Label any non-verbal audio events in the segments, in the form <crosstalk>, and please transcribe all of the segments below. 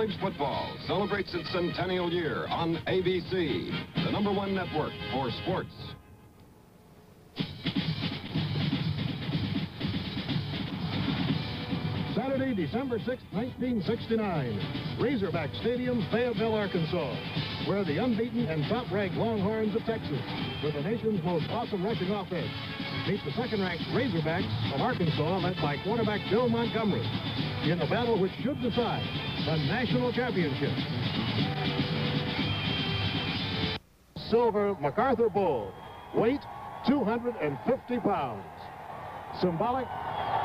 College football celebrates its centennial year on ABC, the number one network for sports. Saturday, December 6, 1969, Razorback Stadium, Fayetteville, Arkansas, where the unbeaten and top-ranked Longhorns of Texas, with the nation's most awesome rushing offense, meet the second-ranked Razorbacks of Arkansas, led by quarterback Bill Montgomery, in a battle which should decide the national championship. Silver MacArthur Bowl, weight 250 pounds. Symbolic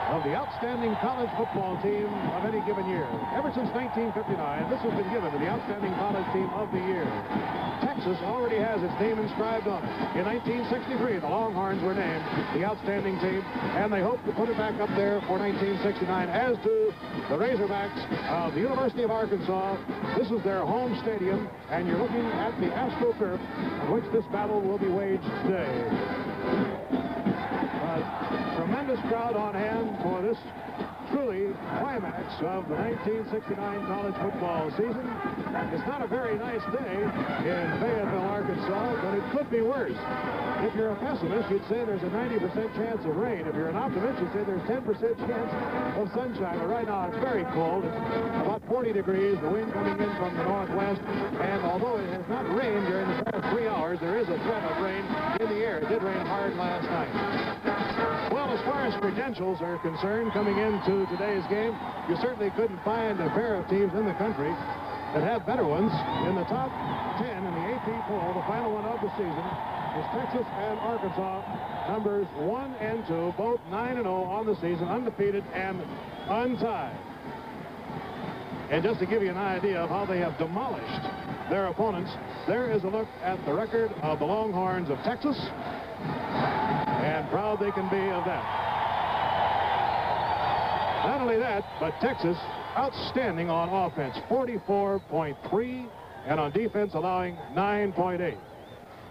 of the outstanding college football team of any given year. Ever since 1959, this has been given to the outstanding college team of the year. Texas already has its name inscribed on it. In 1963, the Longhorns were named the outstanding team, and they hope to put it back up there for 1969, as do the Razorbacks of the University of Arkansas. This is their home stadium, and you're looking at the AstroTurf on which this battle will be waged today tremendous crowd on hand for this truly climax of the 1969 college football season. It's not a very nice day in Fayetteville, Arkansas, but it could be worse. If you're a pessimist, you'd say there's a 90% chance of rain. If you're an optimist, you'd say there's 10% chance of sunshine. But right now, it's very cold. It's about 40 degrees, the wind coming in from the northwest. And although it has not rained during the past three hours, there is a threat of rain in the air. It did rain hard last night. Credentials are concerned, coming into today's game, you certainly couldn't find a pair of teams in the country that have better ones. In the top 10 in the AP poll, the final one of the season, is Texas and Arkansas, numbers 1 and 2, both 9 and 0 on the season, undefeated and untied. And just to give you an idea of how they have demolished their opponents, there is a look at the record of the Longhorns of Texas and proud they can be of that. Not only that, but Texas outstanding on offense, 44.3, and on defense allowing 9.8.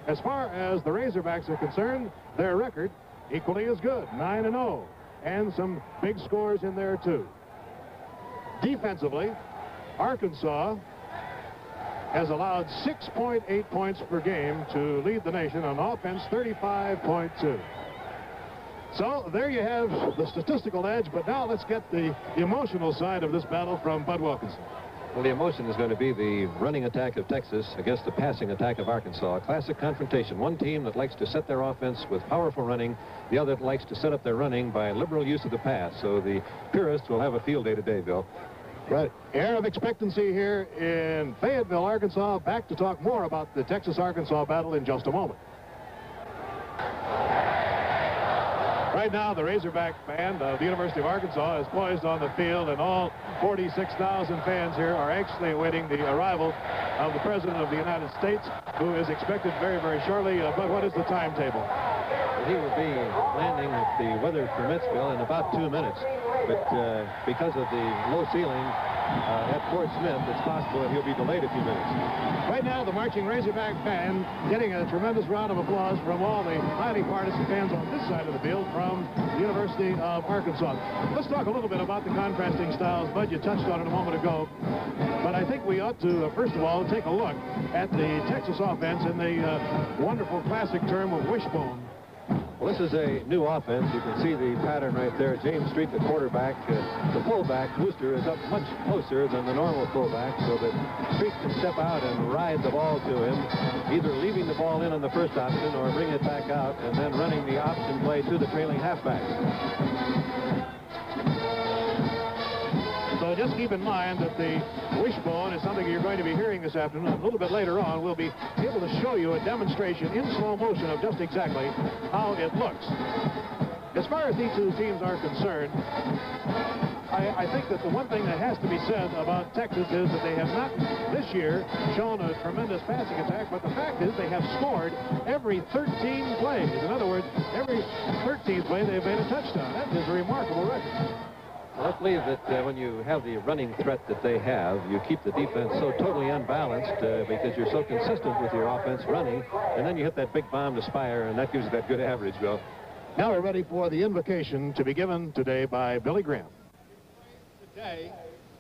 As far as the Razorbacks are concerned, their record equally as good, 9 and 0, and some big scores in there too. Defensively, Arkansas has allowed 6.8 points per game to lead the nation on offense 35.2. So there you have the statistical edge, but now let's get the emotional side of this battle from Bud Wilkinson. Well, the emotion is going to be the running attack of Texas against the passing attack of Arkansas. A classic confrontation. One team that likes to set their offense with powerful running, the other that likes to set up their running by liberal use of the pass. So the purists will have a field day today, Bill. Right. Air of expectancy here in Fayetteville, Arkansas. Back to talk more about the Texas-Arkansas battle in just a moment. Right now, the Razorback band of the University of Arkansas is poised on the field, and all 46,000 fans here are actually awaiting the arrival of the President of the United States, who is expected very, very shortly. Uh, but what is the timetable? He will be landing, if the weather permits, Bill, in about two minutes. But uh, because of the low ceiling uh, at Fort Smith, it's possible that he'll be delayed a few minutes. Right now, the marching Razorback band getting a tremendous round of applause from all the highly partisan fans on this side of the field from University of Arkansas. Let's talk a little bit about the contrasting styles. Bud, you touched on it a moment ago. But I think we ought to, uh, first of all, take a look at the Texas offense in the uh, wonderful classic term of wishbone. Well, this is a new offense. You can see the pattern right there. James Street, the quarterback. Uh, the fullback, Worster, is up much closer than the normal fullback so that Street can step out and ride the ball to him, either leaving the ball in on the first option or bring it back out and then running the option play to the trailing halfback. So just keep in mind that the wishbone is something you're going to be hearing this afternoon. A little bit later on, we'll be able to show you a demonstration in slow motion of just exactly how it looks. As far as these two teams are concerned, I, I, think that the one thing that has to be said about Texas is that they have not this year shown a tremendous passing attack, but the fact is they have scored every 13 plays. In other words, every 13th play they've made a touchdown. That is a remarkable record. Well, I believe that uh, when you have the running threat that they have, you keep the defense so totally unbalanced uh, because you're so consistent with your offense running, and then you hit that big bomb to Speyrer, and that gives you that good average, Bill. Now we're ready for the invocation to be given today by Billy Graham. Today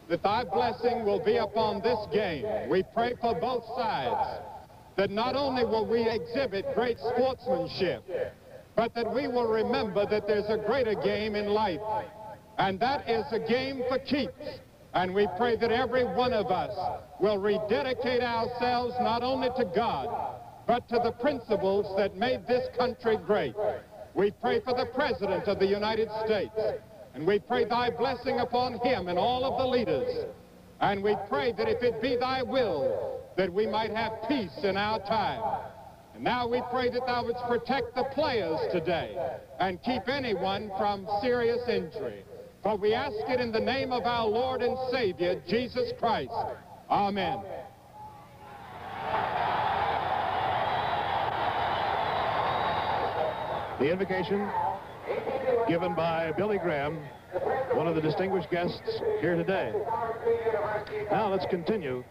that thy blessing will be upon this game. We pray for both sides that not only will we exhibit great sportsmanship, but that we will remember that there's a greater game in life, and that is a game for keeps. And we pray that every one of us will rededicate ourselves not only to God, but to the principles that made this country great. We pray for the President of the United States, and we pray thy blessing upon him and all of the leaders. And we pray that if it be thy will, that we might have peace in our time. And now we pray that thou wouldst protect the players today and keep anyone from serious injury. For we ask it in the name of our Lord and Savior, Jesus Christ. Amen. The invocation given by Billy Graham, one of the distinguished guests here today. Now let's continue.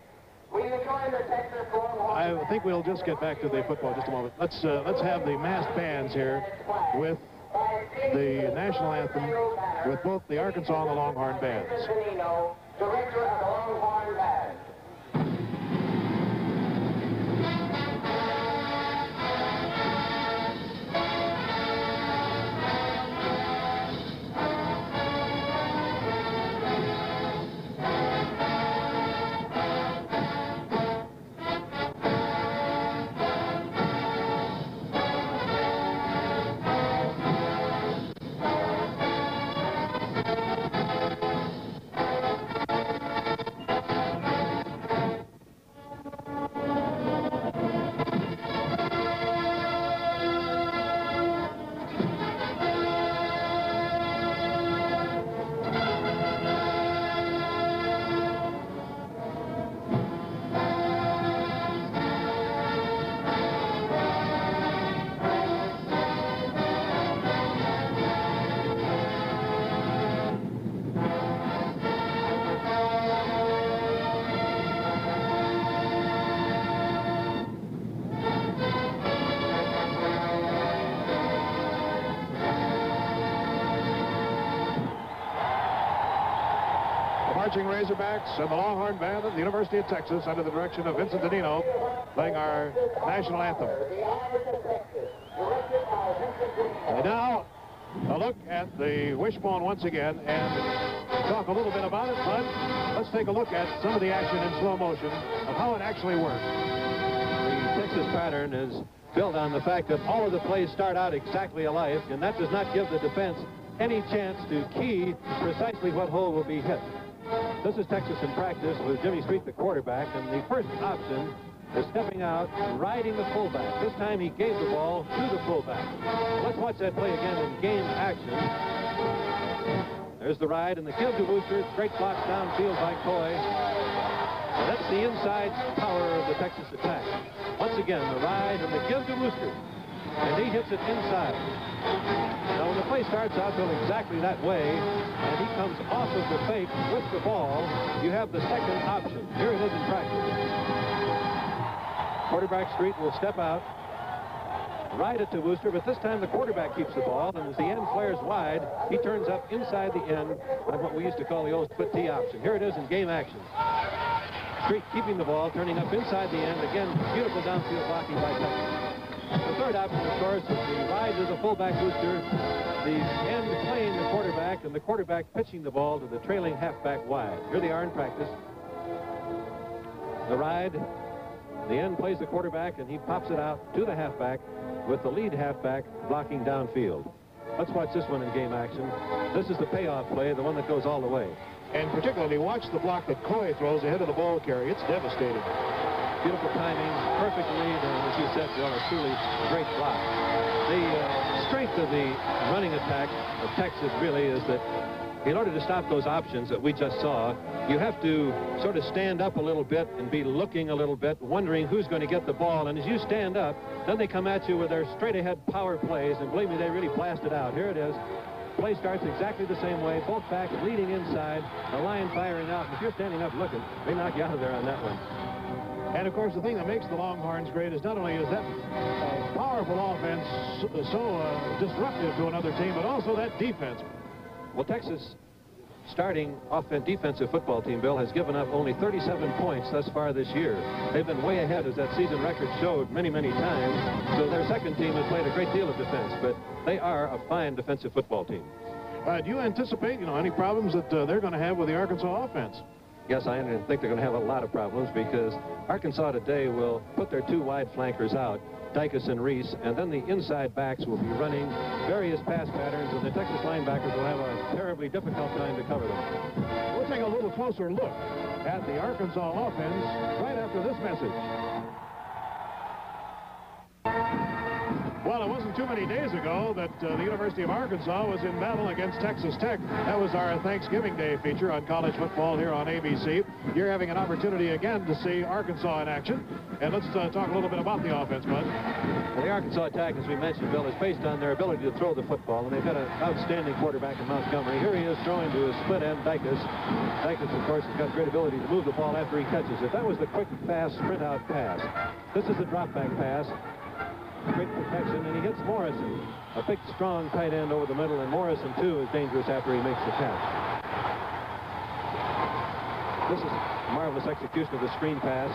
I think we'll just get back to the football just a moment. Let's uh, let's have the massed bands here with the national anthem with both the Arkansas and the Longhorn bands. Razorbacks and the Longhorn Band of the University of Texas under the direction of Vincent DiNino playing our national anthem. And now, a look at the wishbone once again and talk a little bit about it, but let's take a look at some of the action in slow motion of how it actually works. The Texas pattern is built on the fact that all of the plays start out exactly alike, and that does not give the defense any chance to key precisely what hole will be hit. This is Texas in practice with Jimmy Street, the quarterback, and the first option is stepping out, riding the fullback. This time he gave the ball to the fullback. Let's watch that play again in game action. There's the ride and the give to Worster. Great block downfield by Koy. That's the inside power of the Texas attack. Once again, the ride and the give to Worster. And he hits it inside. Now, when the play starts out going exactly that way, and he comes off of the fake with the ball, you have the second option. Here it is in practice. Quarterback Street will step out, ride it to Worster, but this time the quarterback keeps the ball, and as the end flares wide, he turns up inside the end on what we used to call the old split T option. Here it is in game action. Street keeping the ball, turning up inside the end. Again, beautiful downfield blocking by Texas. The third option, of course, is the ride to the fullback Worster, the end playing the quarterback, and the quarterback pitching the ball to the trailing halfback wide. Here they are in practice. The ride, the end plays the quarterback, and he pops it out to the halfback with the lead halfback blocking downfield. Let's watch this one in game action. This is the payoff play, the one that goes all the way. And particularly watch the block that Koy throws ahead of the ball carrier. It's devastating. Beautiful timing, perfect lead, and as you said, Bill, a truly great block. The uh, strength of the running attack of Texas really is that in order to stop those options that we just saw, you have to sort of stand up a little bit and be looking a little bit, wondering who's going to get the ball. And as you stand up, then they come at you with their straight-ahead power plays, and believe me, they really blast it out. Here it is. Play starts exactly the same way. Both backs leading inside, the line firing out. If you're standing up looking, they knock you out of there on that one. And of course, the thing that makes the Longhorns great is not only is that uh, powerful offense so uh, disruptive to another team, but also that defense. Well, Texas starting offensive defensive football team, Bill, has given up only 37 points thus far this year. They've been way ahead, as that season record showed, many, many times. So their second team has played a great deal of defense, but they are a fine defensive football team. Uh, do you anticipate, you know, any problems that uh, they're going to have with the Arkansas offense? Yes, I think they're going to have a lot of problems because Arkansas today will put their two wide flankers out, Dicus and Rees, and then the inside backs will be running various pass patterns, and the Texas linebackers will have a terribly difficult time to cover them. We'll take a little closer look at the Arkansas offense right after this message. Well, it wasn't too many days ago that uh, the University of Arkansas was in battle against Texas Tech. That was our Thanksgiving Day feature on college football here on ABC. You're having an opportunity again to see Arkansas in action. And let's uh, talk a little bit about the offense, Bud. Well, the Arkansas attack, as we mentioned, Bill, is based on their ability to throw the football. And they've got an outstanding quarterback in Montgomery. Here he is throwing to his split end, Dicus. Dicus, of course, has got great ability to move the ball after he catches it. That was the quick, fast, sprint-out pass. This is the drop-back pass great protection, and he hits Morrison. A big, strong tight end over the middle, and Morrison, too, is dangerous after he makes the catch. This is a marvelous execution of the screen pass.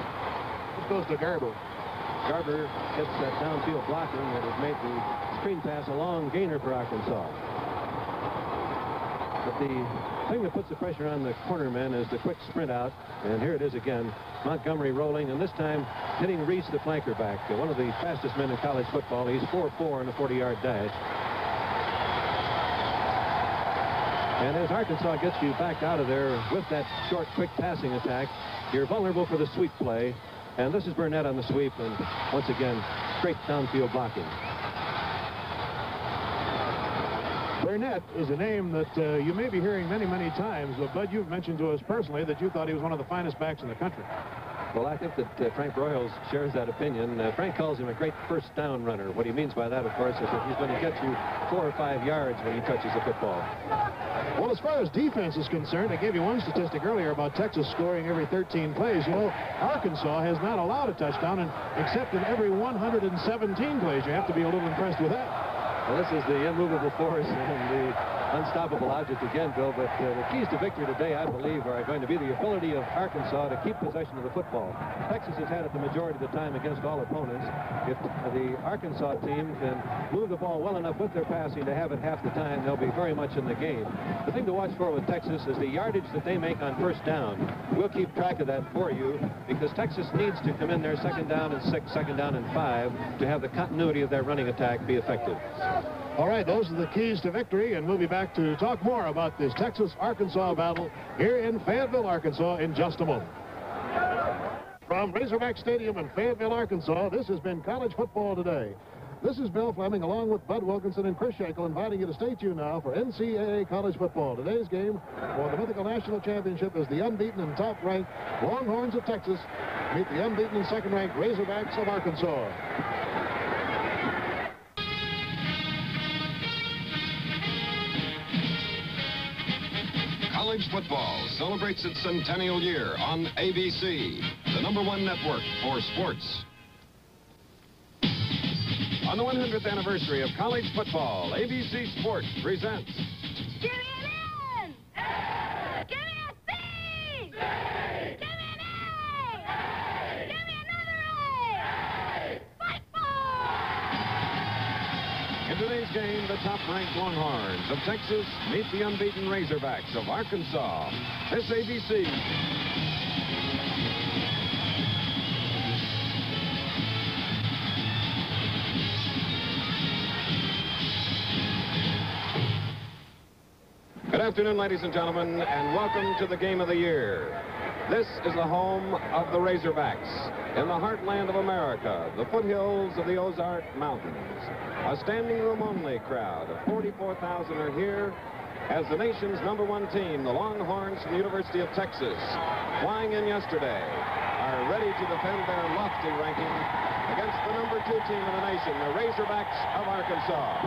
This goes to Garber. Garber gets that downfield blocking that has made the screen pass a long gainer for Arkansas. But the thing that puts the pressure on the corner men is the quick sprint out. And here it is again. Montgomery rolling, and this time hitting Rees, the flanker back. Uh, one of the fastest men in college football. He's 4-4 in the 40-yard dash. And as Arkansas gets you back out of there with that short, quick passing attack, you're vulnerable for the sweep play. And this is Burnett on the sweep, and once again, straight downfield blocking. Burnett is a name that uh, you may be hearing many, many times. But, Bud, you've mentioned to us personally that you thought he was one of the finest backs in the country. Well, I think that uh, Frank Broyles shares that opinion. Uh, Frank calls him a great first down runner. What he means by that, of course, is that he's going to get you four or five yards when he touches the football. Well, as far as defense is concerned, I gave you one statistic earlier about Texas scoring every 13 plays. You know, Arkansas has not allowed a touchdown, and except in every 117 plays. You have to be a little impressed with that. This is the immovable force <laughs> and the unstoppable object again, Bill. But uh, the keys to victory today, I believe, are going to be the ability of Arkansas to keep possession of the football. Texas has had it the majority of the time against all opponents. If the Arkansas team can move the ball well enough with their passing to have it half the time, they'll be very much in the game. The thing to watch for with Texas is the yardage that they make on first down. We'll keep track of that for you because Texas needs to come in there second down and six, second down and five to have the continuity of their running attack be effective. All right, those are the keys to victory, and we'll be back to talk more about this Texas-Arkansas battle here in Fayetteville, Arkansas in just a moment. From Razorback Stadium in Fayetteville, Arkansas, this has been College Football Today. This is Bill Fleming along with Bud Wilkinson and Chris Schenkel inviting you to stay tuned now for NCAA College Football. Today's game for the Mythical National Championship is the unbeaten and top-ranked Longhorns of Texas meet the unbeaten and second-ranked Razorbacks of Arkansas. College football celebrates its centennial year on ABC, the number one network for sports. On the 100th anniversary of college football, ABC Sports presents today's game, the top-ranked Longhorns of Texas meet the unbeaten Razorbacks of Arkansas. This ABC. Good afternoon, ladies and gentlemen, and welcome to the game of the year. This is the home of the Razorbacks in the heartland of America, the foothills of the Ozark Mountains. A standing room only crowd of 44,000 are here as the nation's number one team, the Longhorns from the University of Texas, flying in yesterday, are ready to defend their lofty ranking against the number two team in the nation, the Razorbacks of Arkansas.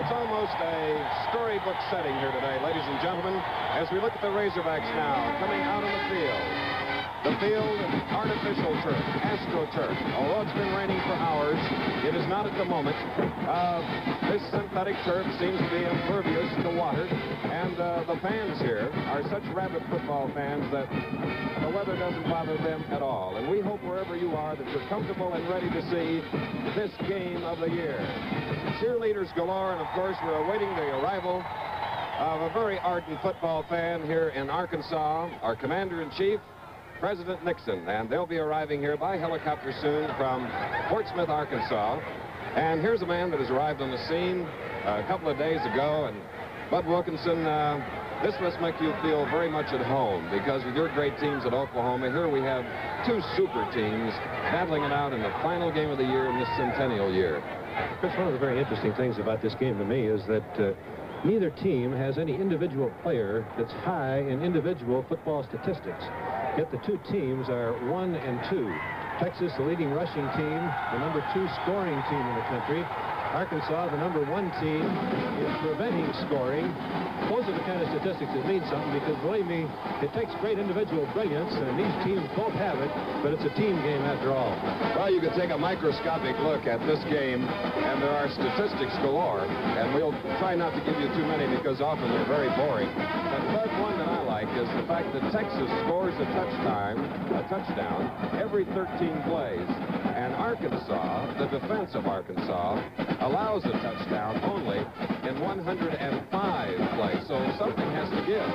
It's almost a storybook setting here today, ladies and gentlemen, as we look at the Razorbacks now coming out on the field. The field, artificial turf, AstroTurf. Although it's been raining for hours, it is not at the moment. Uh, this synthetic turf seems to be impervious to water, and uh, the fans here are such rabid football fans that the weather doesn't bother them at all. And we hope wherever you are that you're comfortable and ready to see this game of the year. Cheerleaders galore, and of course we're awaiting the arrival of a very ardent football fan here in Arkansas, our commander-in-chief, President Nixon, and they'll be arriving here by helicopter soon from Fort Smith, Arkansas. And here's a man that has arrived on the scene a couple of days ago, and Bud Wilkinson, uh, this must make you feel very much at home because with your great teams at Oklahoma, here we have two super teams battling it out in the final game of the year in this centennial year. Chris, one of the very interesting things about this game to me is that uh, neither team has any individual player that's high in individual football statistics. Yet the two teams are one and two. Texas, the leading rushing team, the number two scoring team in the country. Arkansas, the number one team is preventing scoring. Those are the kind of statistics that mean something because, believe me, it takes great individual brilliance, and these teams both have it, but it's a team game after all. Well, you can take a microscopic look at this game, and there are statistics galore, and we'll try not to give you too many because often they're very boring. But one that I like is the fact that Texas scores a touchdown, a touchdown every 13 plays, and Arkansas, the defense of Arkansas, allows a touchdown only in 105 plays. So something has to give.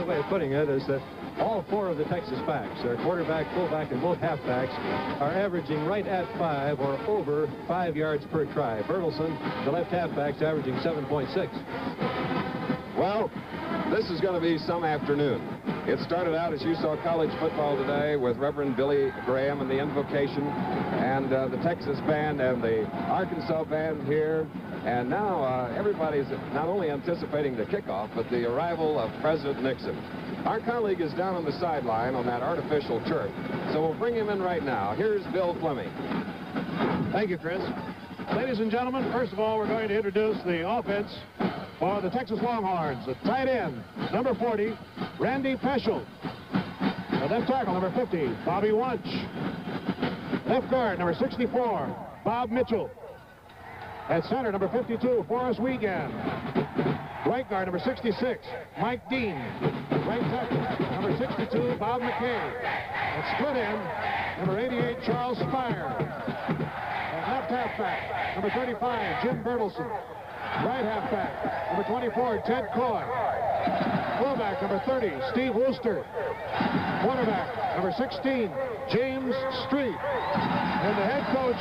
The way of putting it is that all four of the Texas backs, their quarterback, fullback, and both halfbacks, are averaging right at five or over five yards per try. Bertelsen, the left halfback's averaging 7.6. Well, this is going to be some afternoon. It started out, as you saw, college football today with Reverend Billy Graham and the Invocation and uh, the Texas band and the Arkansas band here. And now uh, everybody's not only anticipating the kickoff, but the arrival of President Nixon. Our colleague is down on the sideline on that artificial turf, so we'll bring him in right now. Here's Bill Fleming. Thank you, Chris. Ladies and gentlemen, first of all, we're going to introduce the offense for the Texas Longhorns. The tight end, number 40, Randy Peschel. Left tackle, number 50, Bobby Wuensch. Left guard, number 64, Bob Mitchell. At center, number 52, Forrest Wiegand. Right guard, number 66, Mike Dean. Right tackle, number 62, Bob McKay. At split end, number 88, Charles Speyrer. At left halfback, number 35, Jim Bertelsen. Right halfback, number 24, Ted Koy. Fullback, number 30, Steve Worster. Quarterback, number 16, James Street. And the head coach,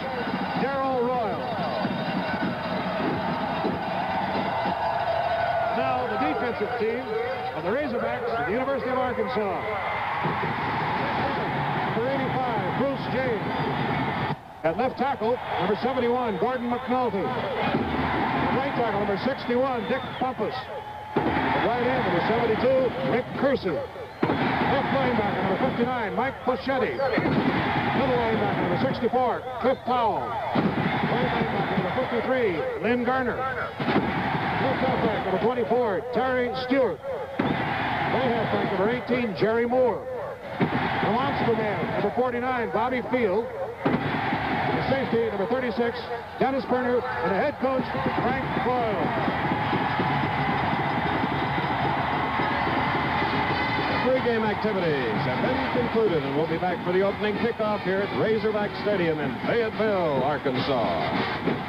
Darrell Royal. Now the defensive team of the Razorbacks of the University of Arkansas. Number 85, Bruce James. At left tackle, number 71, Gordon McNulty. Tackle, number 61, Dick Bumpas. At right end, number 72, Rick Kersey. Left linebacker, number 59, Mike Boschetti. Middle linebacker, number 64, Cliff Powell. Right linebacker, number 53, Lynn Garner. Left halfback, number 24, Terry Stewart. Right halfback, number 18, Jerry Moore. The monster man, number 49, Bobby Field. Safety, number 36, Dennis Berner. And the head coach, Frank Broyles. Pre-game activities have been concluded, and we'll be back for the opening kickoff here at Razorback Stadium in Fayetteville, Arkansas.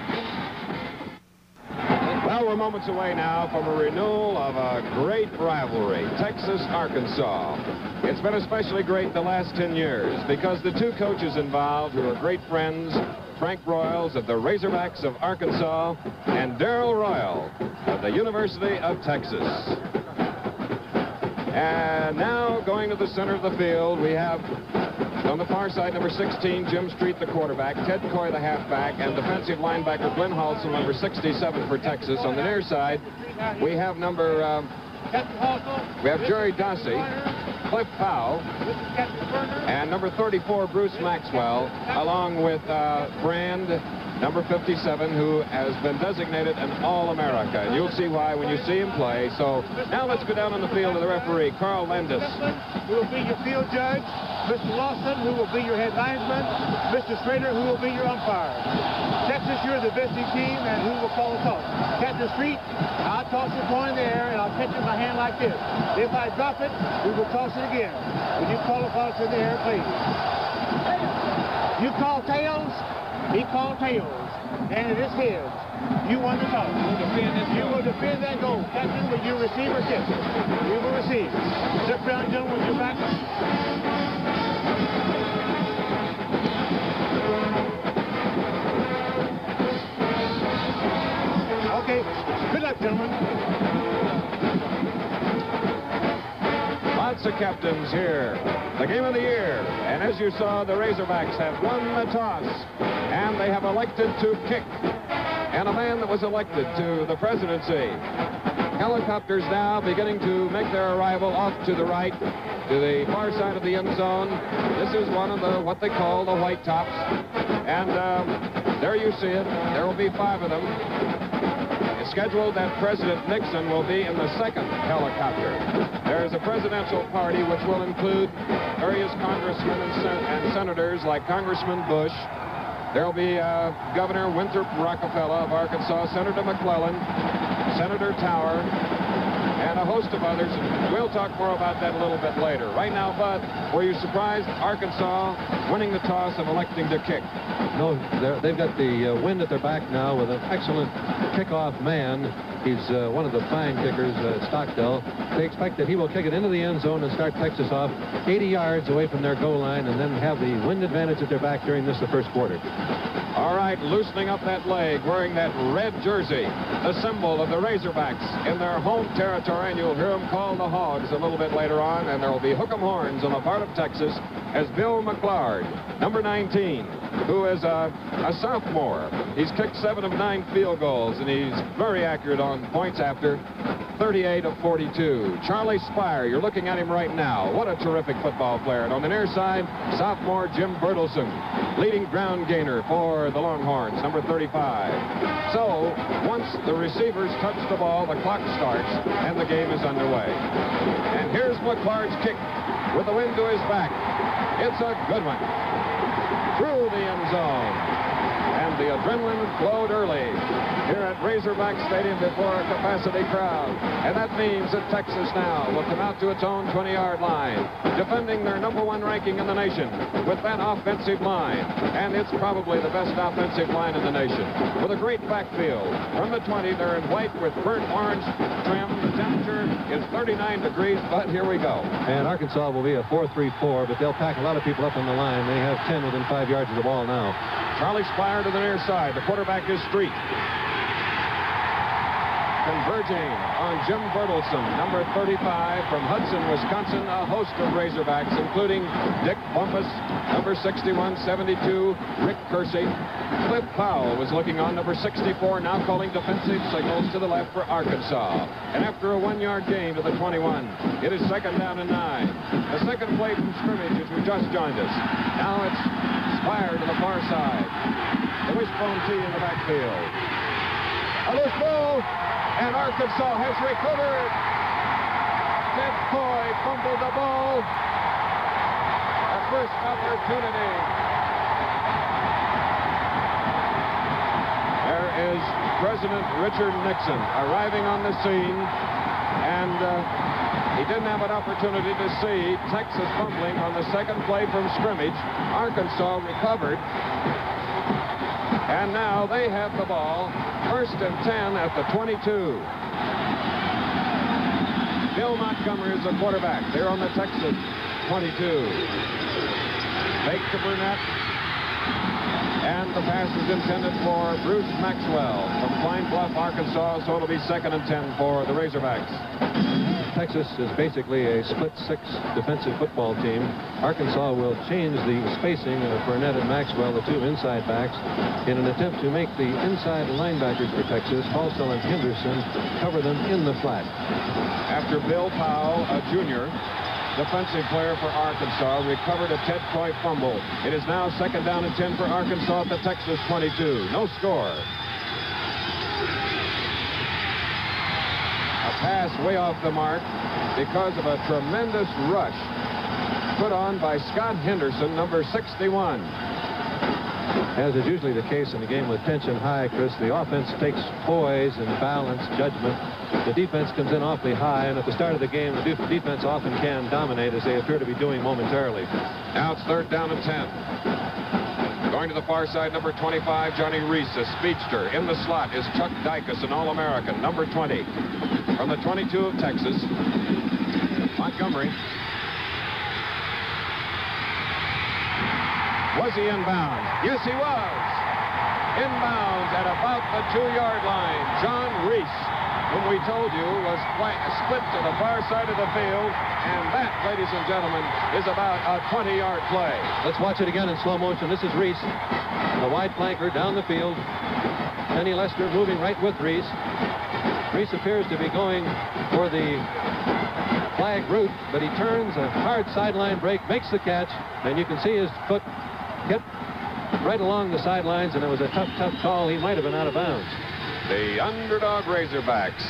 Well, we're moments away now from a renewal of a great rivalry, Texas-Arkansas. It's been especially great the last 10 years because the two coaches involved who are great friends, Frank Broyles of the Razorbacks of Arkansas and Darrell Royal of the University of Texas. And now going to the center of the field, we have on the far side, number 16, Jim Street, the quarterback, Ted Koy, the halfback, and defensive linebacker Glenn Halsell, number 67 for Texas. On the near side, we have number, um, we have Jerry Dossey, Cliff Powell, and number 34, Bruce Maxwell, along with uh, Brand number 57, who has been designated an All-America. And you'll see why when you see him play. So now let's go down on the field to the referee, Carl Landis. Who will be your field judge, Mr. Lawson, who will be your head linesman, Mr. Schrader, who will be your umpire. Texas, you're the visiting team, and who will call the toss? Captain Street, I'll toss the coin in the air, and I'll catch it in my hand like this. If I drop it, we will toss it again. Will you call the toss in the air, please? You call tails, he called tails, and it is his. You won the toss. You will defend that goal. Captain, will you receive or kick? You will receive. Step down, gentlemen, with your back. Okay. Good luck, gentlemen. Of captains here. The game of the year. And as you saw, the Razorbacks have won the toss. And they have elected to kick. And a man that was elected to the presidency. Helicopters now beginning to make their arrival off to the right, to the far side of the end zone. This is one of the what they call the white tops. And um, there you see it. There will be five of them. It's scheduled that President Nixon will be in the second helicopter. There is a presidential party which will include various congressmen and, sen and senators like Congressman Bush. There will be uh, Governor Winthrop Rockefeller of Arkansas, Senator McClellan, Senator Tower, and a host of others. We'll talk more about that a little bit later. Right now, Bud, were you surprised Arkansas winning the toss and electing to kick? No, they've got the uh, wind at their back now with an excellent kickoff man. He's uh, one of the fine kickers, uh, Stockdale. They expect that he will kick it into the end zone and start Texas off 80 yards away from their goal line and then have the wind advantage at their back during this, the first quarter. All right, loosening up that leg, wearing that red jersey, the symbol of the Razorbacks in their home territory, and you'll hear them call the Hogs a little bit later on, and there will be hook'em horns on the part of Texas as Bill McClard, number 19, who is a, a sophomore. He's kicked seven of nine field goals, and he's very accurate on points after. 38 of 42. Charlie Speyrer, you're looking at him right now. What a terrific football player. And on the near side, sophomore Jim Bertelsen, leading ground gainer for the Longhorns, number 35. So, once the receivers touch the ball, the clock starts, and the game is underway. And here's McClard's kick with the wind to his back. It's a good one. Through the end zone. The adrenaline flowed early here at Razorback Stadium before a capacity crowd. And that means that Texas now will come out to its own 20-yard line, defending their number one ranking in the nation with that offensive line. And it's probably the best offensive line in the nation. With a great backfield. From the 20, they're in white with burnt orange trim. The temperature is 39 degrees, but here we go. And Arkansas will be a 4-3-4, but they'll pack a lot of people up on the line. They have 10 within five yards of the ball now. Charlie Speyrer to the near side. The quarterback is Street. Converging on Jim Bertelsen, number 35 from Hudson, Wisconsin, a host of Razorbacks, including Dick Bumpas, number 61, 72, Rick Kersey. Cliff Powell was looking on number 64, now calling defensive signals to the left for Arkansas. And after a one-yard gain to the 21, it is second down and nine. The second play from scrimmage as we just joined us. Now it's Speyrer to the far side. Wishbone tee in the backfield. A loose ball, and Arkansas has recovered. Ted Koy fumbled the ball. A first opportunity. There is President Richard Nixon arriving on the scene, and uh, he didn't have an opportunity to see Texas fumbling on the second play from scrimmage. Arkansas recovered. And now they have the ball. First and 10 at the 22. Bill Montgomery is the quarterback. They're on the Texas 22. Fake to Burnett. And the pass is intended for Bruce Maxwell from Pine Bluff, Arkansas, so it'll be second and 10 for the Razorbacks. Texas is basically a split six defensive football team. Arkansas will change the spacing of Burnett and Maxwell, the two inside backs, in an attempt to make the inside linebackers for Texas, Halsell and Henderson, cover them in the flat. After Bill Powell, a junior, defensive player for Arkansas, recovered a Ted Koy fumble. It is now second down and 10 for Arkansas at the Texas 22. No score. A pass way off the mark because of a tremendous rush put on by Scott Henderson, number 61. As is usually the case in a game with tension high, Chris, the offense takes poise and balance, judgment. The defense comes in awfully high, and at the start of the game, the defense often can dominate as they appear to be doing momentarily. Now it's third down and 10. Going to the far side, number 25, Johnny Rees, a speedster. In the slot is Chuck Dicus, an All-American, number 20. From the 22 of Texas, Montgomery Was he inbounds? Yes, he was. Inbounds at about the two-yard line. John Rees, whom we told you was split to the far side of the field. And that, ladies and gentlemen, is about a 20-yard play. Let's watch it again in slow motion. This is Rees, the wide flanker down the field. Danny Lester moving right with Rees. Rees appears to be going for the flag route, but he turns a hard sideline break, makes the catch, and you can see his foot hit right along the sidelines, and it was a tough, tough call. He might have been out of bounds. The underdog Razorbacks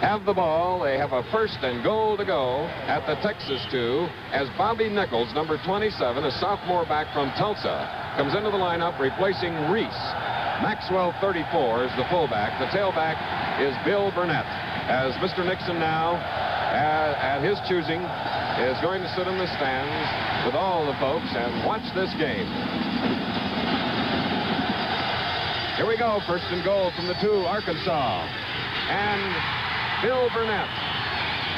have the ball. They have a first and goal to go at the Texas 2 as Bobby Nichols, number 27, a sophomore back from Tulsa, comes into the lineup replacing Rees. Maxwell, 34, is the fullback. The tailback is Bill Burnett. As Mr. Nixon now, at, at his choosing, is going to sit in the stands with all the folks and watch this game. Here we go, first and goal from the two, Arkansas. And Bill Burnett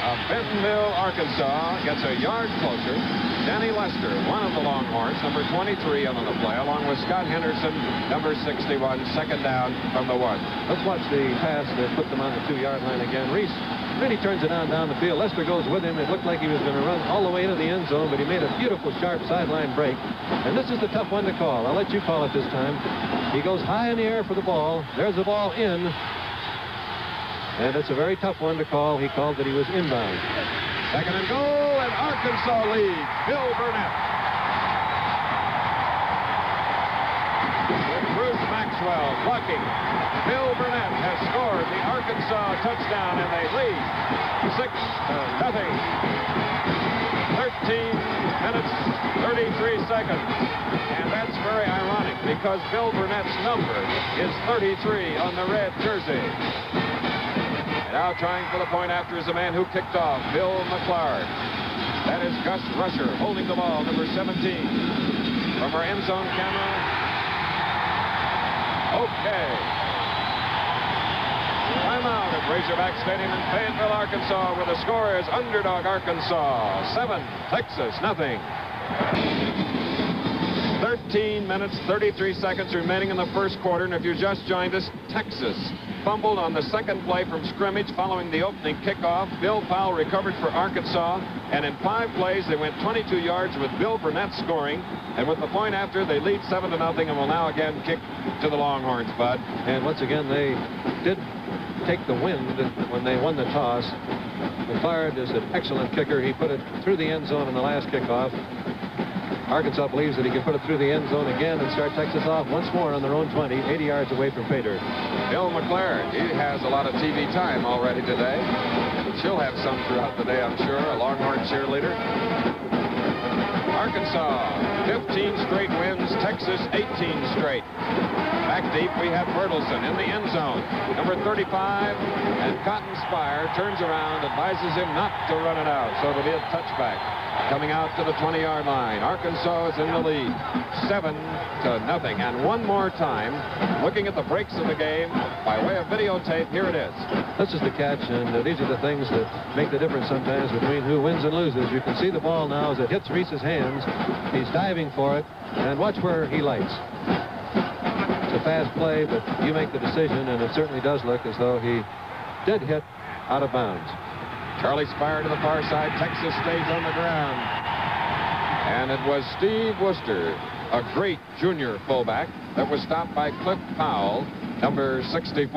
of Bentonville, Arkansas, gets a yard closer. Danny Lester, one of the Longhorns, number 23 on the play, along with Scott Henderson, number 61, second down from the one. Let's watch the pass that put them on the two-yard line again. Rees then he turns it on down the field. Lester goes with him. It looked like he was going to run all the way into the end zone, but he made a beautiful, sharp sideline break. And this is the tough one to call. I'll let you call it this time. He goes high in the air for the ball. There's the ball in. And it's a very tough one to call. He called that he was inbound. Second and goal, and Arkansas leads. Bill Burnett. With Bruce Maxwell blocking. Bill Burnett has scored the Arkansas touchdown, and they lead 6 to nothing. 13 minutes, 33 seconds. And that's very ironic because Bill Burnett's number is 33 on the red jersey. Now trying for the point after is the man who kicked off, Bill McClard. That is Gus Rusher holding the ball, number 17. From our end zone camera. Okay. Timeout at Razorback Stadium in Fayetteville, Arkansas, where the score is underdog Arkansas, 7, Texas, nothing. 13 minutes, 33 seconds remaining in the first quarter, and if you just joined us, Texas fumbled on the second play from scrimmage following the opening kickoff. Bill Powell recovered for Arkansas, and in five plays, they went 22 yards with Bill Burnett scoring, and with the point after, they lead 7 to nothing and will now again kick to the Longhorns, Bud. And once again, they did take the wind when they won the toss. McClard is an excellent kicker. He put it through the end zone in the last kickoff. Arkansas believes that he can put it through the end zone again and start Texas off once more on their own 20, 80 yards away from pay Bill McClard, he has a lot of TV time already today. She'll have some throughout the day, I'm sure, a Longhorn cheerleader. Arkansas, 15 straight wins, Texas 18 straight. Back deep, we have Bertelsen in the end zone. Number 35, and Cotton Speyrer turns around, advises him not to run it out, so it'll be a touchback. Coming out to the 20-yard line. Arkansas is in the lead, 7 to nothing. And one more time, looking at the breaks of the game by way of videotape, here it is. This is the catch, and uh, these are the things that make the difference sometimes between who wins and loses. You can see the ball now as it hits Rees's hands. He's diving for it, and watch where he lights It's a fast play, but you make the decision, and it certainly does look as though he did hit out of bounds. Charlie Speyrer to the far side. Texas stays on the ground. And it was Steve Worster, a great junior fullback, that was stopped by Cliff Powell, number 64.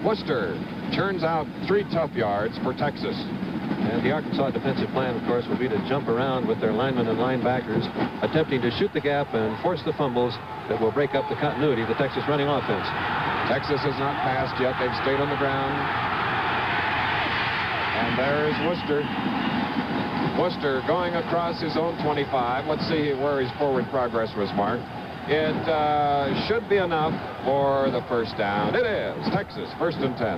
Worster turns out three tough yards for Texas. And the Arkansas defensive plan, of course, will be to jump around with their linemen and linebackers, attempting to shoot the gap and force the fumbles that will break up the continuity of the Texas running offense. Texas has not passed yet. They've stayed on the ground. And there is Worster. Worster going across his own 25. Let's see where his forward progress was marked. It uh, should be enough for the first down. It is. Texas, first and 10.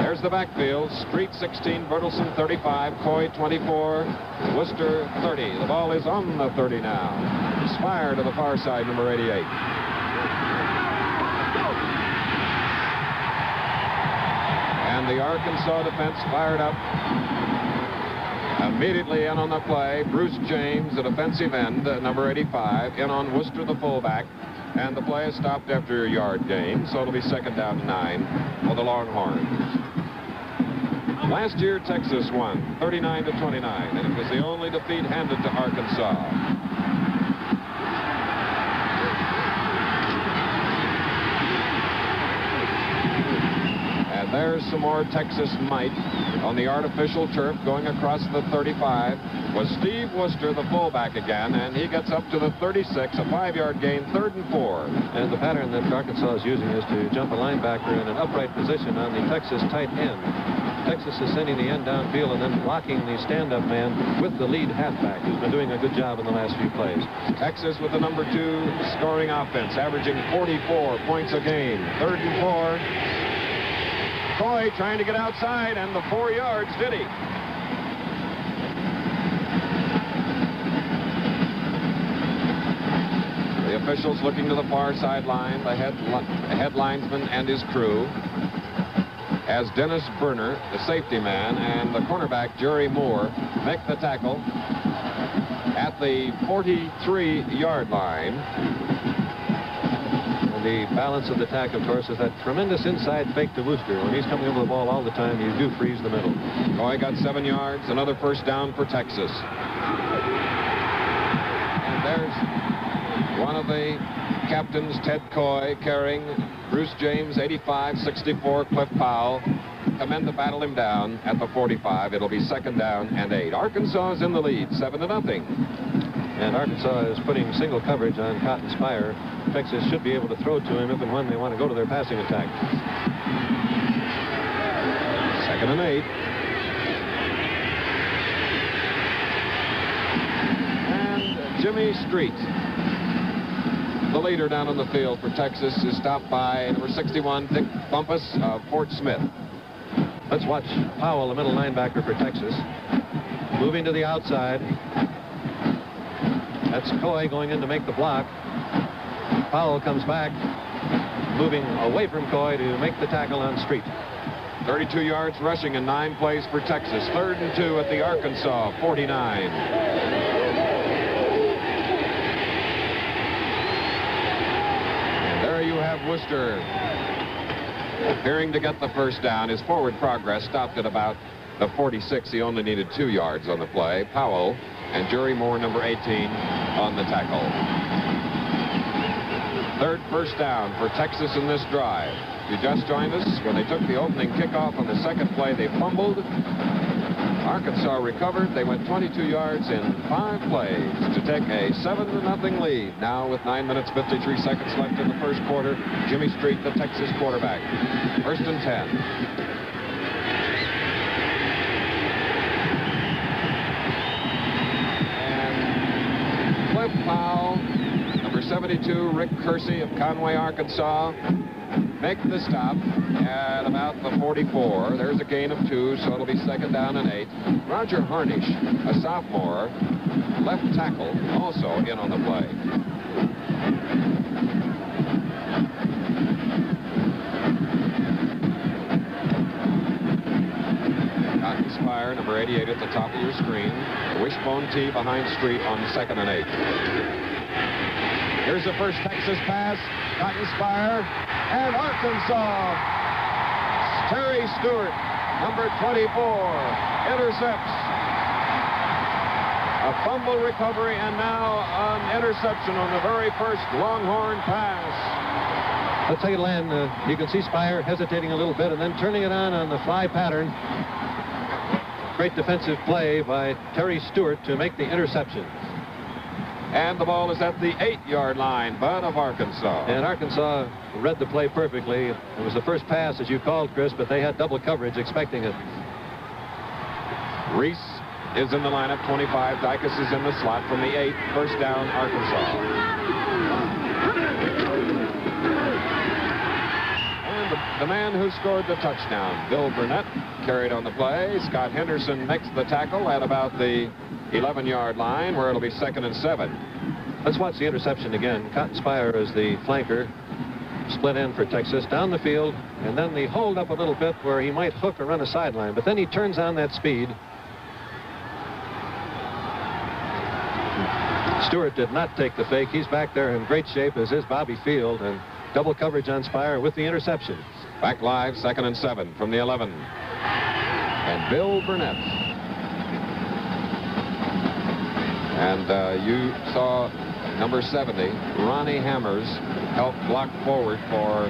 There's the backfield. Street 16, Bertelsen 35, Koy 24, Worster 30. The ball is on the 30 now. It's fired to the far side, number 88. And the Arkansas defense fired up. Immediately in on the play, Bruce James, the defensive end, uh, number 85, in on Worster, the fullback. And the play is stopped after a yard gain, so it'll be second down to nine for the Longhorns. Last year, Texas won 39 to 29, and it was the only defeat handed to Arkansas. And there's some more Texas might on the artificial turf going across the 35 was Steve Worster, the fullback again, and he gets up to the 36, a five-yard gain, third and four. And the pattern that Arkansas is using is to jump a linebacker in an upright position on the Texas tight end. Texas is sending the end downfield and then blocking the stand-up man with the lead halfback, who's been doing a good job in the last few plays. Texas with the number two scoring offense, averaging 44 points a game. Third and four. Koy trying to get outside, and the four yards did he. The officials looking to the far sideline, the head, the head linesman and his crew. As Dennis Berner, the safety man, and the cornerback Jerry Moore make the tackle at the 43-yard line. And the balance of the attack, of course, is that tremendous inside fake to Worster. When he's coming over the ball all the time, you do freeze the middle. Oh, Koy got seven yards, another first down for Texas. And there's one of the captains, Ted Koy, carrying Bruce James, 85, 64, Cliff Powell. Commend to battle him down at the 45. It'll be second down and eight. Arkansas is in the lead, seven to nothing. And Arkansas is putting single coverage on Cotton Speyrer. Texas should be able to throw to him if and when they want to go to their passing attack. Second and eight. And Jimmy Street, the leader down on the field for Texas, is stopped by number 61, Dick Bumpas of Fort Smith. Let's watch Powell, the middle linebacker for Texas. Moving to the outside. That's Koy going in to make the block. Powell comes back, moving away from Koy to make the tackle on Street. 32 yards rushing and nine plays for Texas. Third and two at the Arkansas 49. And there you have Worster appearing to get the first down. His forward progress stopped at about the 46. He only needed two yards on the play. Powell and Jerry Moore, number 18, on the tackle. Third first down for Texas in this drive. You just joined us when they took the opening kickoff on the second play. They fumbled. Arkansas recovered. They went 22 yards in five plays to take a 7 to nothing lead. Now with 9 minutes 53 seconds left in the first quarter, Jimmy Street, the Texas quarterback. First and 10. And Cliff Powell, number 72, Rick Kersey of Conway, Arkansas, make the stop at about the 44. There's a gain of two, so it'll be second down and eight. Roger Harnish, a sophomore, left tackle, also in on the play. Number 88 at the top of your screen. Wishbone tee behind Street on second and eight. Here's the first Texas pass. Cotton Speyrer and Arkansas. Terry Stewart, number 24, intercepts. A fumble recovery and now an interception on the very first Longhorn pass. Let's take it, Land. Uh, you can see Speyrer hesitating a little bit and then turning it on on the fly pattern. great defensive play by Terry Stewart to make the interception. And the ball is at the eight-yard line, Bud of Arkansas. And Arkansas read the play perfectly. It was the first pass, as you called, Chris, but they had double coverage expecting it. Rees is in the lineup, 25. Dicus is in the slot from the eight. First down, Arkansas. And the, man who scored the touchdown, Bill Burnett, carried on the play. Scott Henderson makes the tackle at about the 11-yard line, where it'll be second and seven. Let's watch the interception again. Cotton Speyrer is the flanker. Split in for Texas down the field, and then the hold up a little bit where he might hook or run a sideline, but then he turns on that speed. Stewart did not take the fake. He's back there in great shape, as is Bobby Field, and double coverage on Speyrer with the interception. Back live, second and seven from the 11. And Bill Burnett. And uh, you saw number 70, Ronnie Hammers, help block forward for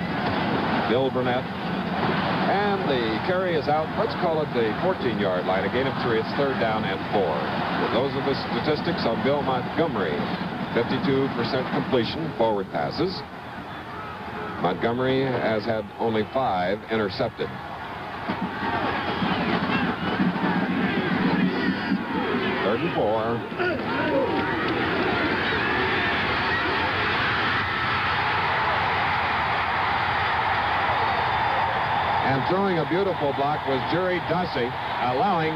Bill Burnett. And the carry is out, let's call it the 14-yard line. A gain of three, it's third down and four. Those are the statistics on Bill Montgomery. 52% completion, forward passes. Montgomery has had only five intercepted. Third and four. And throwing a beautiful block was Jerry Dossey, allowing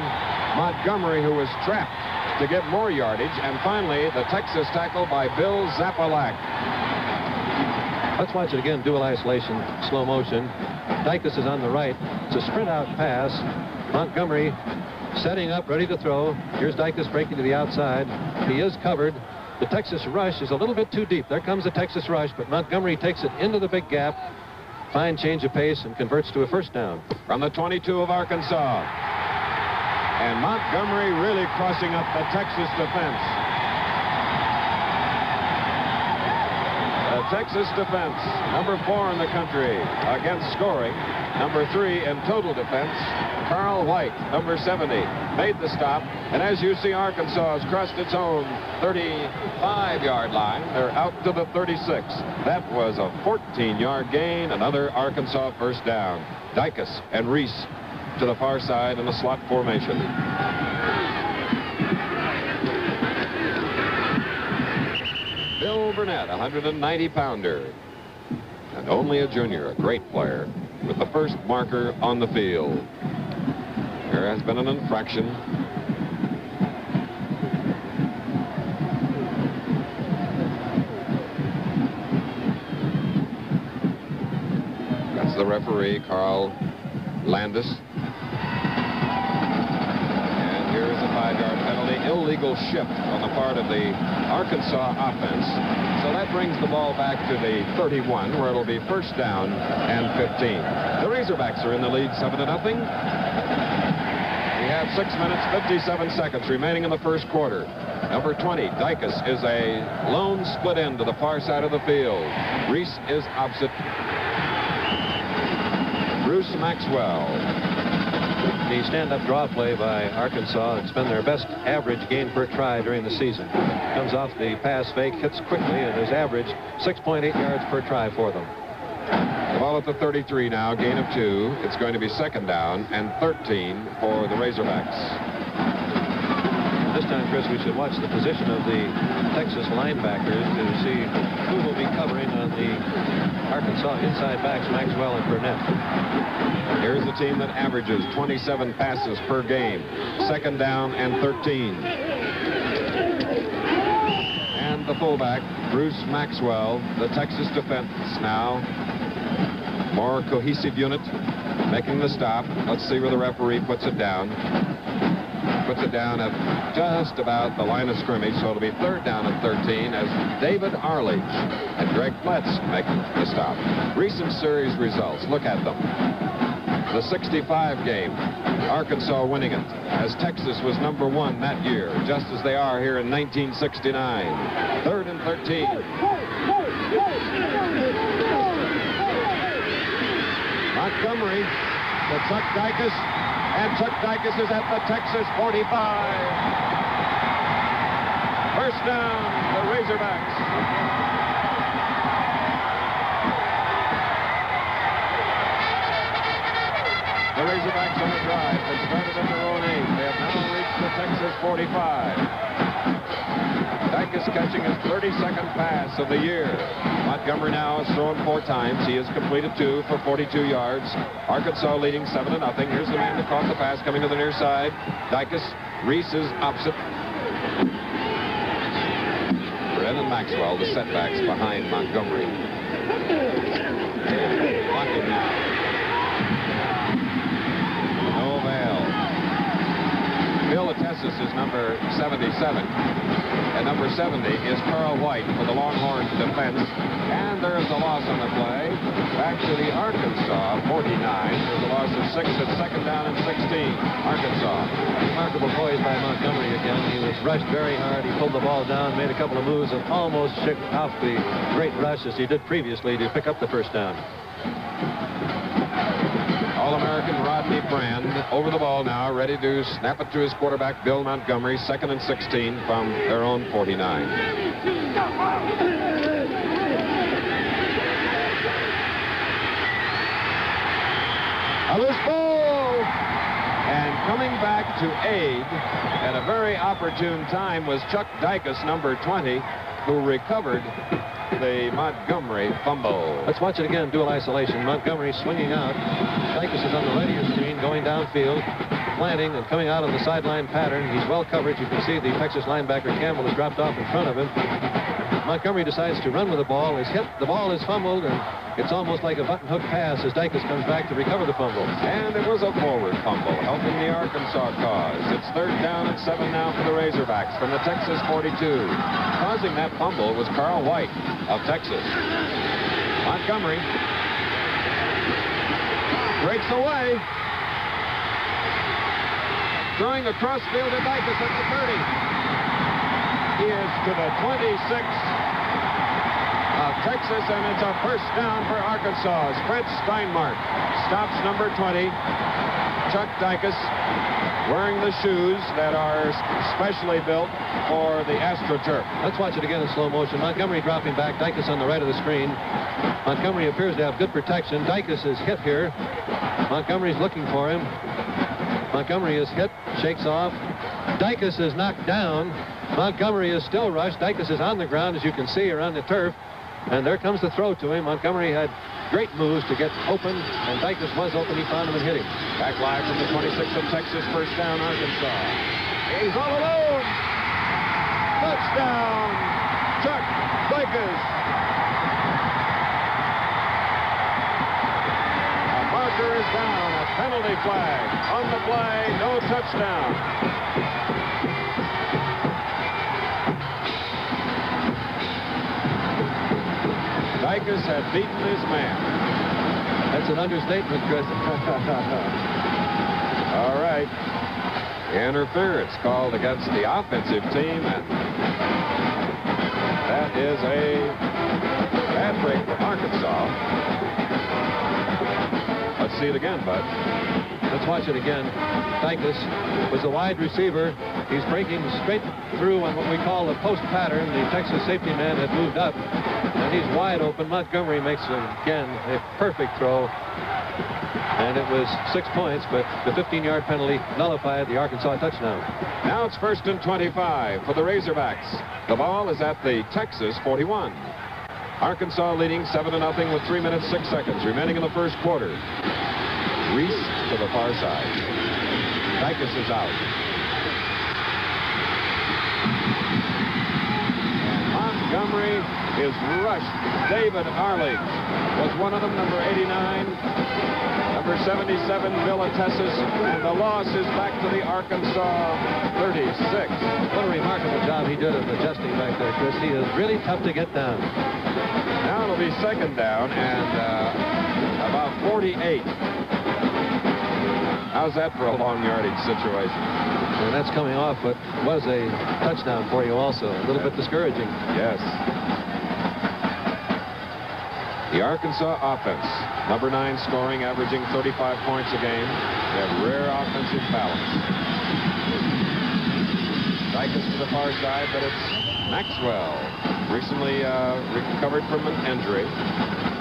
Montgomery, who was trapped, to get more yardage. And finally, the Texas tackle by Bill Zapalac. Let's watch it again, dual isolation, slow motion. Dicus is on the right. It's a sprint out pass. Montgomery setting up, ready to throw. Here's Dicus breaking to the outside. He is covered. The Texas rush is a little bit too deep. There comes the Texas rush, but Montgomery takes it into the big gap. Fine change of pace and converts to a first down. From the 22 of Arkansas. And Montgomery really crossing up the Texas defense. Texas defense, number four in the country against scoring, number three in total defense. Carl White, number 70, made the stop. And as you see, Arkansas has crossed its own 35-yard line. They're out to the 36. That was a 14-yard gain, another Arkansas first down. Dicus and Rees to the far side in the slot formation. Bill Burnett, 190-pounder, and only a junior, a great player, with the first marker on the field. There has been an infraction. That's the referee, Carl Landis. Five-yard penalty. Illegal shift on the part of the Arkansas offense. So that brings the ball back to the 31, where it'll be first down and 15. The Razorbacks are in the lead 7 to nothing. We have 6 minutes, 57 seconds remaining in the first quarter. Number 20, Dicus, is a lone split end to the far side of the field. Rees is opposite Bruce Maxwell. The stand-up draw play by Arkansas. It's been their best average gain per try during the season. Comes off the pass fake, hits quickly, and is average 6.8 yards per try for them. The ball at the 33 now, gain of two. It's going to be second down and 13 for the Razorbacks. This time, Chris, we should watch the position of the Texas linebackers to see who will be covering on the Arkansas inside backs, Maxwell and Burnett. Here's the team that averages 27 passes per game. Second down and 13. And the fullback, Bruce Maxwell, the Texas defense now. More cohesive unit, making the stop. Let's see where the referee puts it down. Puts it down at just about the line of scrimmage, so it'll be third down and 13 as David Arledge and Greg Ploetz make the stop. Recent series results, look at them. The 65 game, Arkansas winning it, as Texas was number one that year, just as they are here in 1969. Third and 13. Montgomery to Chuck Dicus. And Chuck Dicus is at the Texas 45. First down, the Razorbacks. The Razorbacks on a drive that started at their own eight. They have now reached the Texas 45. Dicus catching his 32nd pass of the year. Montgomery now has thrown four times. He has completed two for 42 yards. Arkansas leading 7 to nothing. Here's the man that caught the pass coming to the near side. Dicus. Rees is opposite. Brennan Maxwell, the setbacks behind Montgomery. Bill Atessis is number 77. And number 70 is Carl White for the Longhorns defense. And there's a loss on the play. Back to the Arkansas 49. There's a loss of six at second down and 16. Arkansas. Remarkable poise by Montgomery again. He was rushed very hard. He pulled the ball down, made a couple of moves, and almost shook off the great rush as he did previously to pick up the first down. Rodney Brand over the ball now, ready to snap it to his quarterback, Bill Montgomery, second and 16 from their own 49. A loose ball! And coming back to aid at a very opportune time was Chuck Dicus, number 20, who recovered the Montgomery fumble. Let's watch it again, dual isolation. Montgomery swinging out. Dicus is on the of screen, going downfield, planting and coming out of the sideline pattern. He's well covered. You can see the Texas linebacker Campbell has dropped off in front of him. Montgomery decides to run with the ball. Is hit. The ball is fumbled, and it's almost like a button hook pass as Dicus comes back to recover the fumble. And it was a forward fumble, helping the Arkansas cause. It's third down and seven now for the Razorbacks from the Texas 42. Causing that fumble was Carl White of Texas. Montgomery breaks away. Throwing across field to Dicus at the 30. Is to the 26 of Texas, and it's a first down for Arkansas. Fred Steinmark stops number 20, Chuck Dicus, wearing the shoes that are specially built for the AstroTurf. Let's watch it again in slow motion. Montgomery dropping back. Dicus on the right of the screen. Montgomery appears to have good protection. Dicus is hit here. Montgomery's looking for him. Montgomery is hit, shakes off. Dicus is knocked down. Montgomery is still rushed. Dicus is on the ground, as you can see, around the turf. And there comes the throw to him. Montgomery had great moves to get open, and Dicus was open. He found him and hit him. Back live from the 26 of Texas, first down, Arkansas. He's all alone. Touchdown, Chuck Dicus. Marker is down, a penalty flag. On the play, no touchdown. Dicus had beaten his man. That's an understatement, Chris. <laughs> All right. Interference called against the offensive team, and that is a See it again, Bud. Let's watch it again. Dicus was a wide receiver. He's breaking straight through on what we call the post pattern. The Texas safety man had moved up, and he's wide open. Montgomery makes, again, a perfect throw. And it was six points, but the 15-yard penalty nullified the Arkansas touchdown. Now it's first and 25 for the Razorbacks. The ball is at the Texas 41. Arkansas leading 7 to nothing with 3 minutes 6 seconds remaining in the first quarter. Rees to the far side. Dicus is out. And Montgomery is rushed. David Arledge was one of them, number 89. Number 77, Bill Atessis. And the loss is back to the Arkansas 36. What a remarkable job he did of adjusting back there, Chris. He is really tough to get down. Now it'll be second down and uh, about 48. How's that for a long yardage situation? And that's coming off what was a touchdown for you also. A little bit discouraging. Yes. The Arkansas offense, number nine scoring, averaging 35 points a game. They have rare offensive balance. Dykes to the far side, but it's Maxwell, recently uh, recovered from an injury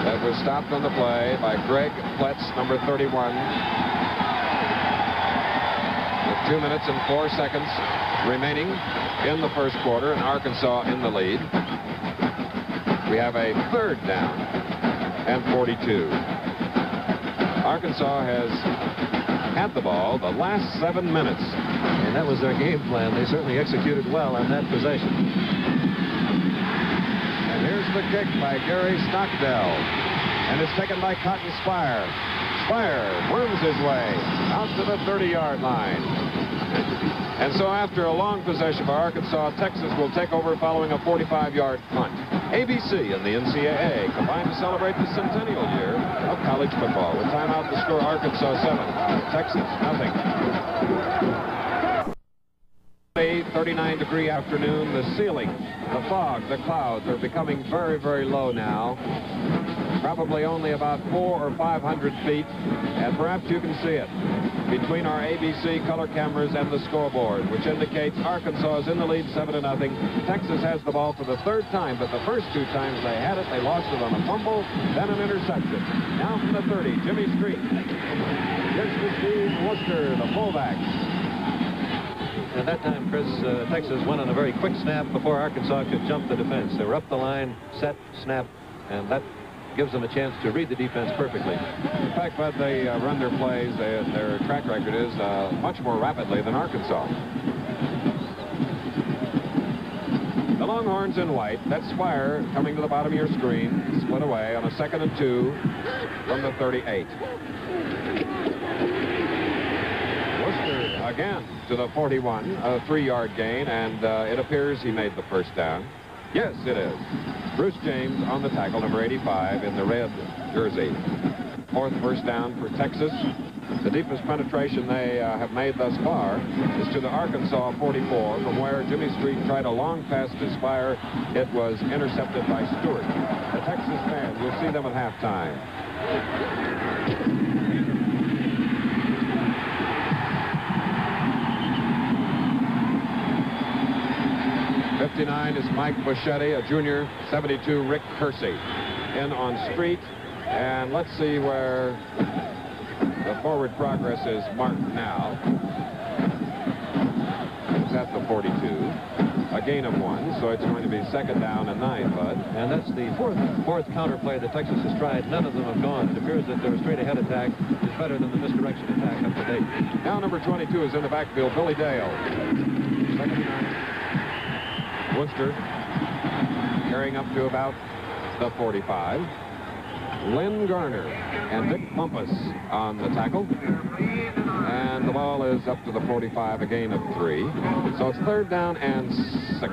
that was stopped on the play by Greg Ploetz, number 31. Two minutes and four seconds remaining in the first quarter, and Arkansas in the lead. We have a third down and 42. Arkansas has had the ball the last seven minutes. And that was their game plan. They certainly executed well on that possession. And here's the kick by Gary Stockdale. And it's taken by Cotton Speyrer. Speyrer worms his way out to the 30-yard line. And so after a long possession by Arkansas, Texas will take over following a 45-yard punt. ABC and the NCAA combined to celebrate the centennial year of college football. With timeout, to score Arkansas 7, Texas nothing. A 39 degree afternoon, the ceiling, the fog, the clouds are becoming very, very low now. Probably only about four or 500 feet, and perhaps you can see it between our ABC color cameras and the scoreboard, which indicates Arkansas is in the lead 7 to nothing. Texas has the ball for the third time, but the first two times they had it, they lost it on a fumble, then an interception. Now from the 30, Jimmy Street. Gives to Steve Worster, the fullback. At that time, Chris, uh, Texas went on a very quick snap before Arkansas could jump the defense. They were up the line, set, snap, and that gives them a chance to read the defense perfectly. In fact, but they uh, run their plays, they, their track record is uh, much more rapidly than Arkansas. The Longhorns in white. That's Speyrer coming to the bottom of your screen. Split away on a second and two from the 38. Worster again to the 41, a three-yard gain, and uh, it appears he made the first down. Yes, it is. Bruce James on the tackle, number 85 in the red jersey. Fourth first down for Texas. The deepest penetration they uh, have made thus far is to the Arkansas 44, from where Jimmy Street tried a long pass to Speyrer. It was intercepted by Stewart. The Texas fans, you'll see them at halftime. 59 is Mike Boschetti, a junior. 72, Rick Kersey. In on Street. And let's see where the forward progress is marked now. It's at the 42. A gain of one, so it's going to be second down and nine, Bud. And that's the fourth fourth counter play that Texas has tried. None of them have gone. It appears that their straight ahead attack is better than the misdirection attack up to date. Now number 22 is in the backfield, Billy Dale. Second down. Worster carrying up to about the 45. Lynn Garner and Dick Bumpas on the tackle. And the ball is up to the 45, a gain of three. So it's third down and six.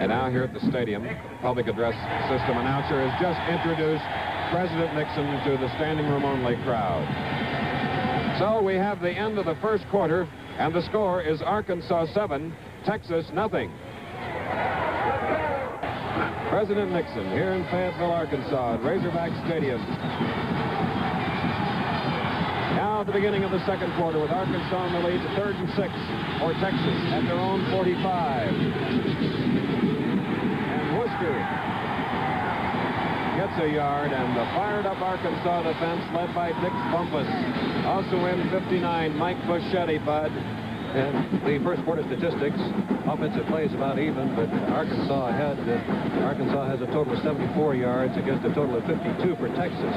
And now here at the stadium, public address system announcer has just introduced President Nixon to the standing room only crowd. So we have the end of the first quarter, and the score is Arkansas 7, Texas nothing. President Nixon here in Fayetteville, Arkansas at Razorback Stadium. Now at the beginning of the second quarter with Arkansas in the lead, third and six for Texas at their own 45. And Worster gets a yard, and the fired-up Arkansas defense led by Dick Bumpas. Also in 59, Mike Boschetti, Bud. And the first quarter statistics, offensive plays about even, but Arkansas had uh, Arkansas has a total of 74 yards against a total of 52 for Texas.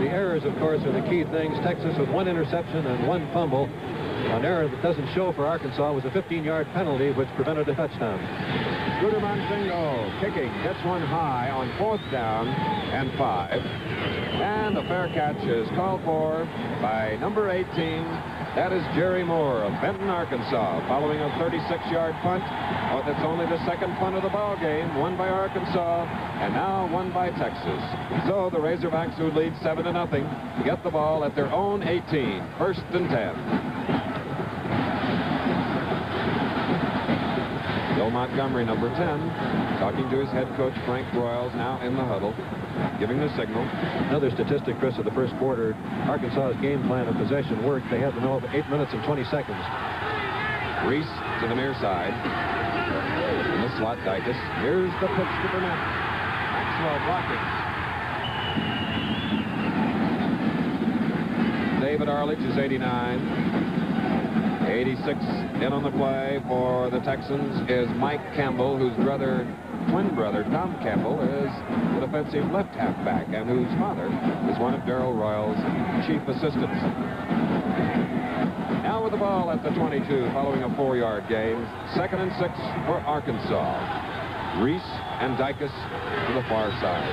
The errors, of course, are the key things. Texas with one interception and one fumble. An error that doesn't show for Arkansas was a 15-yard penalty, which prevented a touchdown. Scooter Monzingo kicking, gets one high on fourth down and five. And a fair catch is called for by number 18, that is Jerry Moore of Benton, Arkansas, following a 36-yard punt. Oh, that's only the second punt of the ball game, won by Arkansas, and now won by Texas. So the Razorbacks, who lead 7 to nothing, get the ball at their own 18, first and 10. The Bill Montgomery, number 10, talking to his head coach, Frank Broyles, now in the huddle, giving the signal. Another statistic, Chris, of the first quarter, Arkansas's game plan of possession worked. They had the middle of 8 minutes and 20 seconds. Rees to the near side. In the slot, Dicus. Here's the pitch to Burnett. Maxwell blocking. David Arledge is 89. 86 in on the play for the Texans is Mike Campbell, whose brother, twin brother, Tom Campbell, is the defensive left halfback and whose father is one of Darrell Royal's chief assistants. Now with the ball at the 22 following a four-yard gain. Second and six for Arkansas. Rees and Dicus to the far side.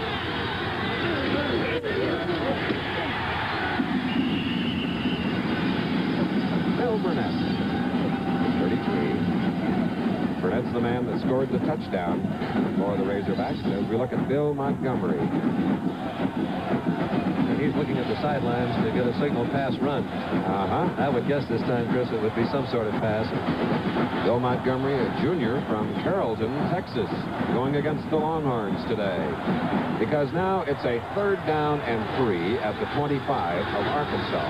Bill Burnett, 33. Burnett's the man that scored the touchdown for the Razorbacks as we look at Bill Montgomery. And he's looking at the sidelines to get a signal pass run. Uh-huh. I would guess this time, Chris, it would be some sort of pass. Bill Montgomery, a junior from Carrollton, Texas, going against the Longhorns today. Because now it's a third down and three at the 25 of Arkansas.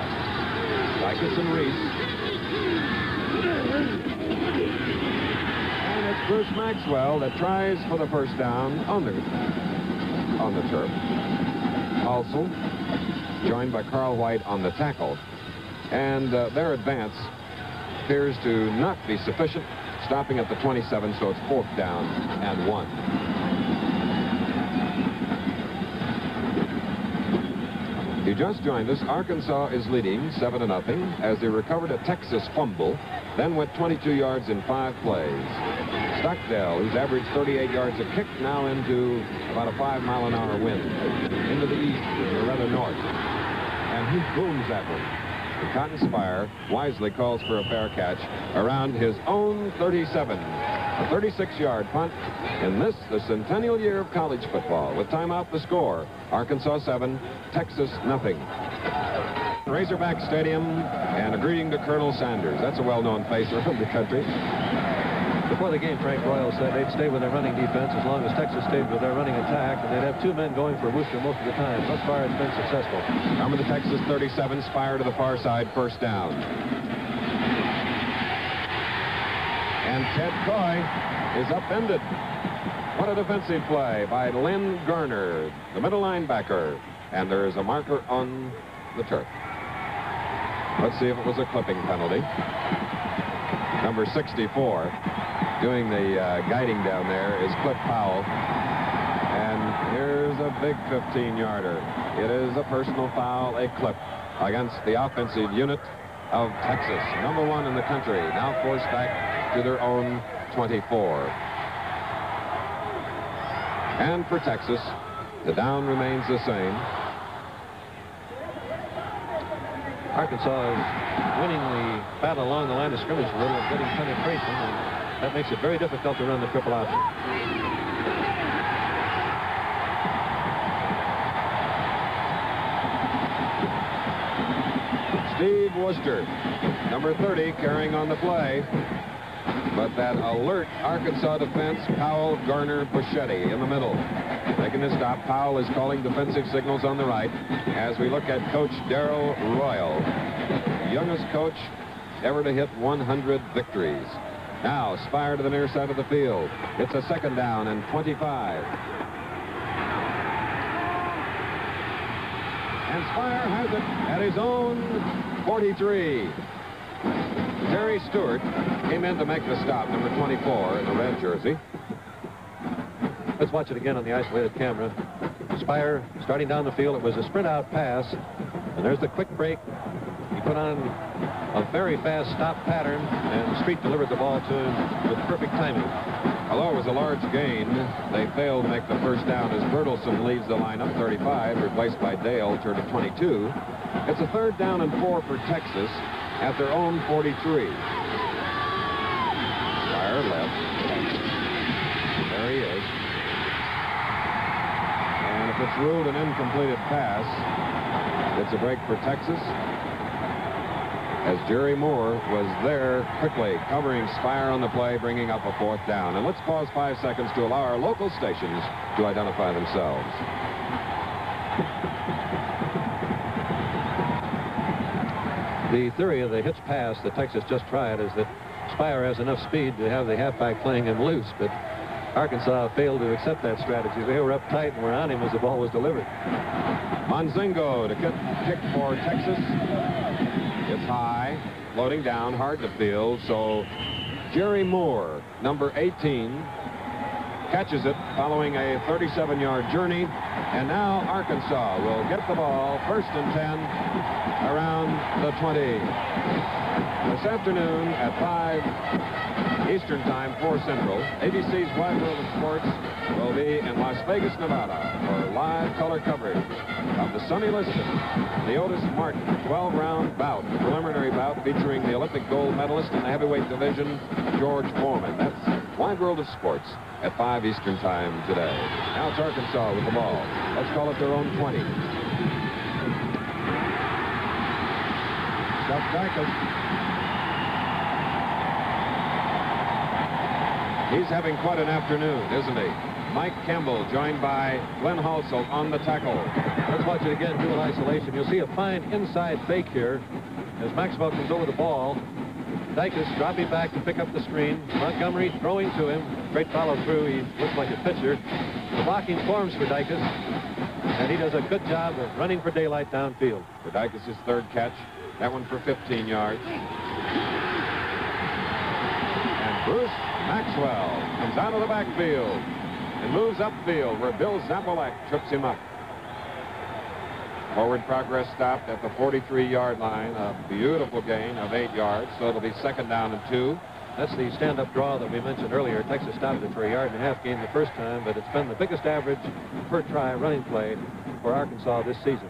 Dicus and Rees. And it's Bruce Maxwell that tries for the first down on the on the turf. Also joined by Carl White on the tackle. And uh, their advance appears to not be sufficient, stopping at the 27, so it's fourth down and one. You just joined us. Arkansas is leading 7 to nothing as they recovered a Texas fumble, then went 22 yards in five plays. Stockdale, who's averaged 38 yards a kick, now into about a five mile an hour wind into the east, or rather north. And he booms that one. And Cotton Speyrer wisely calls for a fair catch around his own 37. A 36-yard punt in this, the centennial year of college football. With timeout, the score, Arkansas 7, Texas nothing. Razorback Stadium and a greeting to Colonel Sanders. That's a well-known face around the country. Before the game, Frank Broyles said they'd stay with their running defense as long as Texas stayed with their running attack, and they'd have two men going for Worster most of the time. Thus far, it's been successful. Number the Texas 37, Speyrer to the far side, first down. And Ted Koy is upended. What a defensive play by Lynn Garner, the middle linebacker. And there is a marker on the turf. Let's see if it was a clipping penalty. Number 64, doing the uh, guiding down there, is Cliff Powell. And here's a big 15-yarder. It is a personal foul, a clip against the offensive unit of Texas. Number one in the country, now forced back to their own 24. And for Texas, the down remains the same. Arkansas is winning the battle along the line of scrimmage a little getting penetration, that makes it very difficult to run the triple option. Steve Worster, number 30, carrying on the play. But that alert Arkansas defense, Powell, Garner, Boschetti in the middle. Making the stop. Powell is calling defensive signals on the right as we look at Coach Darrell Royal, youngest coach ever to hit 100 victories. Now, Speyrer to the near side of the field. It's a second down and 25. And Speyrer has it at his own 43. Terry Stewart came in to make the stop, number 24 in the red jersey. Let's watch it again on the isolated camera. Speyrer starting down the field. It was a sprint out pass. And there's the quick break. Put on a very fast stop pattern, and Street delivered the ball to him with perfect timing. Although it was a large gain, they failed to make the first down as Bertelsen leaves the lineup 35, replaced by Dale, turned to 22. It's a third down and four for Texas at their own 43. Speyrer left. There he is. And if it's ruled an incompleted pass, it's a break for Texas. As Jerry Moore was there quickly covering Speyrer on the play, bringing up a fourth down. And let's pause five seconds to allow our local stations to identify themselves. The theory of the hitch pass that Texas just tried is that Speyrer has enough speed to have the halfback playing him loose, but Arkansas failed to accept that strategy. They were uptight and were on him as the ball was delivered. Monzingo to kick for Texas. Floating down, hard to field. So Jerry Moore, number 18, catches it following a 37-yard journey. And now Arkansas will get the ball first and 10 around the 20. This afternoon at 5 Eastern Time, 4 Central, ABC's Wide World of Sports will be in Las Vegas, Nevada for live color coverage of the Sonny Liston, Leotis Martin 12-round bout, preliminary bout featuring the Olympic gold medalist in the heavyweight division, George Foreman. That's Wide World of Sports at 5 Eastern Time today. Now it's Arkansas with the ball. Let's call it their own 20. Chuck Dicus He's having quite an afternoon, isn't he? Mike Campbell joined by Glenn Halsell on the tackle. Let's watch it again, dual isolation. You'll see a fine inside fake here as Maxwell comes over the ball. Dicus dropping back to pick up the screen. Montgomery throwing to him. Great follow through. He looks like a pitcher. The blocking forms for Dicus. And he does a good job of running for daylight downfield. For Dicus' third catch. That one for 15 yards. And Bruce Maxwell comes out of the backfield and moves upfield where Bill Zapalac trips him up. Forward progress stopped at the 43-yard line. A beautiful gain of eight yards, so it'll be second down and two. That's the stand-up draw that we mentioned earlier. Texas stopped it for a yard and a half gain the first time, but it's been the biggest average per try running play for Arkansas this season.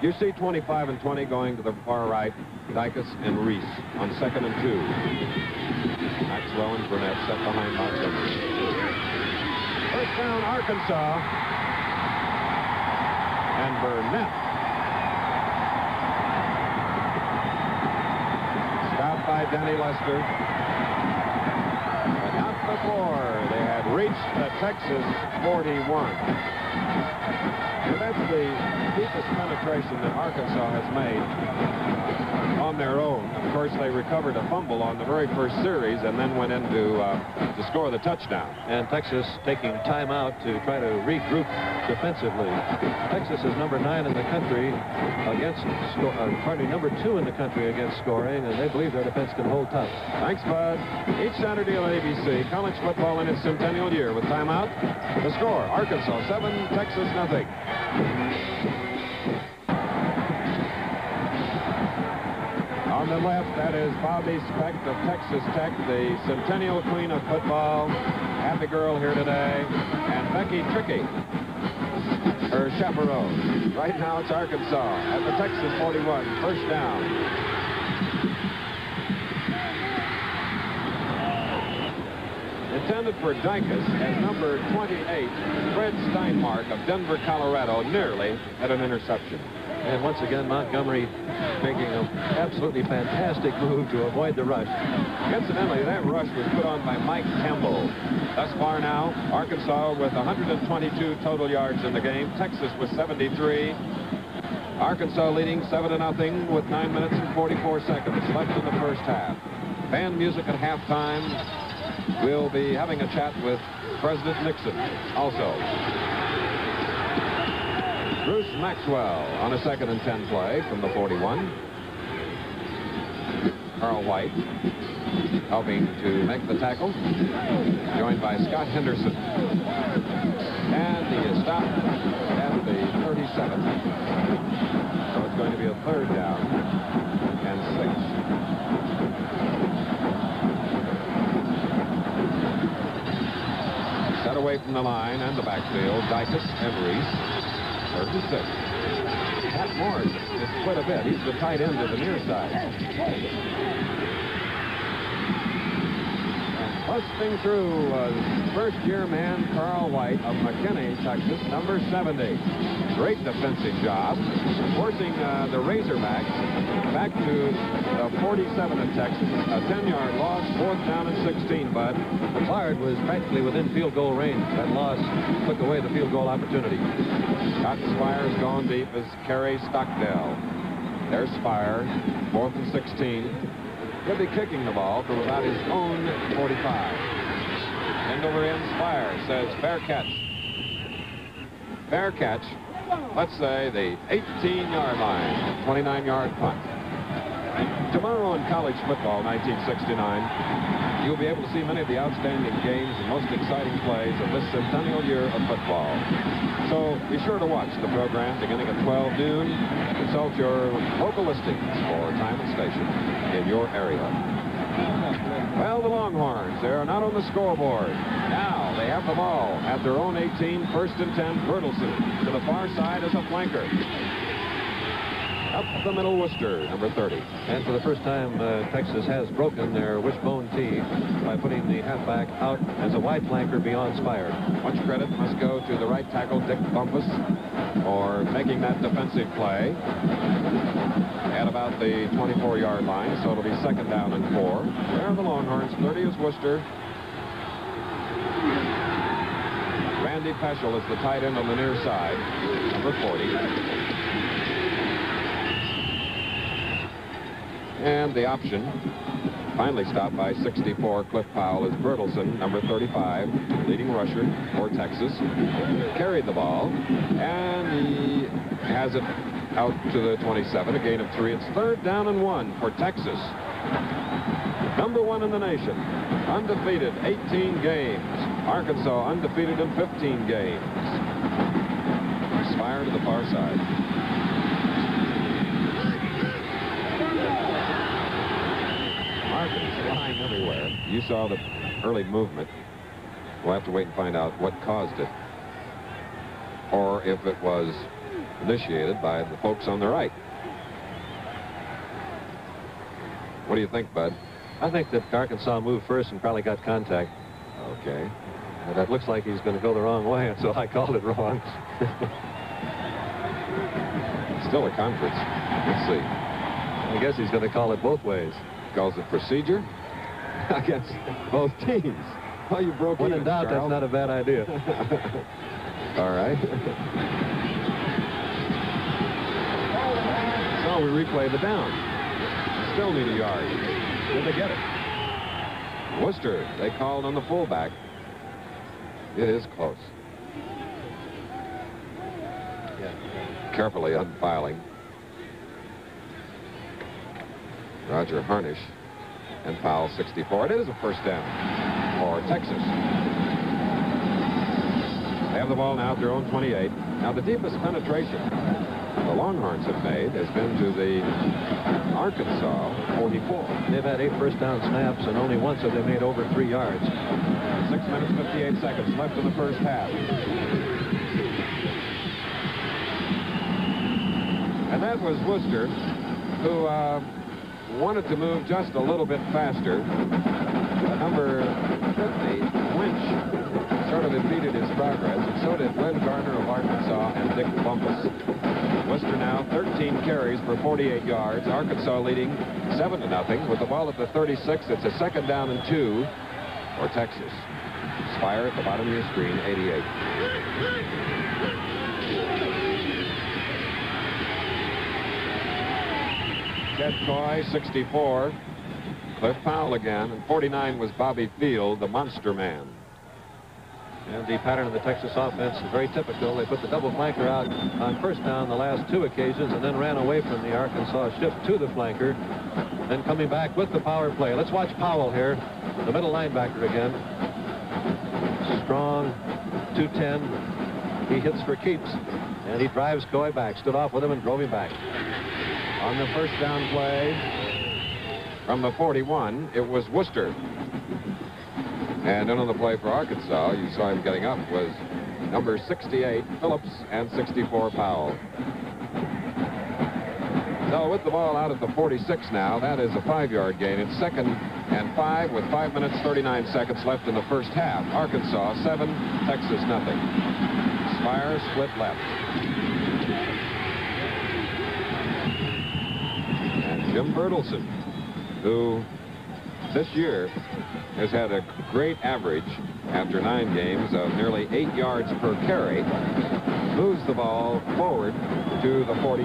You see 25 and 20 going to the far right, Dicus and Rees on second and two. Maxwell and Burnett set behind Montgomery. First down, Arkansas. And Burnett. Stopped by Danny Lester. But not before they had reached the Texas 41. And that's the deepest penetration that Arkansas has made on their own. Of course, they recovered a fumble on the very first series and then went in to, uh, to score the touchdown. And Texas taking time out to try to regroup defensively. Texas is number nine in the country against, uh, pardon number two in the country against scoring, and they believe their defense can hold tough. Thanks, Bud. Each Saturday on ABC, college football in its centennial year with timeout. The score, Arkansas 7, Texas nothing. On the left, that is Bobby Specht of Texas Tech, the centennial queen of football. Happy girl here today. And Becky Trickey, her chaperone. Right now, it's Arkansas at the Texas 41, first down. Intended for Dicus as number 28, Fred Steinmark of Denver, Colorado, nearly at an interception. And once again, Montgomery making an absolutely fantastic move to avoid the rush. Incidentally, that rush was put on by Mike Campbell. Thus far now, Arkansas with 122 total yards in the game. Texas with 73. Arkansas leading 7 to nothing with 9 minutes and 44 seconds left in the first half. Band music at halftime. We'll be having a chat with President Nixon also. Bruce Maxwell on a second and 10 play from the 41. Carl White helping to make the tackle, joined by Scott Henderson. And he is stopped at the 37. So it's going to be a third down and six. Set away from the line and the backfield, Dicus and Rees. Third and six. Pat Morris is split a bit. He's the tight end of the near side. And Busting through uh, first-year man Carl White of McKinney, Texas, number 70. Great defensive job, forcing uh, the Razorbacks back to the 47 of Texas. A 10-yard loss, fourth down and 16, Bud. McLeod was practically within field goal range. That loss took away the field goal opportunity. Cotton Speyrer's gone deep as Kerry Stockdale. There's Speyrer, fourth and 16. He'll be kicking the ball from about his own 45. End over end Speyrer says fair catch. Fair catch. Let's say the 18-yard line, 29-yard punt. Tomorrow in college football, 1969, you'll be able to see many of the outstanding games and most exciting plays of this centennial year of football. So be sure to watch the program beginning at 12 noon. Consult your local listings for time and station in your area. Well, the Longhorns, they're not on the scoreboard. Now they have the ball at their own 18, first and 10, Bertelsen to the far side as a flanker. Up the middle, Worster, number 30. And for the first time, uh, Texas has broken their wishbone tee by putting the halfback out as a wide flanker beyond Speyrer. Much credit must go to the right tackle, Dick Bumpas, for making that defensive play at about the 24-yard line, so it'll be second down and four. There are the Longhorns. 30 is Worster. Randy Peschel is the tight end on the near side, number 40. And the option, finally stopped by 64, Cliff Powell, is Bertelsen, number 35, leading rusher for Texas. Carried the ball, and he has it out to the 27, a gain of three. It's third down and one for Texas. Number one in the nation, undefeated, 18 games. Arkansas undefeated in 15 games. Speyrer to the far side. flying everywhere. You saw the early movement. We'll have to wait and find out what caused it. Or if it was initiated by the folks on the right. What do you think, Bud? I think that Arkansas moved first and probably got contact. Okay. That looks like he's going to go the wrong way, and so I called it wrong. <laughs> Still a conference. Let's see. I guess he's going to call it both ways. Calls it procedure <laughs> against both teams. Oh, you broke When even, in doubt, Charles. that's not a bad idea. <laughs> All right. We replay the down. Still need a yard. Did they get it? Worster, they called on the fullback. It is close. Carefully unfiling. Roger Harnish and foul 64. It is a first down for Texas. They have the ball now at their own 28. Now the deepest penetration the Longhorns have made has been to the Arkansas 44. They've had eight first down snaps, and only once have they made over three yards. Six minutes, 58 seconds left in the first half. And that was Worster, who uh, wanted to move just a little bit faster. Uh, number 50, Wuensch, sort impeded his progress, and so did Glenn Garner of Arkansas and Dick Bumpas. Worster now 13 carries for 48 yards. Arkansas leading 7 to nothing. With the ball at the 36, it's a second down and two for Texas. Speyrer at the bottom of your screen, 88. Ted Koy, 64. Cliff Powell again, and 49 was Bobby Field, the monster man. And the pattern of the Texas offense is very typical. They put the double flanker out on first down the last two occasions and then ran away from the Arkansas shift to the flanker. Then coming back with the power play. Let's watch Powell here, the middle linebacker again. Strong, 210. He hits for keeps. And he drives Koy back, stood off with him and drove him back. On the first down play from the 41, it was Worster. And then on the play for Arkansas, you saw him getting up, was number 68, Phillips, and 64, Powell. So with the ball out at the 46 now, that is a five-yard gain. It's second and five with five minutes, 39 seconds left in the first half. Arkansas, seven, Texas, nothing. Speyrer split left. And Jim Bertelsen, who this year has had a great average after nine games of nearly eight yards per carry, moves the ball forward to the 48.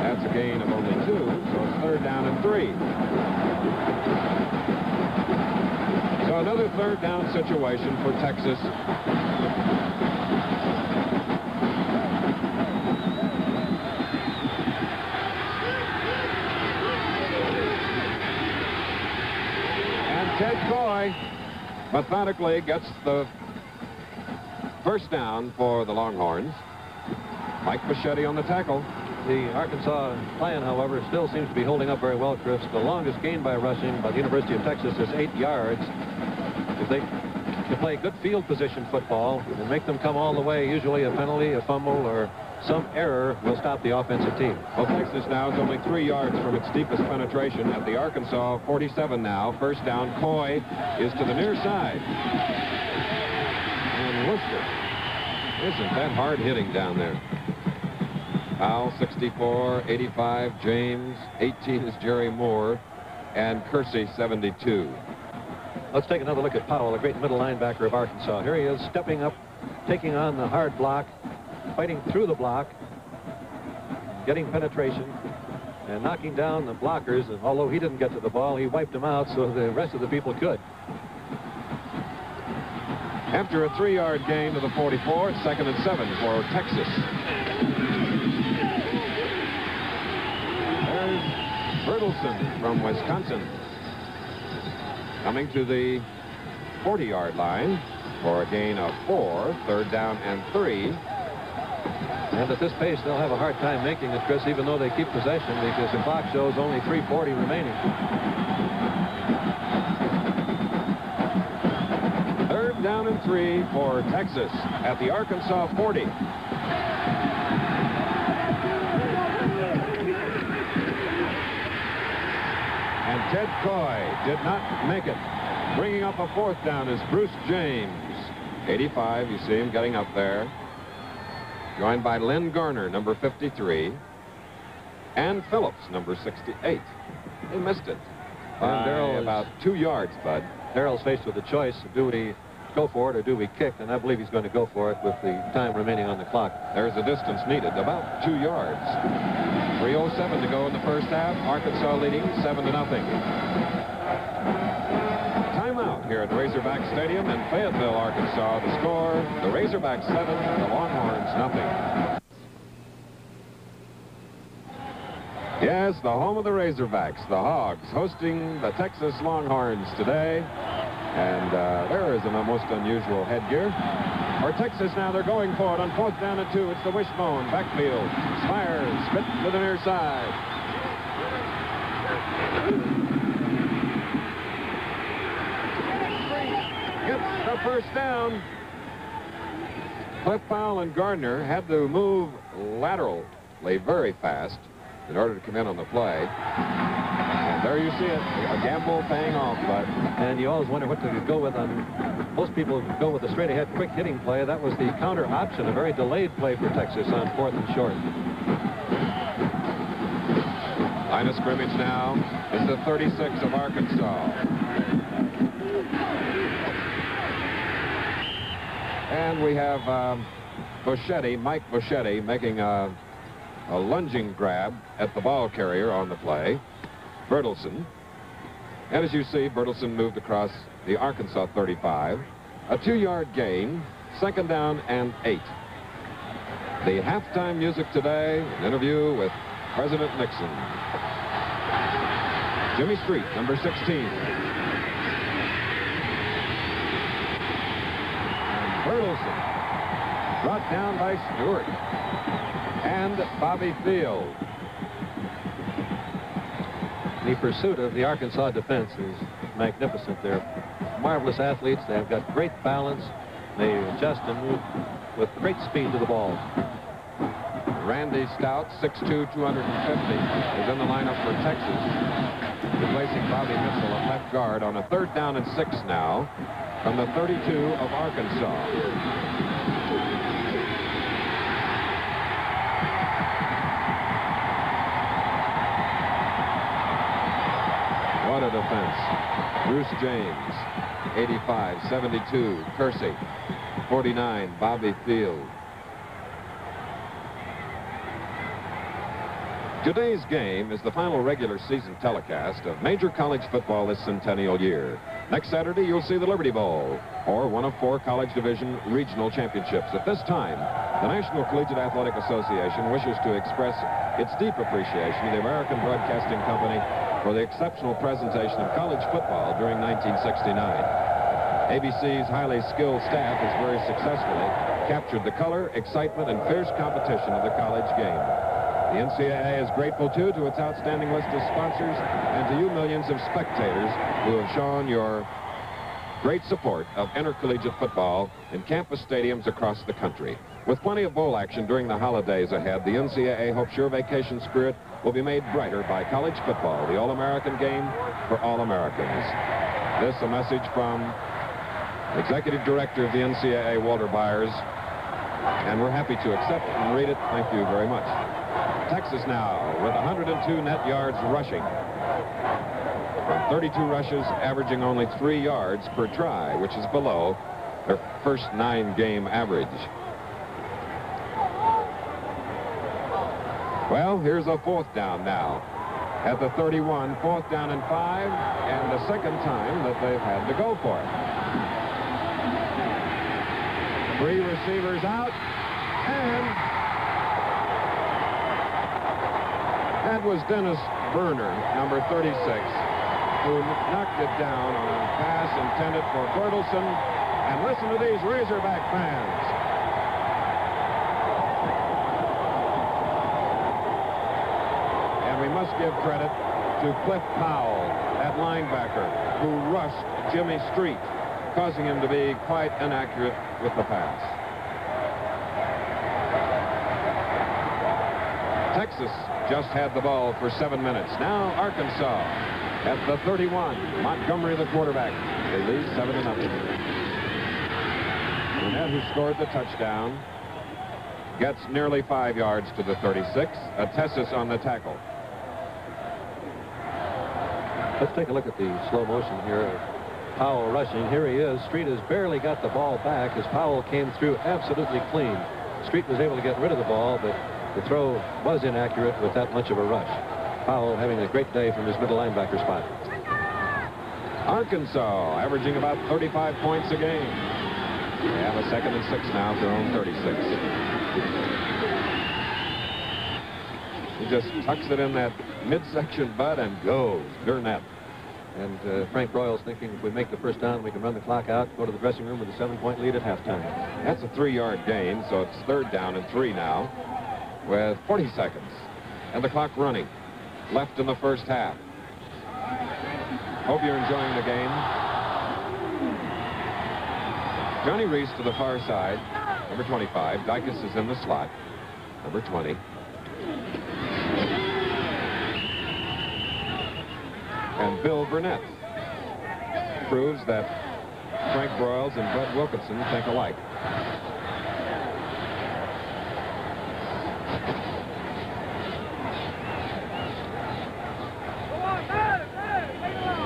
That's a gain of only two, so it's third down and three. So another third down situation for Texas. And Ted Koy methodically gets the first down for the Longhorns. Mike Boschetti on the tackle. The Arkansas plan, however, still seems to be holding up very well, Chris. The longest gain by rushing by the University of Texas is eight yards. If they can play good field position football and make them come all the way, usually a penalty, a fumble, or some error will stop the offensive team. Well, Texas now is only three yards from its deepest penetration at the Arkansas 47 now. First down, Koy is to the near side. And Worster. Isn't that hard hitting down there? Powell, 64, 85, James, 18 is Jerry Moore, and Kersey, 72. Let's take another look at Powell, a great middle linebacker of Arkansas. Here he is stepping up, taking on the hard block, fighting through the block, getting penetration, and knocking down the blockers. And although he didn't get to the ball, he wiped them out so the rest of the people could. After a three-yard gain to the 44, second and seven for Texas. There's Bertelsen from Wisconsin coming to the 40-yard line for a gain of four, third down and three. And at this pace, they'll have a hard time making it, Chris, even though they keep possession because the clock shows only 340 remaining. Third down and three for Texas at the Arkansas 40. Ted Koy did not make it. Bringing up a fourth down is Bruce James. 85, you see him getting up there. Joined by Lynn Garner, number 53. And Phillips, number 68. They missed it. By Darrell is- about two yards, Bud. Darrell's faced with a choice. Do we go for it or do we kick? And I believe he's going to go for it with the time remaining on the clock. There's the distance needed, about two yards. 3.07 to go in the first half. Arkansas leading 7 to nothing. Timeout here at Razorback Stadium in Fayetteville, Arkansas. The score, the Razorbacks 7, the Longhorns nothing. Yes, the home of the Razorbacks, the Hogs, hosting the Texas Longhorns today. And uh, there is a most unusual headgear. For Texas now, they're going for it on fourth down and two. It's the wishbone. Backfield. Speyrer's. Spit to the near side. The first down. Cliff Powell and Gardner had to move laterally very fast in order to come in on the play. And there you see it. A gamble paying off, but And you always wonder what to go with on. Most people go with the straight ahead quick hitting play. That was the counter option, a very delayed play for Texas on fourth and short. Line of scrimmage now is the 36 of Arkansas. And we have um, Boschetti, Mike Boschetti, making a, a lunging grab at the ball carrier on the play. Bertelsen. And as you see, Bertelsen moved across the Arkansas 35. A two-yard gain, second down and eight. The halftime music today, an interview with President Nixon. Jimmy Street, number 16. And Bertelsen, brought down by Stewart. And Bobby Field. The pursuit of the Arkansas defense is magnificent. They're marvelous athletes. They've got great balance. They adjust and move with great speed to the ball. Randy Stout, 6'2", 250, is in the lineup for Texas, replacing Bobby Mitchell at left guard on a third down and six now from the 32 of Arkansas. Bruce James, 85, 72, Kersey, 49, Bobby Field. Today's game is the final regular season telecast of major college football this centennial year. Next Saturday, you'll see the Liberty Bowl, or one of four college division regional championships. At this time, the National Collegiate Athletic Association wishes to express its deep appreciation to the American Broadcasting Company for the exceptional presentation of college football during 1969. ABC's highly skilled staff has very successfully captured the color, excitement, and fierce competition of the college game. The NCAA is grateful, too, to its outstanding list of sponsors and to you millions of spectators who have shown your great support of intercollegiate football in campus stadiums across the country. With plenty of bowl action during the holidays ahead, the NCAA hopes your vacation spirit will be made brighter by college football, the All-American game for all Americans. This a message from Executive Director of the NCAA, Walter Byers, and we're happy to accept it and read it. Thank you very much. Texas now with 102 net yards rushing. From 32 rushes, averaging only three yards per try, which is below their first nine-game average. Well, here's a fourth down now. At the 31, fourth down and five, and the second time that they've had to go for it. Three receivers out, and that was Dennis Berner, number 36, who knocked it down on a pass intended for Bertelsen. And listen to these Razorback fans. And we must give credit to Cliff Powell, that linebacker, who rushed Jimmy Street causing him to be quite inaccurate with the pass. Texas just had the ball for seven minutes. Now Arkansas at the 31. Montgomery the quarterback. They lead seven to nothing. Burnett, who scored the touchdown, gets nearly five yards to the 36. Atessis on the tackle. Let's take a look at the slow motion here Powell rushing. Here he is. Street has barely got the ball back as Powell came through absolutely clean. Street was able to get rid of the ball, but the throw was inaccurate with that much of a rush. Powell having a great day from his middle linebacker spot. Arkansas averaging about 35 points a game. They have a second and six now at their own 36. Just tucks it in that midsection butt and goes. Burnett. And uh, Frank Broyles thinking if we make the first down, we can run the clock out, go to the dressing room with a seven-point lead at halftime. That's a three-yard gain, so it's third down and three now with 40 seconds. And the clock running. Left in the first half. Hope you're enjoying the game. Johnny Rees to the far side, number 25. Dicus is in the slot, number 20. And Bill Burnett proves that Frank Broyles and Bud Wilkinson think alike.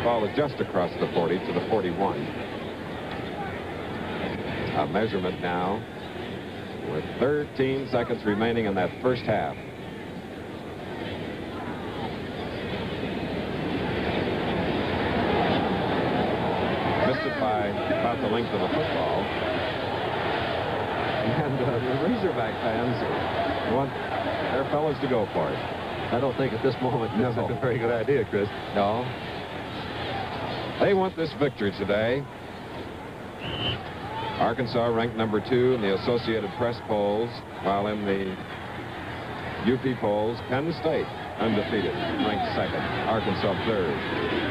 Ball is just across the 40 to the 41. A measurement now with 13 seconds remaining in that first half. Missed it by about the length of the football. <laughs> And uh, the Razorback fans want their fellows to go for it. I don't think at this moment No. that's a very good idea, Chris. No. They want this victory today. Arkansas ranked number two in the Associated Press polls, while in the UP polls, Penn State undefeated, ranked second. Arkansas third.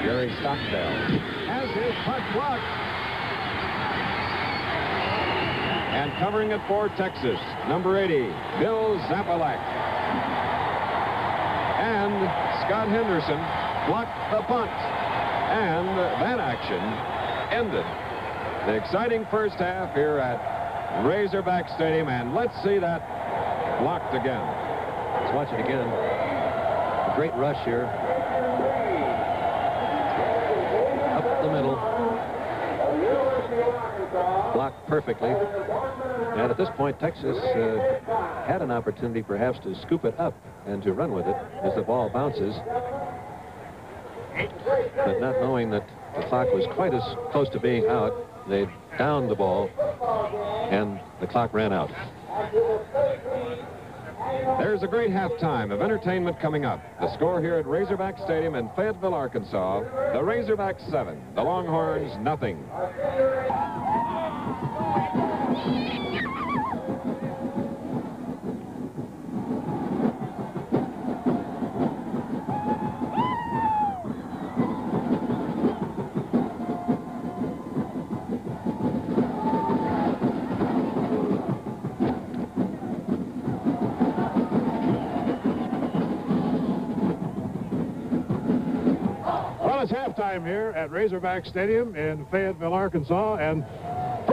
Gary Stockdale has his punt blocked. And covering it for Texas, number 80, Bill Zapalac. And Scott Henderson blocked the punt. And that action ended the exciting first half here at Razorback Stadium. And let's see that blocked again. Let's watch it again. Great rush here. Blocked perfectly. And at this point, Texas uh, had an opportunity perhaps to scoop it up and to run with it as the ball bounces. But not knowing that the clock was quite as close to being out, they downed the ball and the clock ran out. There's a great halftime of entertainment coming up. The score here at Razorback Stadium in Fayetteville, Arkansas. The Razorbacks 7, the Longhorns nothing. Halftime here at Razorback Stadium in Fayetteville, Arkansas. And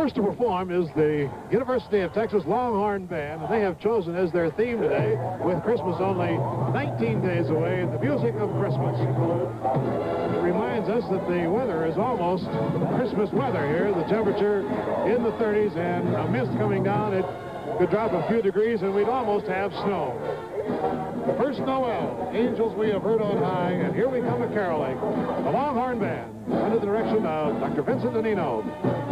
first to perform is the University of Texas Longhorn Band. And they have chosen as their theme today, with Christmas only 19 days away, the music of Christmas. It reminds us that the weather is almost Christmas weather here. The temperature in the 30s and a mist coming down. It could drop a few degrees and we'd almost have snow. The first Noel, Angels We Have Heard on High, and here we come a caroling. The Longhorn Band, under the direction of Dr. Vincent DiNino.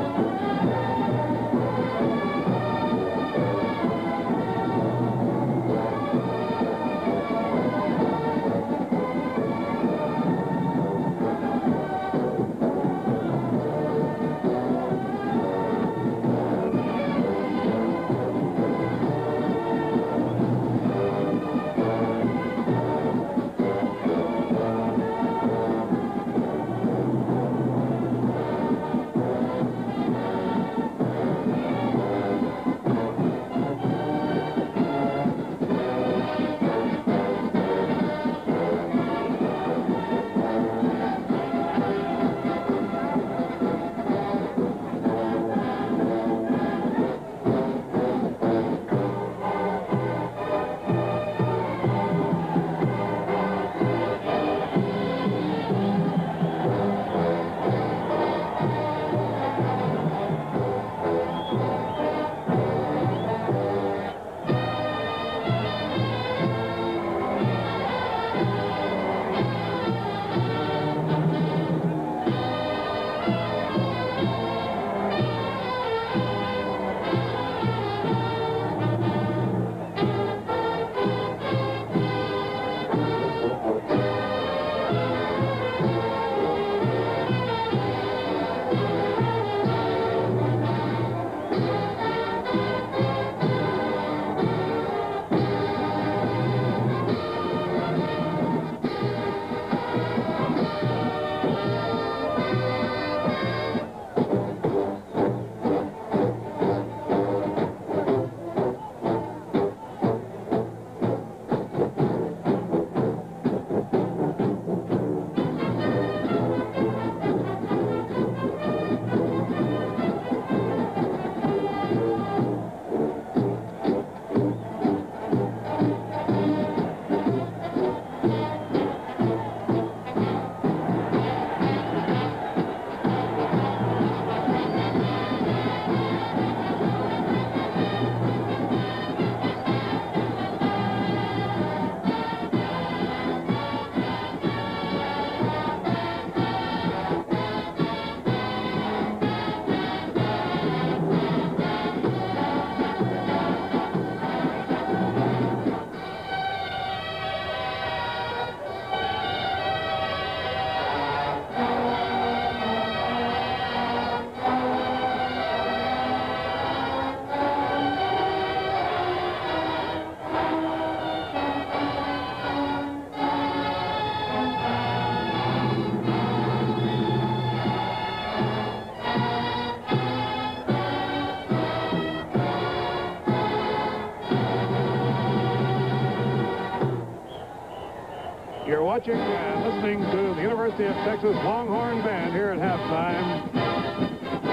Watching and listening to the University of Texas Longhorn Band here at halftime.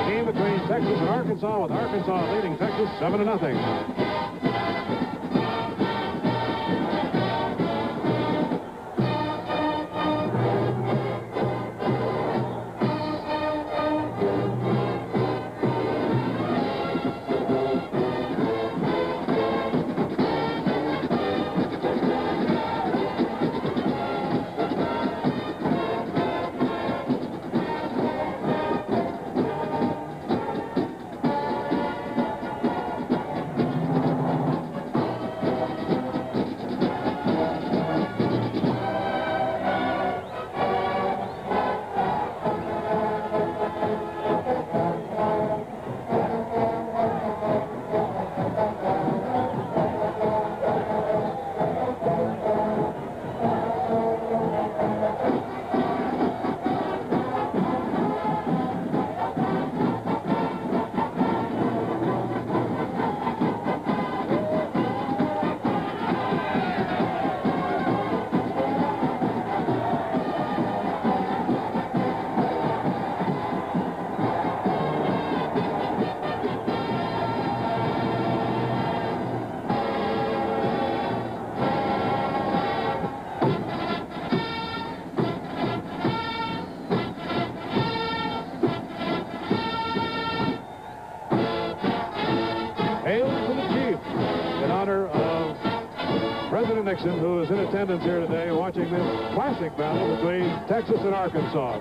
Game between Texas and Arkansas with Arkansas leading Texas 7 to nothing. Nixon, who is in attendance here today watching this classic battle between Texas and Arkansas.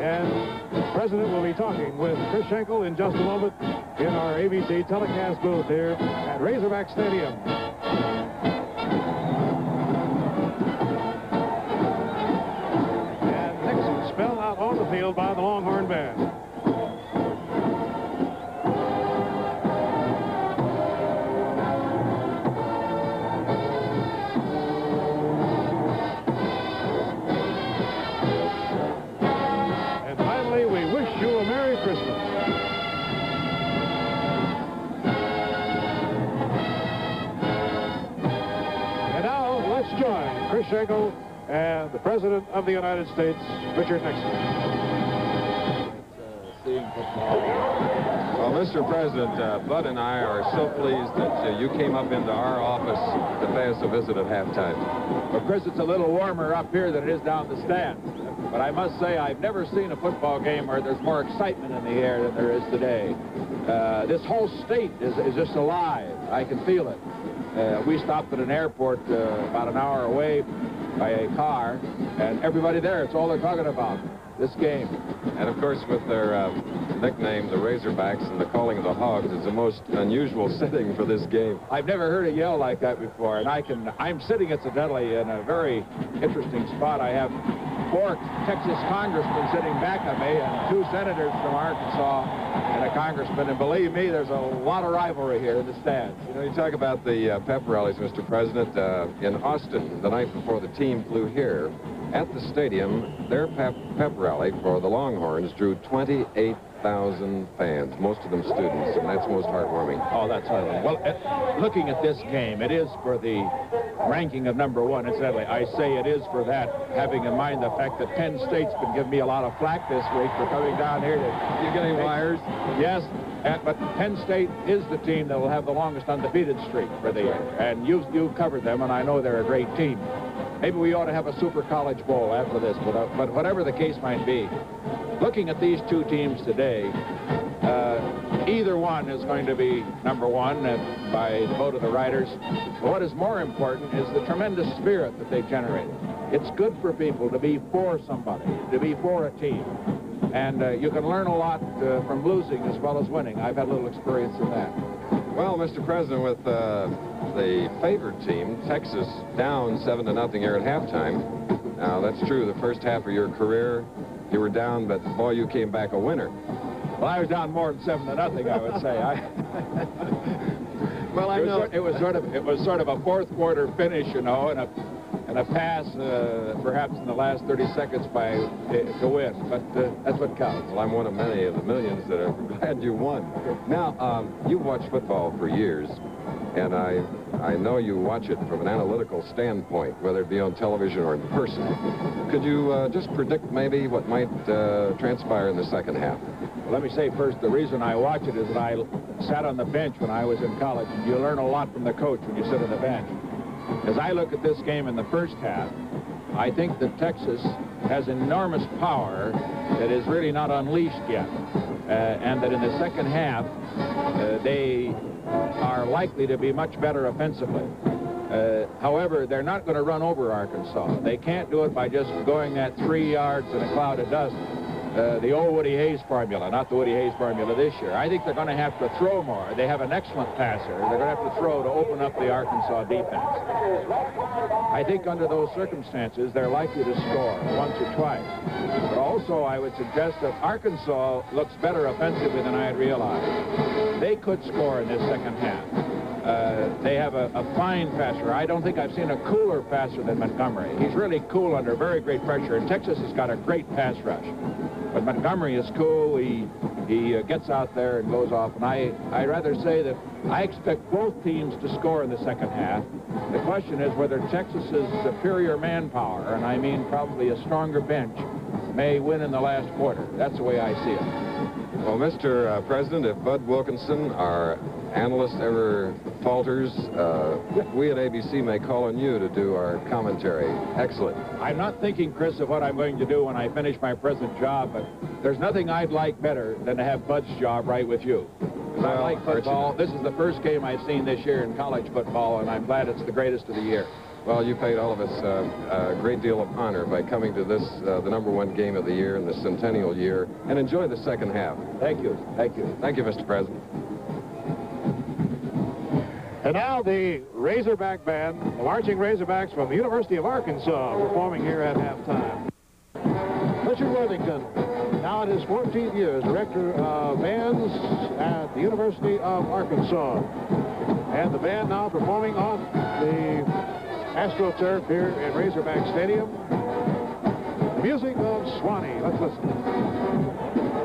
And the President will be talking with Chris Schenkel in just a moment in our ABC telecast booth here at Razorback Stadium. Join Chris Schenkel and the President of the United States, Richard Nixon. Well, Mr. President, uh, Bud and I are so pleased that uh, you came up into our office to pay us a visit at halftime. Of course, it's a little warmer up here than it is down the stands. But I must say, I've never seen a football game where there's more excitement in the air than there is today. Uh, this whole state is, is just alive. I can feel it. Uh, we stopped at an airport uh, about an hour away by a car, and everybody there, it's all they're talking about, this game. And of course, with their uh, nickname, the Razorbacks, and the calling of the Hogs, it's the most unusual <laughs> setting for this game. I've never heard a yell like that before, and I can, I'm sitting incidentally in a very interesting spot. I have four Texas congressmen sitting back of me and two senators from Arkansas and a congressman, and believe me, there's a lot of rivalry here in the stands. You know, you talk about the uh, pep rallies, Mr. President. Uh, in Austin, the night before the team flew here, at the stadium, their pep, pep rally for the Longhorns drew 28,000 fans, most of them students, and that's most heartwarming. Oh, that's lovely. Well, uh, looking at this game, it is for the ranking of number one. Incidentally, I say it is for that, having in mind the fact that Penn State's been giving me a lot of flack this week for coming down here to... You getting wires? Yes, and, but Penn State is the team that will have the longest undefeated streak for the year. And you've, you've covered them, and I know they're a great team. Maybe we ought to have a Super College Bowl after this, but, uh, but whatever the case might be, looking at these two teams today, uh, either one is going to be number one uh, by the vote of the writers. But what is more important is the tremendous spirit that they've generated. It's good for people to be for somebody, to be for a team. And uh, you can learn a lot uh, from losing as well as winning. I've had a little experience in that. Well, Mr. President, with uh, the favored team, Texas, down 7 to nothing here at halftime. Now, that's true. The first half of your career, you were down, but boy, you came back a winner. Well, I was down more than seven to nothing, I would say. I, <laughs> Well, I know. sort- it was sort of it was sort of a fourth quarter finish, you know, and a and a pass, uh, perhaps in the last 30 seconds by uh, to win. But uh, that's what counts. Well, I'm one of many of the millions that are <laughs> glad you won. Now, um, you've watched football for years, and I I know you watch it from an analytical standpoint, whether it be on television or in person. Could you uh, just predict maybe what might uh, transpire in the second half? Well, let me say first, the reason I watch it is that I sat on the bench when I was in college, and you learn a lot from the coach when you sit on the bench. As I look at this game in the first half, I think that Texas has enormous power that is really not unleashed yet. Uh, and that in the second half, uh, they are likely to be much better offensively. Uh, however, they're not going to run over Arkansas. They can't do it by just going that three yards in a cloud of dust uh, the old Woody Hayes formula, not the Woody Hayes formula this year. I think they're going to have to throw more. They have an excellent passer. They're going to have to throw to open up the Arkansas defense. I think under those circumstances, they're likely to score once or twice. But also, I would suggest that Arkansas looks better offensively than I had realized. They could score in this second half. Uh, they have a, a, fine passer. I don't think I've seen a cooler passer than Montgomery. He's really cool under very great pressure, and Texas has got a great pass rush. But Montgomery is cool. He he uh, gets out there and goes off. And I I rather say that I expect both teams to score in the second half. The question is whether Texas's superior manpower, and I mean probably a stronger bench, may win in the last quarter. That's the way I see it. Well, Mr. Uh, President, if Bud Wilkinson, our analyst, ever falters, uh, we at ABC may call on you to do our commentary. Excellent. I'm not thinking, Chris, of what I'm going to do when I finish my present job, but there's nothing I'd like better than to have Bud's job right with you. Well, I like football. This is the first game I've seen this year in college football, and I'm glad it's the greatest of the year. Well, you paid all of us uh, a great deal of honor by coming to this, uh, the number one game of the year in the centennial year, and enjoy the second half. Thank you. Thank you. Thank you, Mr. President. And now the Razorback Band, the Marching Razorbacks from the University of Arkansas, performing here at halftime. Richard Worthington, now in his 14th year as Director of Bands at the University of Arkansas. And the band now performing on the AstroTurf here in Razorback Stadium. music of Swanee. Let's listen.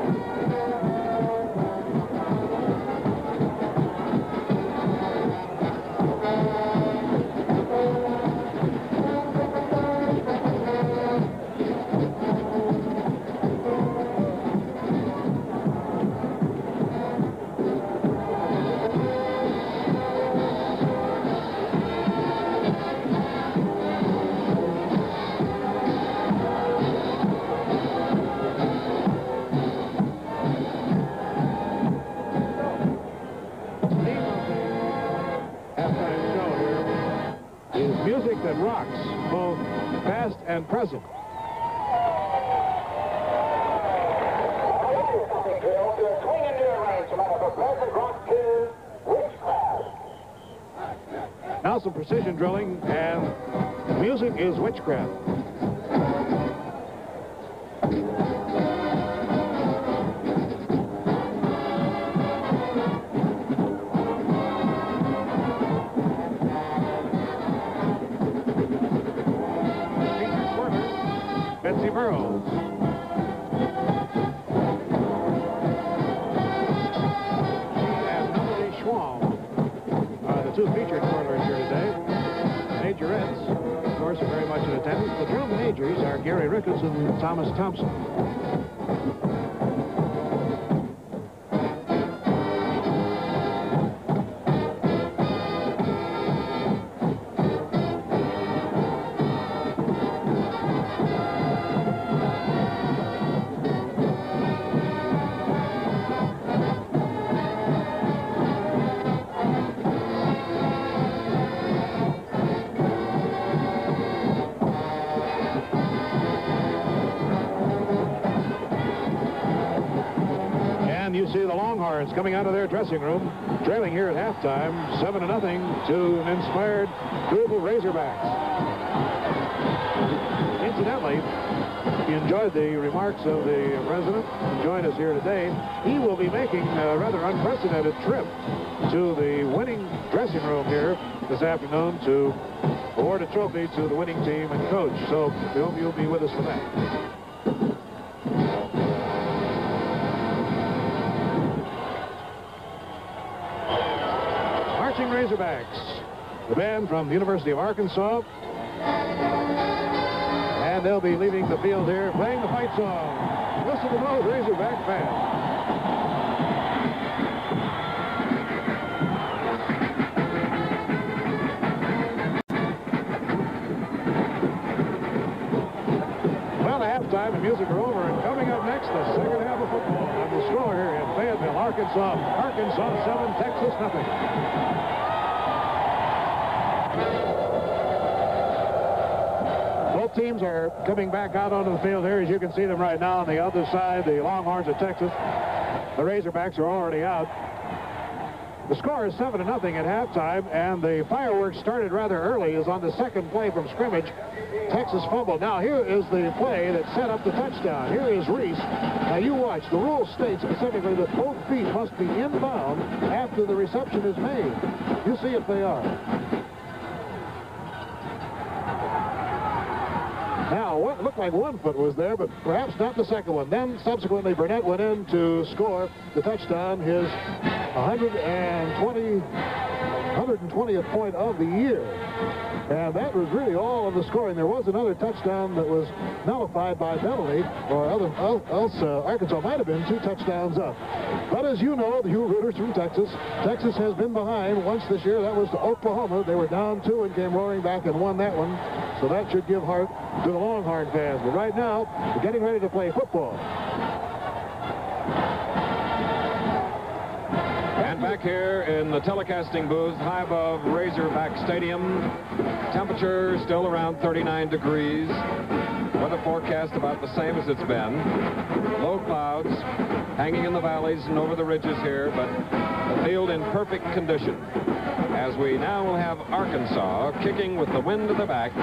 Present. Now some precision drilling, and music is witchcraft. Thomas Thompson. Coming out of their dressing room, trailing here at halftime, 7 to nothing to an inspired group of Razorbacks. Incidentally, you enjoyed the remarks of the president and joined us here today, he will be making a rather unprecedented trip to the winning dressing room here this afternoon to award a trophy to the winning team and coach. So we hope you'll be with us for that. The band from the University of Arkansas. And they'll be leaving the field here playing the fight song. Listen to those Razorback fans. Halftime and music are over, and coming up next, the second half of football. And the score here in Fayetteville, Arkansas. Arkansas 7, Texas nothing. Both teams are coming back out onto the field here, as you can see them right now. On the other side, the Longhorns of Texas. The Razorbacks are already out. The score is 7 to nothing at halftime, and the fireworks started rather early is on the second play from scrimmage. Texas fumbled. Now, here is the play that set up the touchdown. Here is Rees. Now, you watch. The rule states specifically that both feet must be inbound after the reception is made. You see if they are. Now, looked like one foot was there, but perhaps not the second one. Then, subsequently, Burnett went in to score the touchdown, his 120, 120th point of the year. And that was really all of the scoring. There was another touchdown that was nullified by penalty, or other, else uh, Arkansas might have been two touchdowns up. But as you know, the Hugh Rooters from Texas, Texas has been behind once this year. That was to Oklahoma. They were down two and came roaring back and won that one. So that should give heart to the Longhorn fans. But right now, they're getting ready to play football. Back here in the telecasting booth, high above Razorback Stadium, temperature still around 39 degrees. Weather forecast about the same as it's been. Low clouds hanging in the valleys and over the ridges here, but the field in perfect condition. As we now will have Arkansas kicking with the wind to the back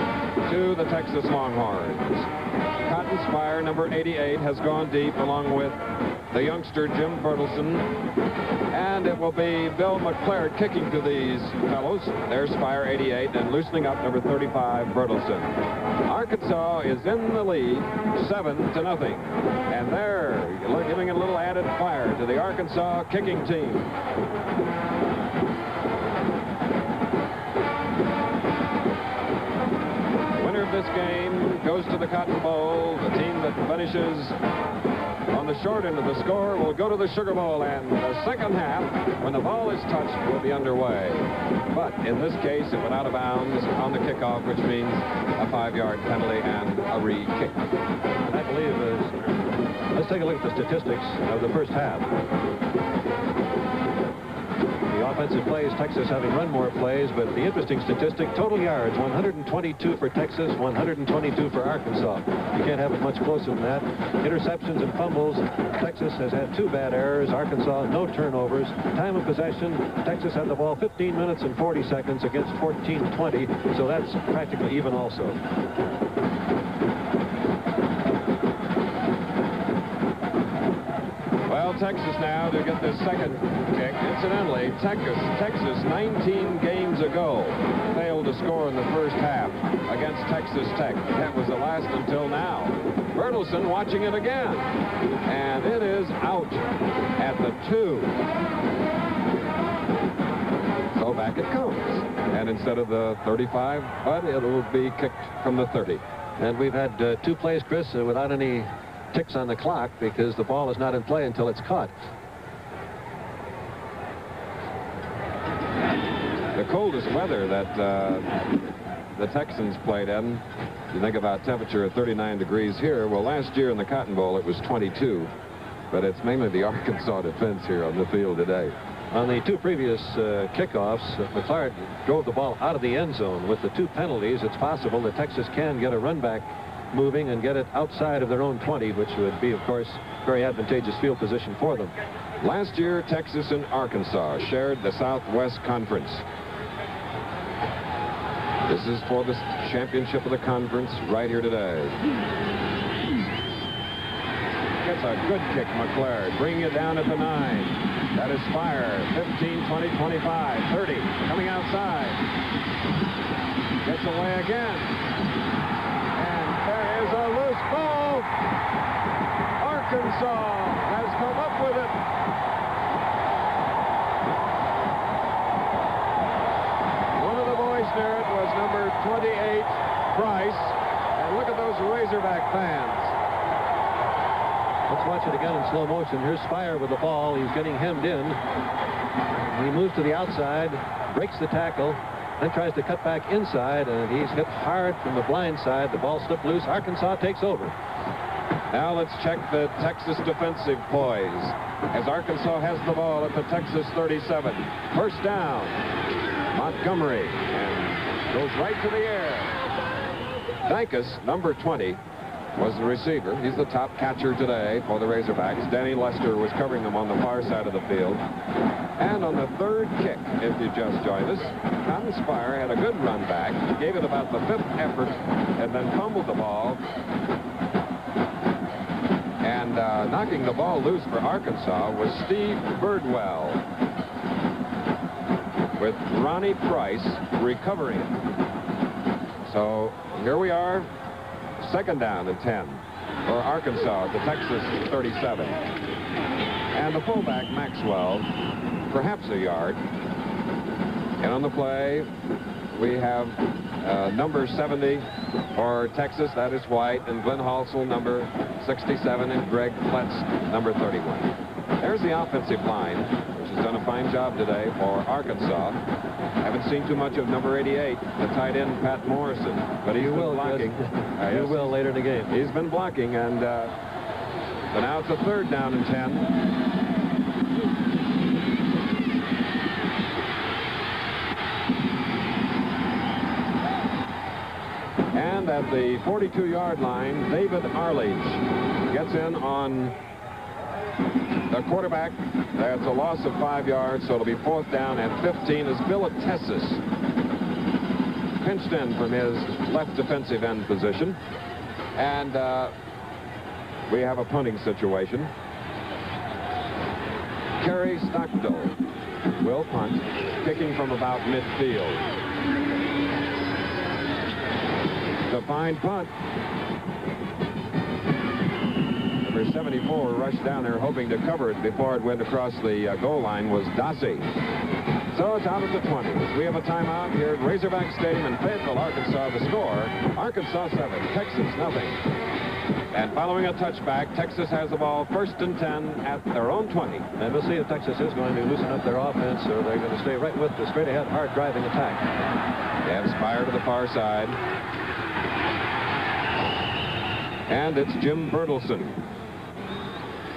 to the Texas Longhorns. Cotton Speyrer, number 88, has gone deep along with the youngster Jim Bertelsen. And it will be Bill McClard kicking to these fellows. There's Speyrer 88 and loosening up number 35, Bertelsen. Arkansas is in the lead, 7 to nothing. And they're giving a little added fire to the Arkansas kicking team. Winner of this game goes to the Cotton Bowl. The team that finishes on the short end of the score will go to the Sugar Bowl, and the second half, when the ball is touched, will be underway. But in this case, it went out of bounds on the kickoff, which means a five-yard penalty and a re-kick. I believe, uh, let's take a look at the statistics of the first half. Offensive plays, Texas having run more plays, but the interesting statistic, total yards, 122 for Texas, 122 for Arkansas. You can't have it much closer than that. Interceptions and fumbles, Texas has had two bad errors, Arkansas no turnovers. Time of possession, Texas had the ball 15 minutes and 40 seconds against 14-20, so that's practically even also. Well, Texas now to get this second kick. Incidentally, Texas, Texas 19 games ago failed to score in the first half against Texas Tech. That was the last until now. Bertelsen watching it again. And it is out at the two. So back it comes. And instead of the 35, but it will be kicked from the 30. And we've had uh, two plays, Chris, uh, without any ticks on the clock because the ball is not in play until it's caught. The coldest weather that uh, the Texans played in, you think about temperature at 39 degrees here. Well, last year in the Cotton Bowl, it was 22. But it's mainly the <laughs> Arkansas defense here on the field today. On the two previous uh, kickoffs, McClard drove the ball out of the end zone. With the two penalties, it's possible that Texas can get a run back moving and get it outside of their own 20, which would be, of course, very advantageous field position for them. Last year, Texas and Arkansas shared the Southwest Conference. This is for the championship of the conference right here today. Gets a good kick, McClard. Bring it down at the nine. That is Speyrer. 15, 20, 25, 30. Coming outside. Gets away again this ball. Arkansas has come up with it. One of the boys near it was number 28, Price. And look at those Razorback fans. Let's watch it again in slow motion. Here's Speyrer with the ball. He's getting hemmed in. He moves to the outside, breaks the tackle, then tries to cut back inside, and he's hit hard from the blind side. The ball slipped loose. Arkansas takes over. Now let's check the Texas defensive poise as Arkansas has the ball at the Texas 37. First down. Montgomery goes right to the air. Dykes, number 20, was the receiver. He's the top catcher today for the Razorbacks. Danny Lester was covering him on the far side of the field. And on the third kick, if you just joined us, Cotton Speyrer had a good run back. He gave it about the fifth effort and then fumbled the ball. And uh, knocking the ball loose for Arkansas was Steve Birdwell with Ronnie Price recovering it. So here we are, second down and 10 for Arkansas, the Texas 37. And the fullback, Maxwell, perhaps a yard. And on the play, we have uh, number 70 for Texas, that is White, and Glenn Halsell, number 67, and Greg Ploetz, number 31. There's the offensive line, which has done a fine job today for Arkansas. Haven't seen too much of number 88, the tight end, Pat Morrison, but he's You been will, blocking. <laughs> Uh, You will later in the game. He's been blocking, and uh, so now it's a third down and 10. And at the 42-yard line, David Arledge gets in on the quarterback. That's a loss of five yards, so it'll be fourth down and 15 as Bill Atessis pinched in from his left defensive end position. And uh, we have a punting situation. Kerry Stockdale will punt, kicking from about midfield. The fine punt. Number 74 rushed down there hoping to cover it before it went across the uh, goal line was Dossey. So it's out of the 20s. We have a timeout here at Razorback Stadium in Fayetteville, Arkansas. The score, Arkansas 7, Texas nothing. And following a touchback, Texas has the ball first and 10 at their own 20. And we'll see if Texas is going to loosen up their offense or they're going to stay right with the straight ahead, hard driving attack. They have Speyrer to the far side. And it's Jim Bertelsen.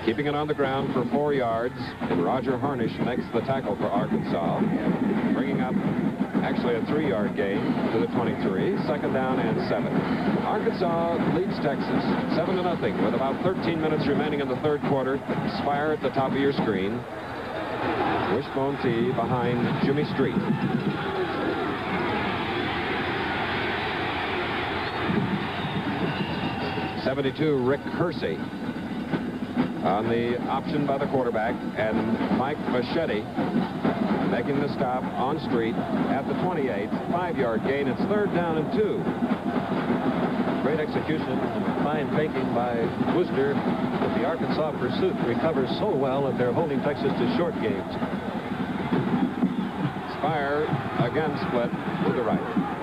Keeping it on the ground for four yards. And Roger Harnish makes the tackle for Arkansas. Bringing up actually a three-yard gain to the 23. Second down and seven. Arkansas leads Texas 7 to nothing with about 13 minutes remaining in the third quarter. Speyrer at the top of your screen. Wishbone tee behind Jimmy Street. 72, Rick Kersey on the option by the quarterback, and Mike Boschetti making the stop on street at the 28, five-yard gain. It's third down and two. Great execution fine faking by Worster. But the Arkansas pursuit recovers so well that they're holding Texas to short games. Speyrer again split to the right.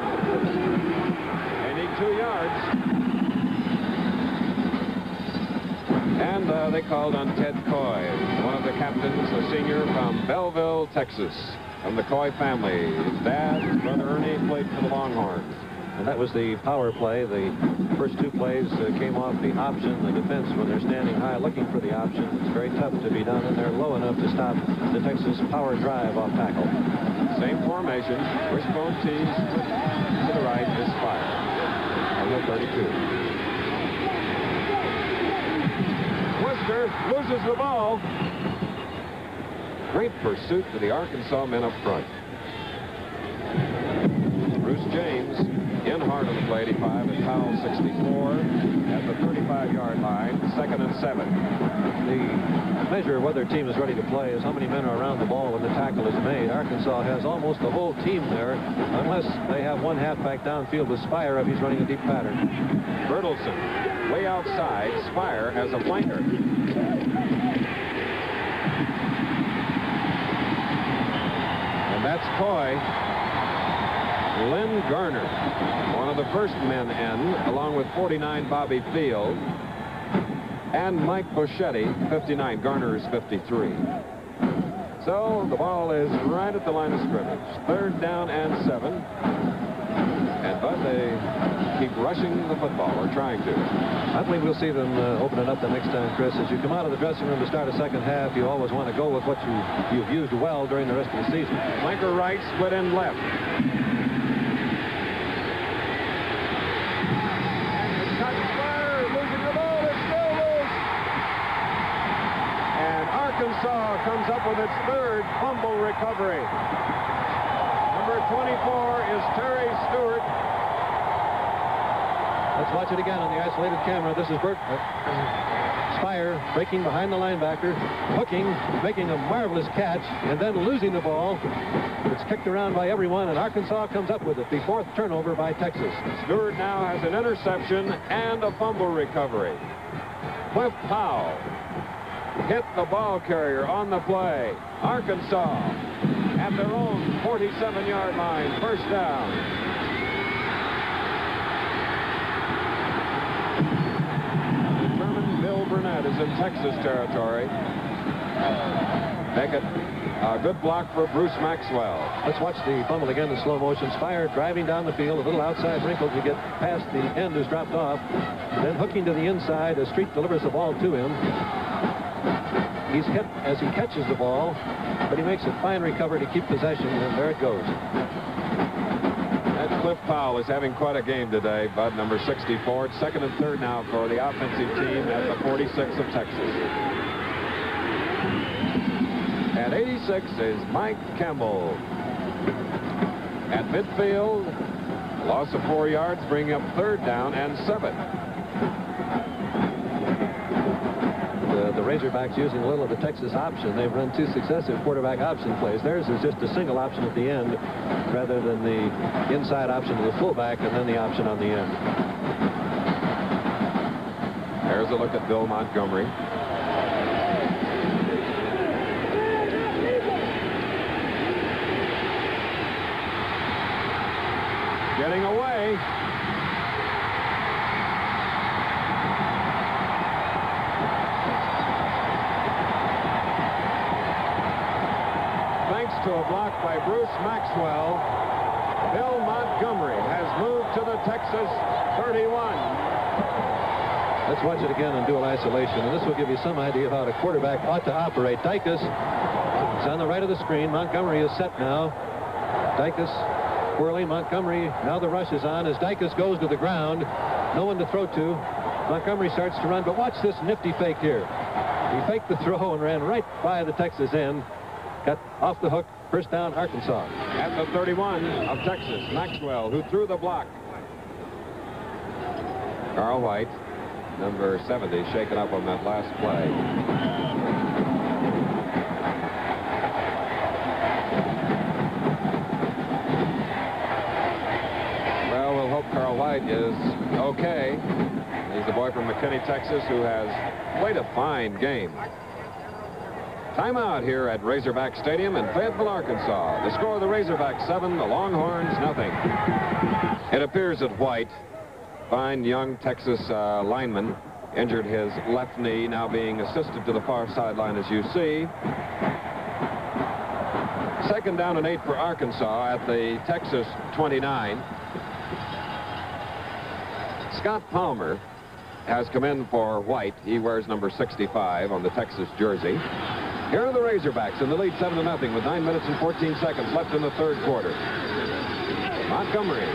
Called on Ted Koy, one of the captains, a senior from Bellville, Texas, from the Koy family. His dad, his brother Ernie, played for the Longhorns. And that was the power play. The first two plays uh, came off the option. The defense, when they're standing high looking for the option, it's very tough to be done, and they're low enough to stop the Texas power drive off tackle. Same formation. Wishbone tees to the right is Speyrer on the 32. Worster loses the ball. Great pursuit for the Arkansas men up front. Bruce James in hard on the play, 85, and Powell 64 at the 35-yard line, second and seven. The measure of whether a team is ready to play is how many men are around the ball when the tackle is made. Arkansas has almost the whole team there, unless they have one halfback downfield with Speyrer if he's running a deep pattern. Bertelsen outside. Speyrer as a flanker. And that's Koy. Lynn Garner, one of the first men in, along with 49 Bobby Field, and Mike Boschetti, 59. Garner is 53. So the ball is right at the line of scrimmage. Third down and seven. And Bud, they keep rushing the football, or trying to. I believe we'll see them uh, open it up the next time, Chris. As you come out of the dressing room to start a second half, you always want to go with what you, you've used well during the rest of the season. Flanker right, split end left. And Arkansas comes up with its third fumble recovery. Number 24 is Terry Stewart. Let's watch it again on the isolated camera. This is Bert uh, Speyrer breaking behind the linebacker, hooking, making a marvelous catch, and then losing the ball. It's kicked around by everyone, and Arkansas comes up with it. The fourth turnover by Texas. Stewart now has an interception and a fumble recovery. Cliff Powell hit the ball carrier on the play. Arkansas at their own 47-yard line, first down. Determined Bill Burnett is in Texas territory. Make it a good block for Bruce Maxwell. Let's watch the fumble again in slow motion. Speyrer driving down the field, a little outside wrinkle to get past the end who's dropped off. Then hooking to the inside as Street delivers the ball to him. He's hit as he catches the ball, but he makes a fine recovery to keep possession, and there it goes. Cliff Powell is having quite a game today, Bud, number 64. It's second and third now for the offensive team at the 46 of Texas. At 86 is Mike Campbell. At midfield, loss of four yards, bringing up third down and seven. The Razorbacks using a little of the Texas option. They've run two successive quarterback option plays. Theirs is just a single option at the end rather than the inside option to the fullback and then the option on the end. There's a look at Bill Montgomery. Getting away. to a block Bruce Maxwell. Bill Montgomery has moved to the Texas 31. Let's watch it again on dual isolation, and this will give you some idea of how the quarterback ought to operate. Dicus is on the right of the screen. Montgomery is set now. Dicus whirling. Montgomery, now the rush is on as Dicus goes to the ground. No one to throw to. Montgomery starts to run, but watch this nifty fake here. He faked the throw and ran right by the Texas end. Off the hook, First down, Arkansas. At the 31 of Texas, Maxwell, who threw the block. Carl White, number 70, shaken up on that last play. Well, we'll hope Carl White is okay. He's the boy from McKinney, Texas, who has played a fine game. Timeout here at Razorback Stadium in Fayetteville, Arkansas. The score of the Razorbacks 7, the Longhorns nothing. It appears that White, fine young Texas uh, lineman, injured his left knee, now being assisted to the far sideline as you see. Second down and eight for Arkansas at the Texas 29. Scott Palmer has come in for White. He wears number 65 on the Texas jersey. Here are the Razorbacks in the lead 7 to nothing with 9 minutes and 14 seconds left in the third quarter. Montgomery.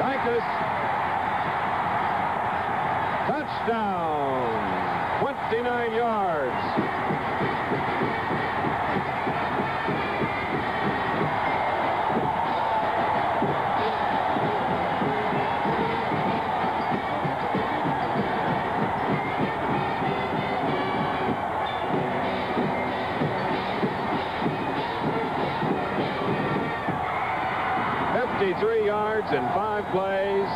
Dicus. Touchdown. 29 yards. In five plays.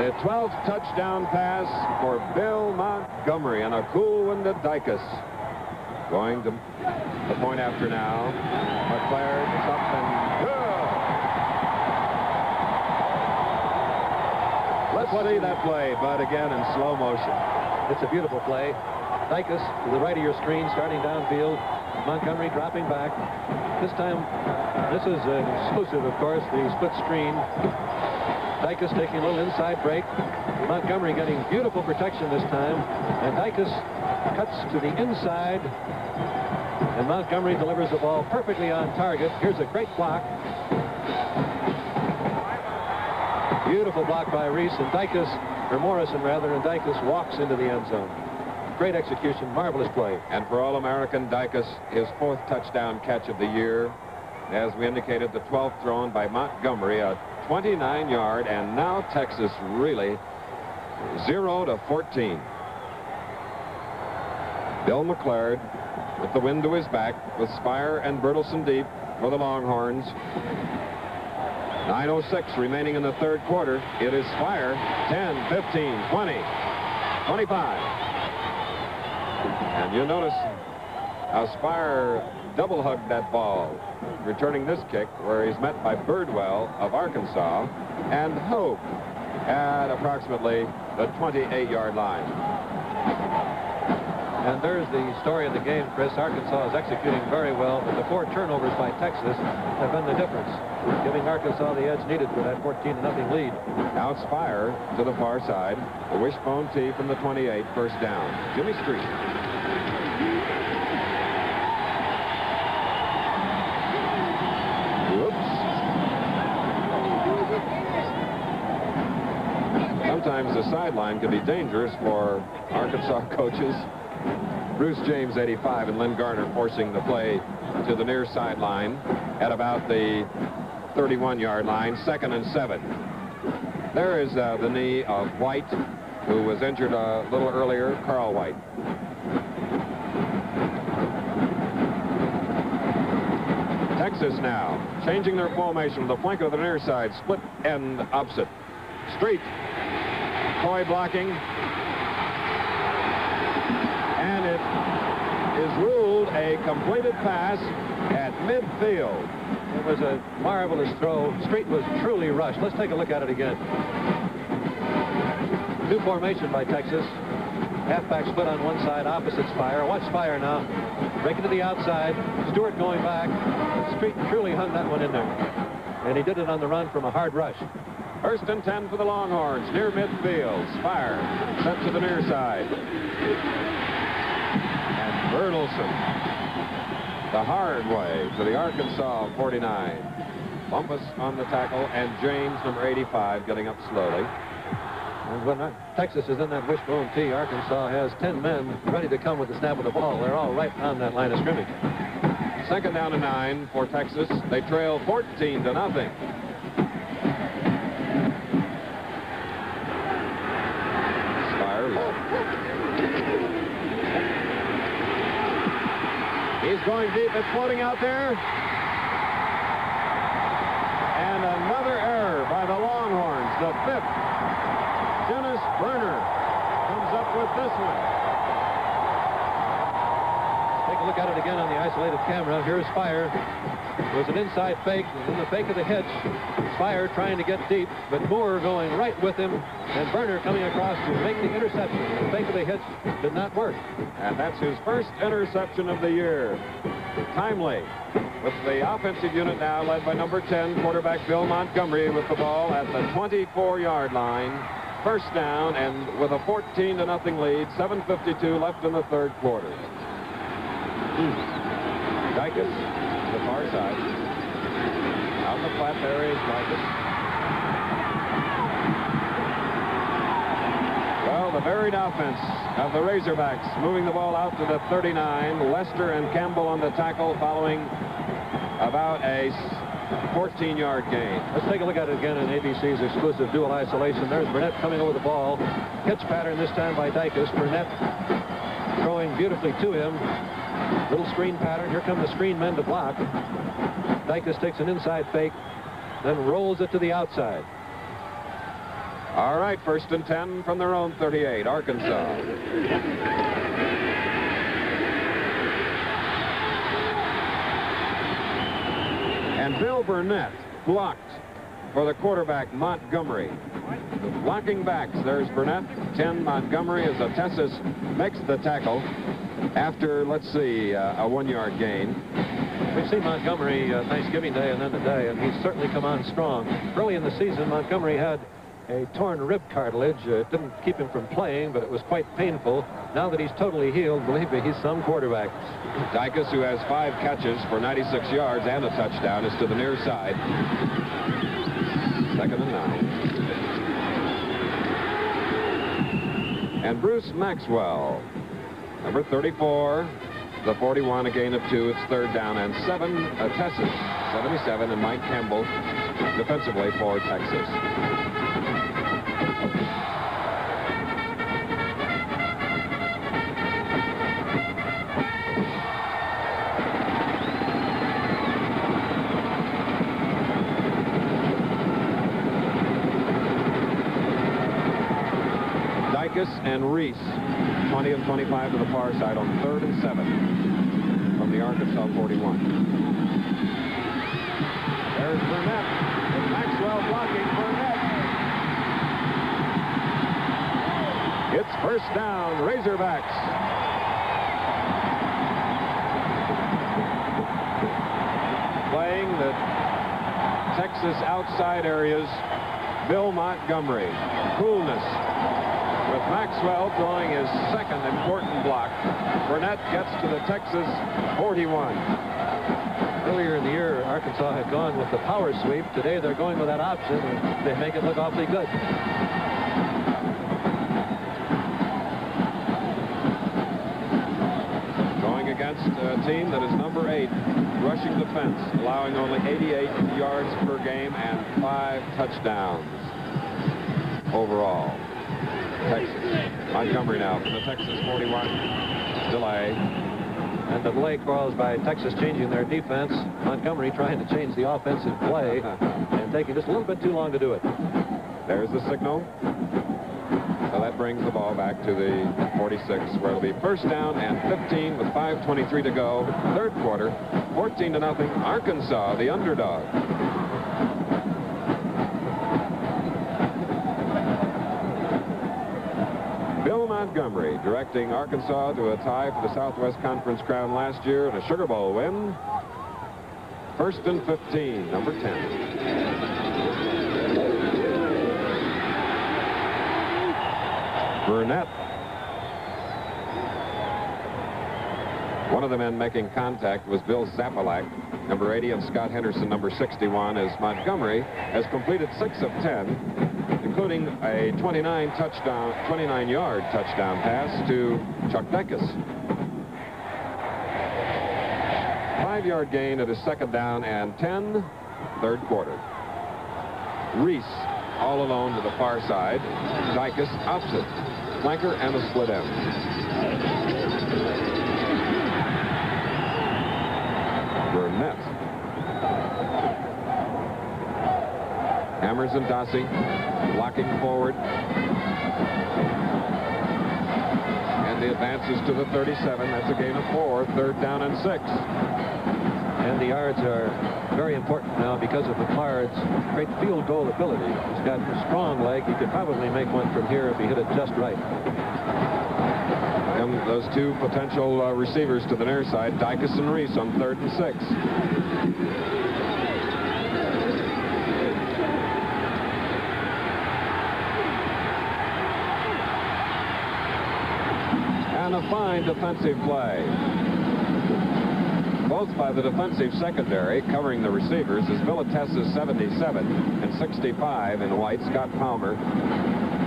The 12th touchdown pass for Bill Montgomery and a cool one to Dicus. Going to the point after now. McClard is up and good. Let's see that play, but again in slow motion. It's a beautiful play. Dicus to the right of your screen, starting downfield. Montgomery dropping back. This time, this is an exclusive, of course, the split screen Dicus taking a little inside break. Montgomery getting beautiful protection this time. And Dicus cuts to the inside. And Montgomery delivers the ball perfectly on target. Here's a great block. Beautiful block by Rees. And Dicus, or Morrison rather, and Dicus walks into the end zone. Great execution, marvelous play. And for All-American Dicus, his fourth touchdown catch of the year. As we indicated, the 12th thrown by Montgomery, a 29 yard, and now Texas really 0 to 14. Bill McClard with the wind to his back with Speyrer and Bertelsen deep for the Longhorns. 9.06 remaining in the third quarter. It is Speyrer 10, 15, 20, 25. And you notice how Speyrer double hugged that ball, returning this kick where he's met by Birdwell of Arkansas and Hope at approximately the 28-yard line. And there's the story of the game, Chris. Arkansas is executing very well, but the four turnovers by Texas have been the difference, giving Arkansas the edge needed for that 14-0 lead. Now Speyrer to the far side. The wishbone tee from the 28, first down. Jimmy Street. sometimes the sideline could be dangerous for Arkansas <laughs> coaches. Bruce James, 85, and Lynn Garner forcing the play to the near sideline at about the 31-yard line, second and seven. There is uh, the knee of White, who was injured a little earlier, Carl White. Texas now, changing their formation, the flank of the near side, split end opposite. Street Koy blocking. And it is ruled a completed pass at midfield. It was a marvelous throw. Street was truly rushed. Let's take a look at it again. New formation by Texas. Halfback split on one side, opposite Speyrer. Watch Speyrer now. Breaking to the outside. Stewart going back. Street truly hung that one in there. And he did it on the run from a hard rush. First and 10 for the Longhorns, near midfield. Speyrer sent to the near side. And Bertelsen, the hard way to the Arkansas 49. Bumpas on the tackle, and James, number 85, getting up slowly. And when uh, Texas is in that wishbone tee, Arkansas has 10 men ready to come with the snap of the ball. They're all right on that line of scrimmage. Second down and nine for Texas. They trail 14 to nothing. He's going deep. It's floating out there. And another error by the Longhorns. The fifth. Dennis Berner comes up with this one. Take a look at it again on the isolated camera. Here's Speyrer. It was an inside fake, and then the fake of the hitch. Speyrer trying to get deep, but Moore going right with him, and Berner coming across to make the interception. The fake of the hitch did not work. And that's his first interception of the year. Timely. With the offensive unit now led by number 10, quarterback Bill Montgomery with the ball at the 24-yard line. First down and with a 14 to nothing lead, 7.52 left in the third quarter. Dicus, the far side. Out the flat there is Dicus. Well, the varied offense of the Razorbacks moving the ball out to the 39. Lester and Campbell on the tackle following about a 14-yard gain. Let's take a look at it again in ABC's exclusive dual isolation. There's Burnett coming over the ball. Hitch pattern this time by Dicus. Burnett throwing beautifully to him. Little screen pattern. Here come the screen men to block. Dicus takes an inside fake, then rolls it to the outside. All right, first and 10 from their own 38, Arkansas. And Bill Burnett blocked for the quarterback, Montgomery. The blocking backs, there's Burnett, 10 Montgomery as Atessis makes the tackle after, let's see, uh, a one-yard gain. We've seen Montgomery uh, Thanksgiving Day and then today, and he's certainly come on strong. Early in the season, Montgomery had a torn rib cartilage. Uh, it didn't keep him from playing, but it was quite painful. Now that he's totally healed, believe me, he's some quarterback. Dykes, who has five catches for 96 yards and a touchdown, is to the near side. Second and nine. And Bruce Maxwell, number 34, the 41, a gain of two. It's third down and seven. Texas, 77, and Mike Campbell defensively for Texas. And Rees, 20 and 25 to the far side on third and seven from the Arkansas 41. There's Burnett. With Maxwell blocking Burnett. It's first down, Razorbacks. Playing the Texas outside areas, Bill Montgomery. Coolness, Maxwell throwing his second important block. Burnett gets to the Texas 41. Earlier in the year, Arkansas had gone with the power sweep. Today, they're going with that option, and they make it look awfully good. Going against a team that is number eight, rushing defense, allowing only 88 yards per game and five touchdowns overall. Texas. Montgomery now from the Texas 41. Delay. And the delay caused by Texas changing their defense. Montgomery trying to change the offensive play and taking just a little bit too long to do it. There's the signal. So that brings the ball back to the 46, where it'll be first down and 15 with 5.23 to go. Third quarter, 14 to nothing. Arkansas, the underdog. Bill Montgomery directing Arkansas to a tie for the Southwest Conference crown last year and a Sugar Bowl win. First and 15, number 10. Burnett. One of the men making contact was Bill Zapalac, number 80, and Scott Henderson, number 61, as Montgomery has completed six of 10, including a 29 touchdown, 29-yard touchdown pass to Chuck Dykes. Five-yard gain at his second down and 10, third quarter. Rees all alone to the far side. Dykes opposite. Flanker and a split end. Burnett. Hammers and Dossey blocking forward. And the advances to the 37. That's a gain of four, third down and six. And the yards are very important now because of the McClard's great field goal ability. He's got a strong leg. He could probably make one from here if he hit it just right. And those two potential uh, receivers to the near side, Dykes and Rees on third and six. Fine defensive play. Both by the defensive secondary covering the receivers is Bill Atessis 77 and 65 in white. Scott Palmer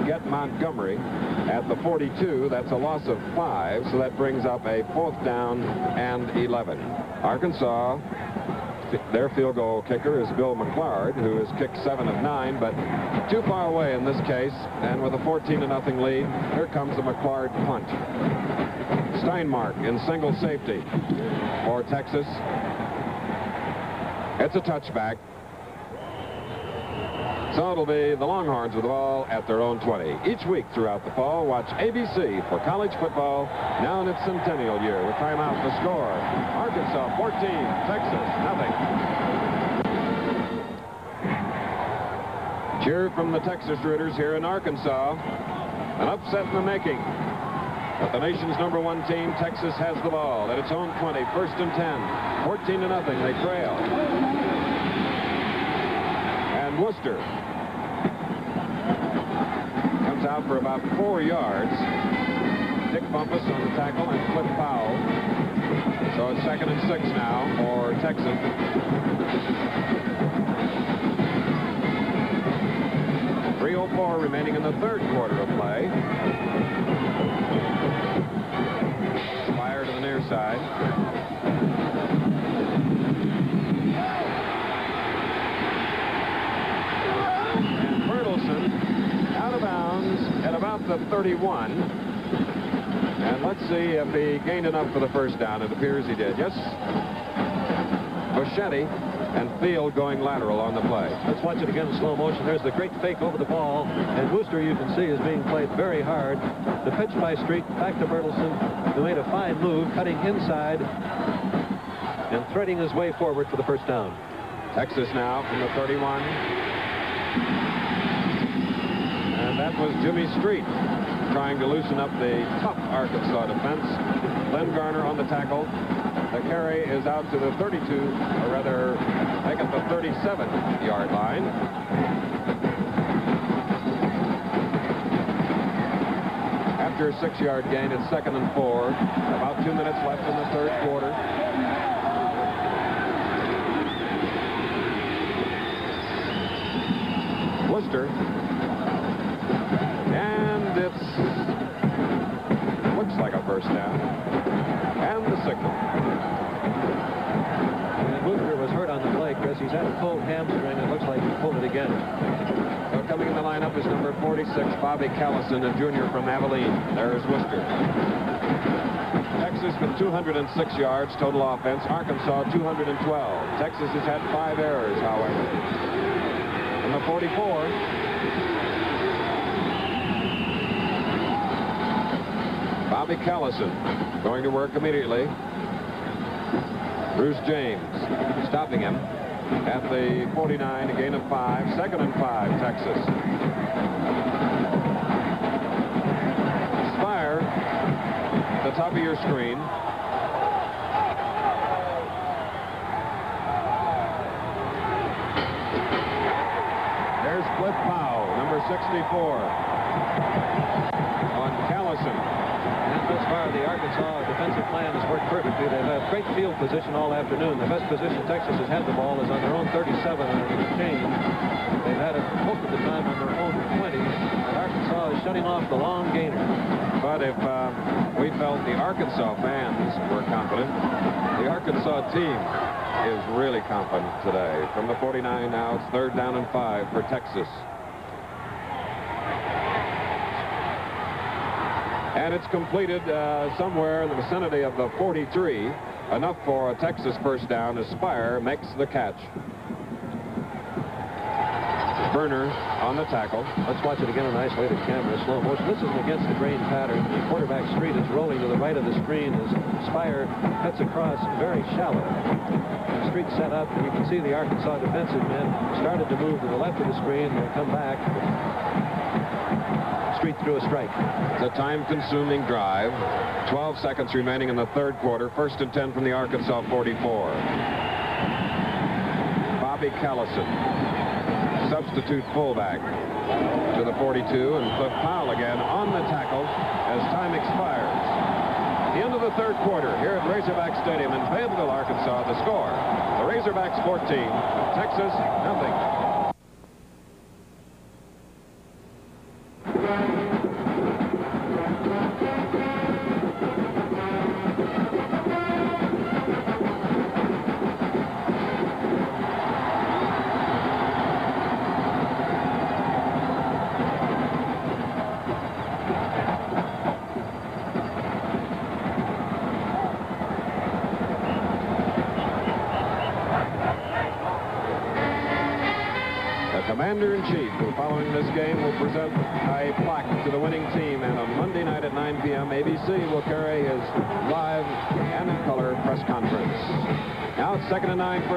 get Montgomery at the 42. That's a loss of five, so that brings up a fourth down and 11. Arkansas, <laughs> their field goal kicker is Bill McClard, who has kicked seven of nine, but too far away in this case. And with a 14 to nothing lead, here comes the McClard punt. Steinmark in single safety for Texas. It's a touchback. So it'll be the Longhorns with the ball at their own 20. Each week throughout the fall, watch ABC for college football now in its centennial year with timeout to score. Arkansas 14, Texas nothing. Cheer from the Texas Raiders here in Arkansas. An upset in the making. But the nation's number one team, Texas, has the ball at its own 20, first and 10. 14 to nothing, they trail. Worster comes out for about four yards. Dick Bumpas on the tackle and Cliff Powell. So it's second and six now for Texas. 3.04 remaining in the third quarter of play. Speyrer to the near side. The 31. And let's see if he gained enough for the first down. It appears he did. Yes. Boschetti and Field going lateral on the play. Let's watch it again in slow motion. There's the great fake over the ball. And Worster, you can see, is being played very hard. The pitch by Street back to Bertelsen, who made a fine move, cutting inside and threading his way forward for the first down. Texas now from the 31. And that was Jimmy Street trying to loosen up the tough Arkansas defense. Glenn Garner on the tackle. The carry is out to the 32, or rather, make it the 37-yard line. After a six-yard gain, it's second and four. About two minutes left in the third quarter. Worster. And it's looks like a first down. And the signal. And was hurt on the play, Chris. He's had a pulled hamstring. It looks like he pulled it again. So coming in the lineup is number 46, Bobby Callison, a junior from Abilene. There's Worster. Texas with 206 yards total offense. Arkansas 212. Texas has had five errors, however. And the 44. Bobby Callison going to work immediately. Bruce James stopping him at the 49, a gain of five, second and five, Texas. Speyrer, the top of your screen. There's Cliff Powell, number 64. On Callison. Thus far, the Arkansas defensive plan has worked perfectly. They've had great field position all afternoon. The best position Texas has had the ball is on their own 37 and change. They've had it most of the time on their own 20. And Arkansas is shutting off the long gainer. But if uh, we felt the Arkansas fans were confident, the Arkansas team is really confident today. From the 49 now, it's third down and five for Texas. And it's completed uh, somewhere in the vicinity of the 43. Enough for a Texas first down as Speyrer makes the catch. Berner on the tackle. Let's watch it again on isolated camera, slow motion. This is against the grain pattern. The quarterback Street is rolling to the right of the screen as Speyrer cuts across very shallow. And Street set up, and you can see the Arkansas defensive men started to move to the left of the screen. They come back. Street threw a strike. It's a time-consuming drive. 12 seconds remaining in the third quarter. First and 10 from the Arkansas 44. Bobby Callison, substitute fullback to the 42, and Cliff Powell again on the tackle as time expires. The end of the third quarter here at Razorback Stadium in Fayetteville, Arkansas. The score, the Razorbacks 14, Texas nothing.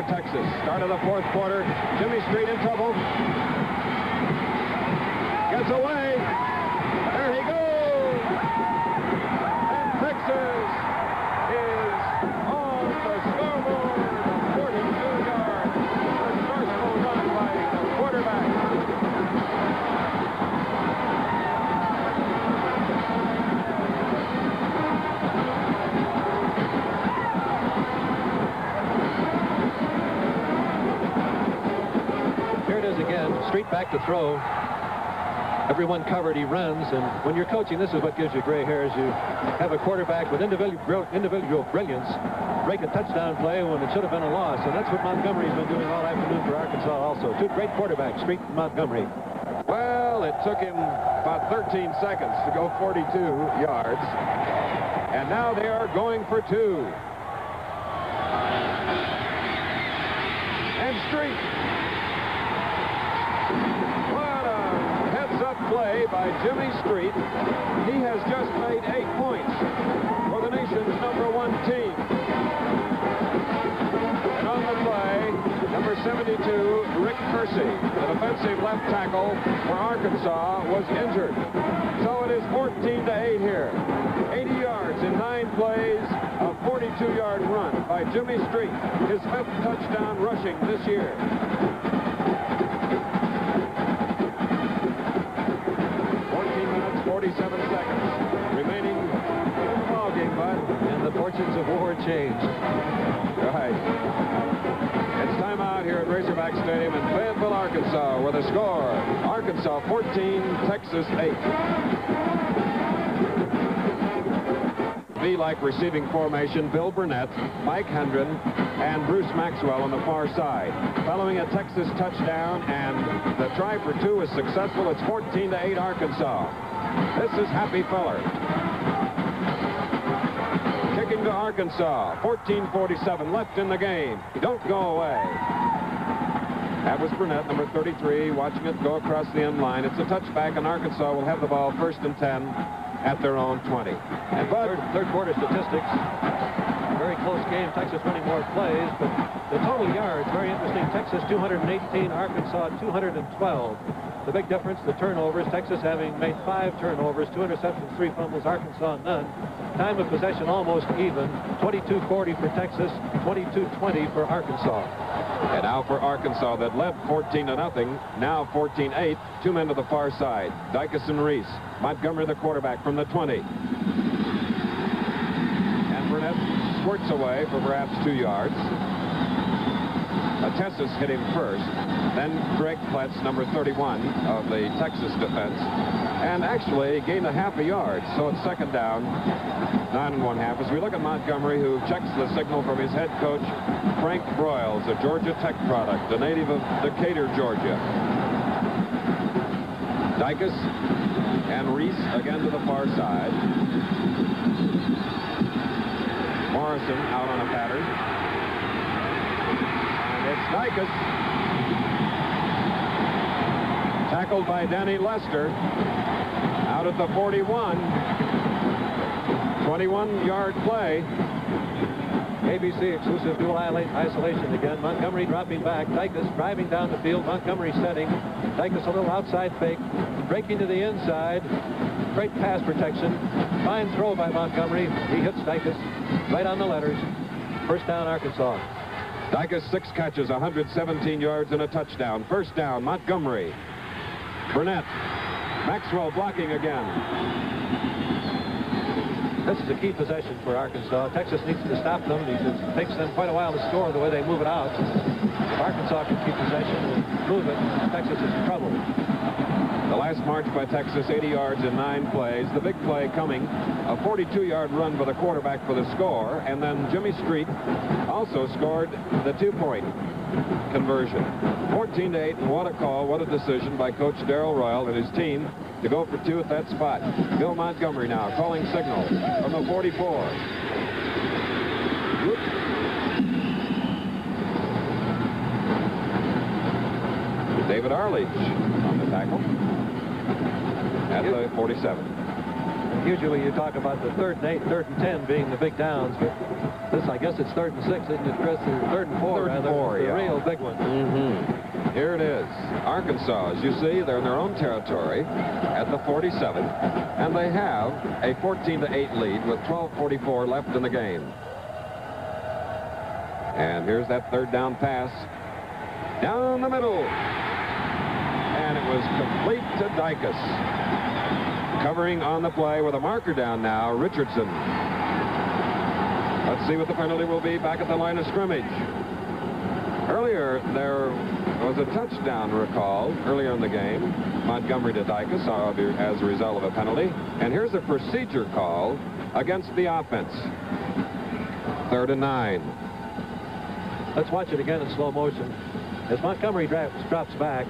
Texas. Start of the fourth quarter. Jimmy Street in back to throw. Everyone covered, he runs, and when you're coaching, this is what gives you gray hairs. You have a quarterback with individual, individual brilliance break a touchdown play when it should have been a loss, and that's what Montgomery's been doing all afternoon for Arkansas also. Two great quarterbacks, Street and Montgomery. Well, it took him about 13 seconds to go 42 yards. And now they are going for two. And Street. By Jimmy Street. He has just made eight points for the nation's number one team. And on the play, number 72, Rick Kersey, the defensive left tackle for Arkansas, was injured. So it is 14 to 8 here. 80 yards in nine plays, a 42-yard run by Jimmy Street, his fifth touchdown rushing this year. Fortunes of war change. Right. It's time out here at Razorback Stadium in Fayetteville, Arkansas, where the score, Arkansas 14, Texas 8. V-like receiving formation, Bill Burnett, Mike Hendren, and Bruce Maxwell on the far side. Following a Texas touchdown, and the try for two is successful. It's 14 to 8 Arkansas. This is Happy Feller. Arkansas. 14:47 left in the game. Don't go away. That was Burnett, number 33, watching it go across the end line. It's a touchback, and Arkansas will have the ball first and 10 at their own 20. And third, third quarter statistics. Very close game. Texas winning more plays, but the total yards, very interesting. Texas 218, Arkansas 212. The big difference, the turnovers. Texas having made five turnovers, two interceptions, three fumbles. Arkansas none. Time of possession almost even. 22-40 for Texas, 22-20 for Arkansas. And now for Arkansas that led 14 to nothing. Now 14-8. Two men to the far side. Dicus and Rees. Montgomery the quarterback from the 20. And Burnett squirts away for perhaps two yards. Tessis hit him first. Then Greg Ploetz, number 31 of the Texas defense. And actually gained a half a yard. So it's second down. Nine and one half. As we look at Montgomery, who checks the signal from his head coach, Frank Broyles, a Georgia Tech product, a native of Decatur, Georgia. Dicus and Rees again to the far side. Morrison out on a pattern. Dicus. Tackled by Danny Lester. Out at the 41. 21-yard play. ABC exclusive dual isolation again. Montgomery dropping back. Dicus driving down the field. Montgomery setting. Dicus a little outside fake. Breaking to the inside. Great pass protection. Fine throw by Montgomery. He hits Dicus right on the letters. First down, Arkansas. Dicus, six catches, 117 yards and a touchdown. First down, Montgomery. Burnett. Maxwell blocking again. This is a key possession for Arkansas. Texas needs to stop them because it takes them quite a while to score the way they move it out. If Arkansas can keep possession and move it, Texas is in trouble. The last march by Texas, 80 yards in nine plays. The big play coming, a 42-yard run by the quarterback for the score, and then Jimmy Street also scored the two-point conversion. 14 to 8, and what a call, what a decision by Coach Darrell Royal and his team to go for two at that spot. Bill Montgomery now calling signal from the 44. David Arledge on the tackle at the 47. Usually you talk about the third and eight, third and ten being the big downs, but this, I guess it's third and six, isn't it, Chris? Third and four, Third and rather. four, the yeah. real big one. Mm-hmm. Here it is. Arkansas, as you see, they're in their own territory at the 47, and they have a 14 to 8 lead with 12:44 left in the game. And here's that third down pass down the middle, and it was complete to Dicus. Covering on the play with a marker down now, Richardson. Let's see what the penalty will be back at the line of scrimmage. Earlier, there was a touchdown recalled earlier in the game. Montgomery to Dicus as a result of a penalty. And here's a procedure call against the offense. Third and nine. Let's watch it again in slow motion. As Montgomery drops back,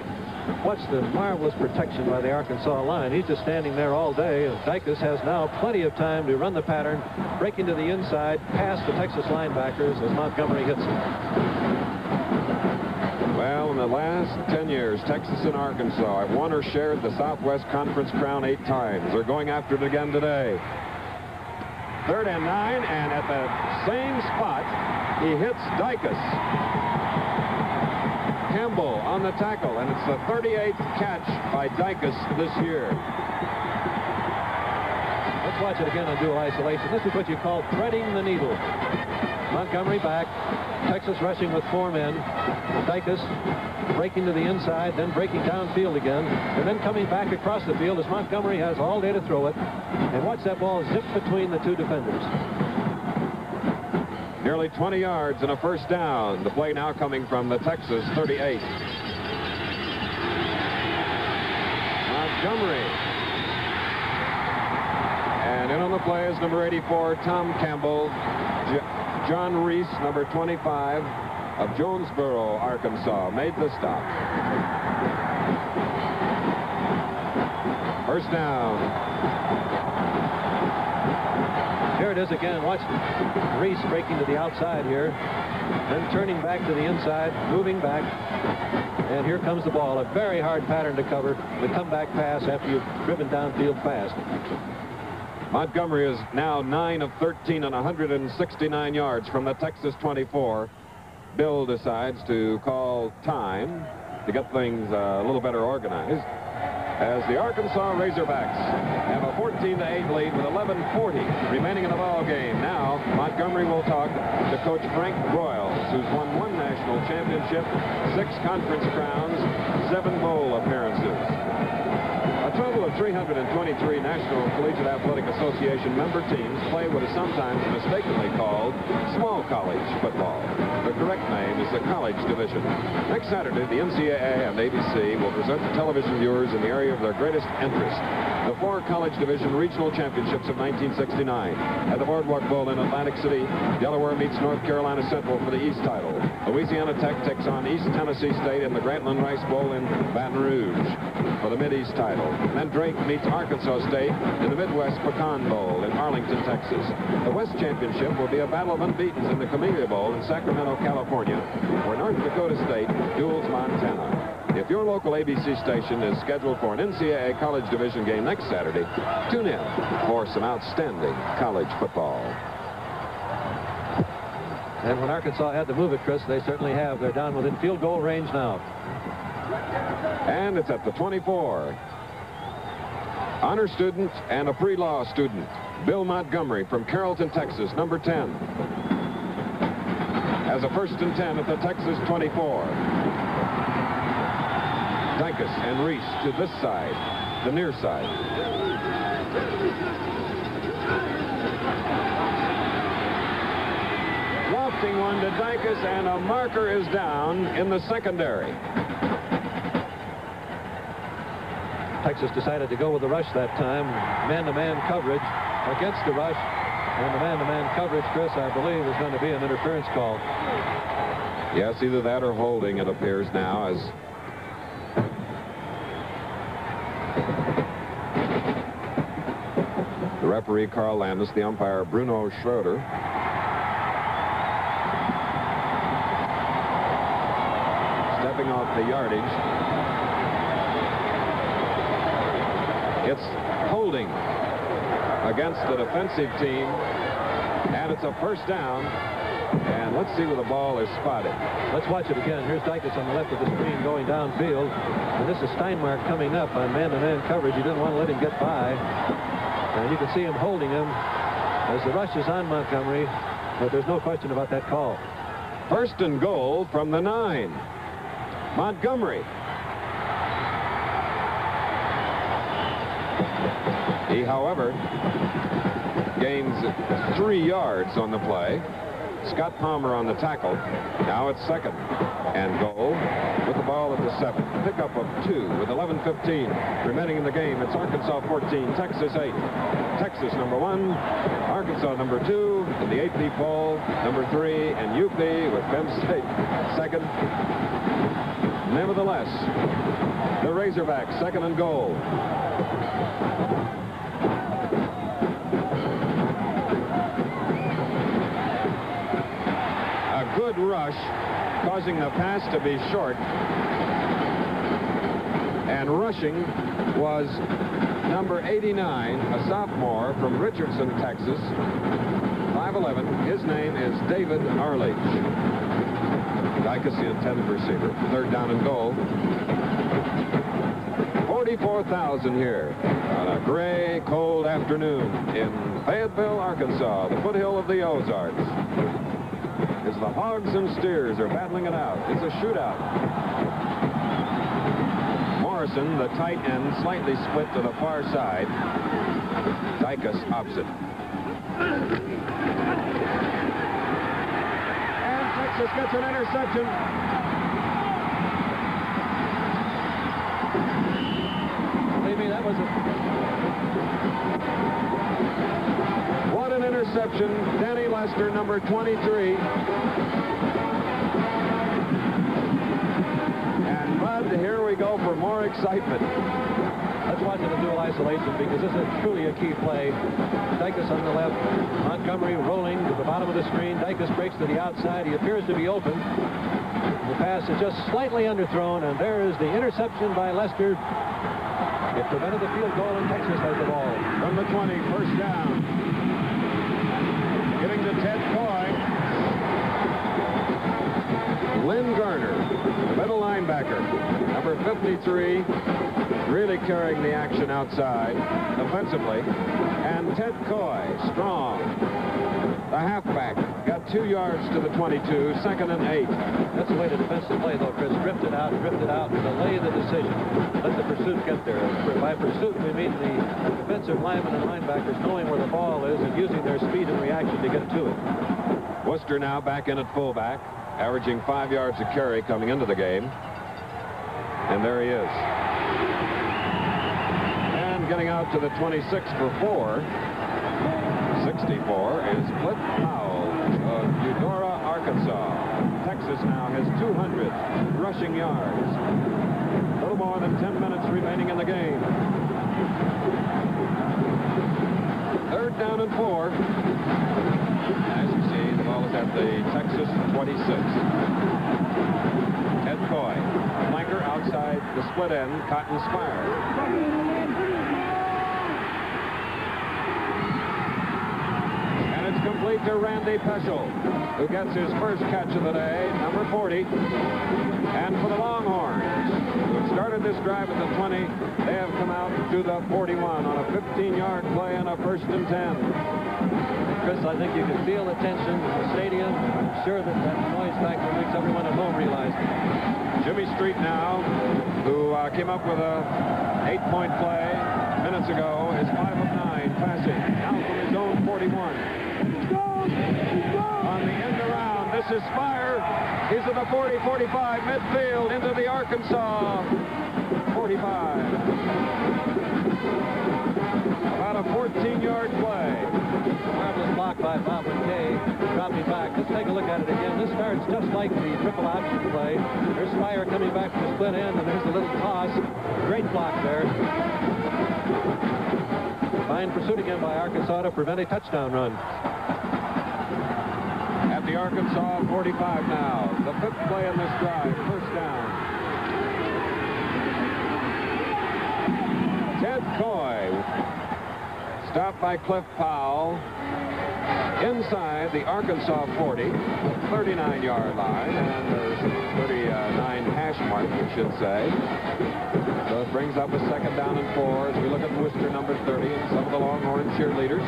watch the marvelous protection by the Arkansas line. He's just standing there all day. And Dicus has now plenty of time to run the pattern, break into the inside, past the Texas linebackers as Montgomery hits him. Well, in the last 10 years, Texas and Arkansas have won or shared the Southwest Conference crown eight times. They're going after it again today. Third and nine, and at the same spot, he hits Dicus. Campbell on the tackle, and it's the 38th catch by Dicus this year. Let's watch it again on dual isolation. This is what you call threading the needle. Montgomery back. Texas rushing with four men. Dicus breaking to the inside, then breaking downfield again, and then coming back across the field as Montgomery has all day to throw it. And watch that ball zip between the two defenders. Nearly 20 yards and a first down. The play now coming from the Texas 38. Montgomery. And in on the play is number 84, Tom Campbell. J John Rees, number 25 of Jonesboro, Arkansas, made the stop. First down. Here it is again. Watch Rees breaking to the outside here. Then turning back to the inside, moving back. And here comes the ball. A very hard pattern to cover. The comeback pass after you've driven downfield fast. Montgomery is now 9 of 13 and 169 yards from the Texas 24. Bill decides to call time to get things uh, a little better organized as the Arkansas Razorbacks have a 14-8 lead with 11:40 remaining in the ball game. Now Montgomery will talk to Coach Frank Broyles, who's won one national championship, six conference crowns, seven bowl appearances. Total of 323 National Collegiate Athletic Association member teams play what is sometimes mistakenly called small college football. The correct name is the college division. Next Saturday, the NCAA and ABC will present the television viewers in the area of their greatest interest. The four college division regional championships of 1969. At the Boardwalk Bowl in Atlantic City, Delaware meets North Carolina Central for the East title. Louisiana Tech takes on East Tennessee State in the Grantland Rice Bowl in Baton Rouge for the Mid-East title. And then Drake meets Arkansas State in the Midwest Pecan Bowl in Arlington, Texas. The West Championship will be a battle of unbeatens in the Camellia Bowl in Sacramento, California, where North Dakota State duels Montana. If your local ABC station is scheduled for an NCAA College Division game next Saturday, tune in for some outstanding college football. And when Arkansas had to move it, Chris, they certainly have. They're down within field goal range now. And it's at the 24. Honor student and a pre-law student, Bill Montgomery from Carrollton, Texas, number 10. As a first and 10 at the Texas 24. Dicus and Rees to this side, the near side. Lofting one to Dicus, and a marker is down in the secondary. Texas decided to go with the rush that time. Man-to-man coverage against the rush. And the man-to-man coverage, Chris, I believe, is going to be an interference call. Yes, either that or holding, it appears now, as the referee, Carl Landis, the umpire, Bruno Schroeder. Stepping off the yardage. It's holding against the defensive team. And it's a first down. And let's see where the ball is spotted. Let's watch it again. Here's Dicus on the left of the screen going downfield. And this is Steinmark coming up on man-to-man -man coverage. You didn't want to let him get by. And you can see him holding him as the rush is on Montgomery. But there's no question about that call. First and goal from the nine. Montgomery. He, however, gains three yards on the play. Scott Palmer on the tackle. Now it's second and goal with the ball at the seven. Pickup of two with 11.15 remaining in the game. It's Arkansas 14, Texas 8. Texas number one, Arkansas number two, and the AP poll number three, and UP with Penn State second. Nevertheless, the Razorbacks second and goal. Good rush, causing the pass to be short. And rushing was number 89, a sophomore from Richardson, Texas, 5'11". His name is David Arledge. The intended receiver. Third down and goal. 44,000 here on a gray, cold afternoon in Fayetteville, Arkansas, the foothill of the Ozarks the hogs and steers are battling it out. It's a shootout. Morrison, the tight end, slightly split to the far side. Dicus opposite. And Texas gets an interception. Me, that was a interception. Danny Lester, number 23. And Bud, here we go for more excitement. Let's watch it in dual isolation because this is truly a key play. Dicus on the left, Montgomery rolling to the bottom of the screen. Dicus breaks to the outside. He appears to be open. The pass is just slightly underthrown, and there is the interception by Lester. It prevented the field goal, and Texas has the ball. From the 20, first down. Ted Koy. Lynn Garner, middle linebacker, number 53, really carrying the action outside offensively. And Ted Koy, strong, the halfback, got two yards to the 22, second and eight. That's the way the defense to play, though, Chris. Drift it out, drift it out, delay the decision. Let the pursuit get there. By pursuit, we mean the defensive linemen and linebackers knowing where the ball is and using their speed and reaction to get to it. Worster now back in at fullback, averaging five yards a carry coming into the game. And there he is. And getting out to the 26 for four. 64 is Cliff Powell of Eudora, Arkansas. Texas now has 200 rushing yards. A little more than 10 minutes remaining in the game. Third down and four. As you see, the ball is at the Texas 26. Ted Koy, flanker outside the split end, Cotton Speyrer. To Randy Peschel, who gets his first catch of the day, number 40. And for the Longhorns, who started this drive at the 20, they have come out to the 41 on a 15-yard play and a first and 10. Chris, I think you can feel the tension in the stadium. I'm sure that that noise factor makes everyone at home realize it. Jimmy Street now, who uh, came up with a eight-point play minutes ago, is 5 of 9 passing, now from his own 41 This is Speyrer. He's in the 40, 45, midfield into the Arkansas 45. About a 14-yard play. Marvelous block by Bob McKay, dropping back. Let's take a look at it again. This starts just like the triple option play. There's Speyrer coming back to the split end, and there's a little toss. Great block there. Fine pursuit again by Arkansas to prevent a touchdown run the Arkansas 45 now. The fifth play in this drive, first down. Ted Koy stopped by Cliff Powell inside the Arkansas 40, 39-yard line, and there's 39 hash mark, we should say. So it brings up a second down and four as we look at Worster number 30 and some of the Longhorn cheerleaders.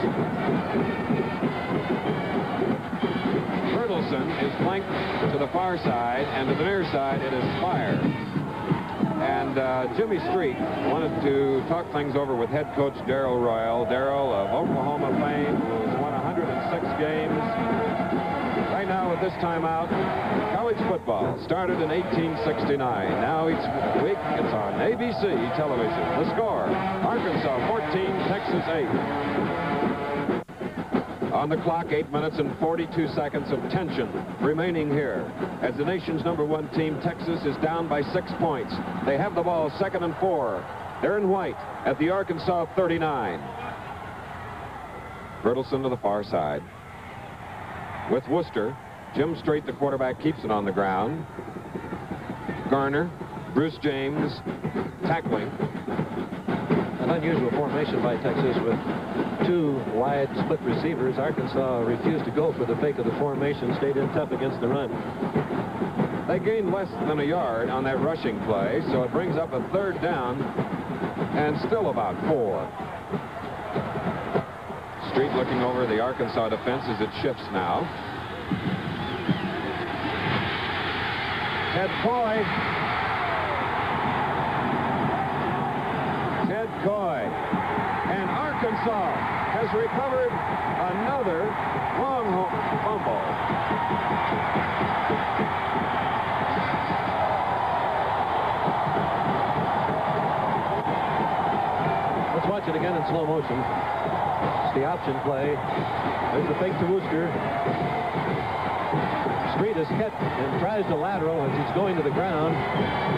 Bertelsen is flanked to the far side, and to the near side it is Speyrer. And uh, Jimmy Street wanted to talk things over with head coach Darrell Royal. Darrell of Oklahoma fame, who has won 106 games. Right now, at this timeout, college football started in 1869. Now each week it's on ABC television. The score, Arkansas 14, Texas 8. On the clock, 8 minutes and 42 seconds of tension remaining here. As the nation's number one team, Texas is down by six points. They have the ball second and four. They're in white at the Arkansas 39. Bertelsen to the far side. With Worster, Jim Street, the quarterback, keeps it on the ground. Garner, Bruce James, tackling. An unusual formation by Texas with two wide split receivers. Arkansas refused to go for the fake of the formation, stayed in tough against the run. They gained less than a yard on that rushing play, so it brings up a third down and still about four. Street looking over the Arkansas defense as it shifts now. Ted Koy. Ted Koy. And Arkansas has recovered another long fumble. Let's watch it again in slow motion. It's the option play. There's the fake to Worster. Street is hit and tries to lateral as he's going to the ground.